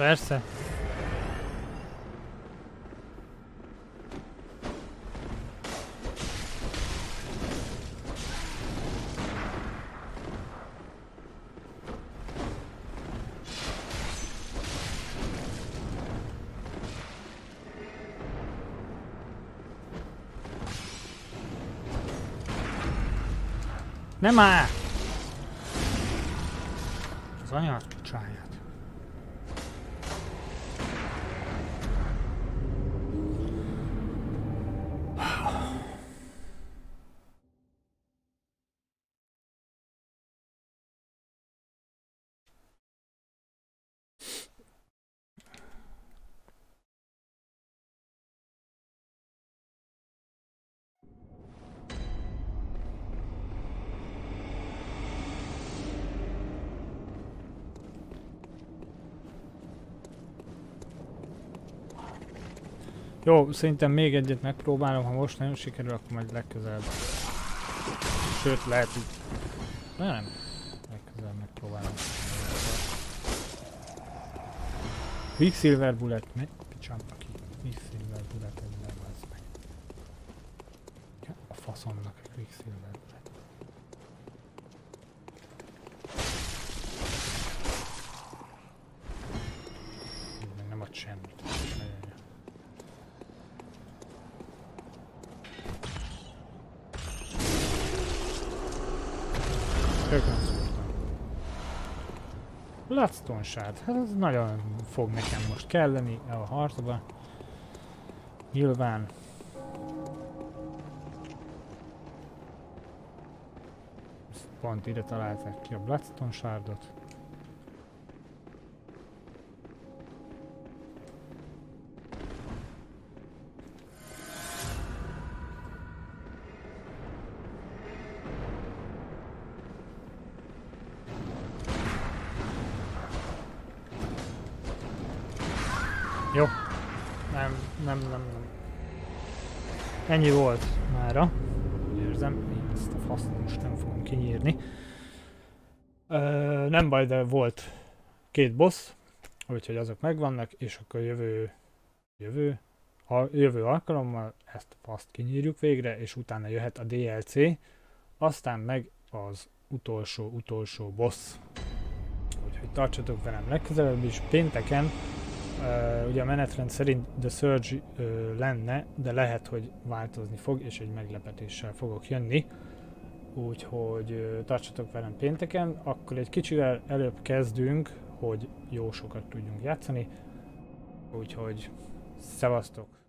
Persze. Nem már! Az anya csáját. Jó, szerintem még egyet megpróbálom, ha most nagyon sikerül, akkor majd legközelebb. Sőt, lehet így... Nem, legközelebb megpróbálom. Quicksilver Bullet, mi? Picsampa ki. Quicksilver Bullet, ez nem meg. A faszomnak a Quicksilver Bullet. Shard. Hát ez nagyon fog nekem most kelleni a harcba. Nyilván. Pont ide találták ki a Bloodstone shardot. Faszt most nem fogom kinyírni. Ö, nem baj, de volt két boss, úgyhogy azok megvannak, és akkor jövő, jövő, a jövő alkalommal ezt a faszt kinyírjuk végre, és utána jöhet a DLC, aztán meg az utolsó, utolsó boss. Úgyhogy tartsatok velem legközelebb is. Pénteken uh, ugye a menetrend szerint The Surge uh, lenne, de lehet, hogy változni fog, és egy meglepetéssel fogok jönni. Úgyhogy tartsatok velem pénteken, akkor egy kicsivel előbb kezdünk, hogy jó sokat tudjunk játszani. Úgyhogy szevasztok!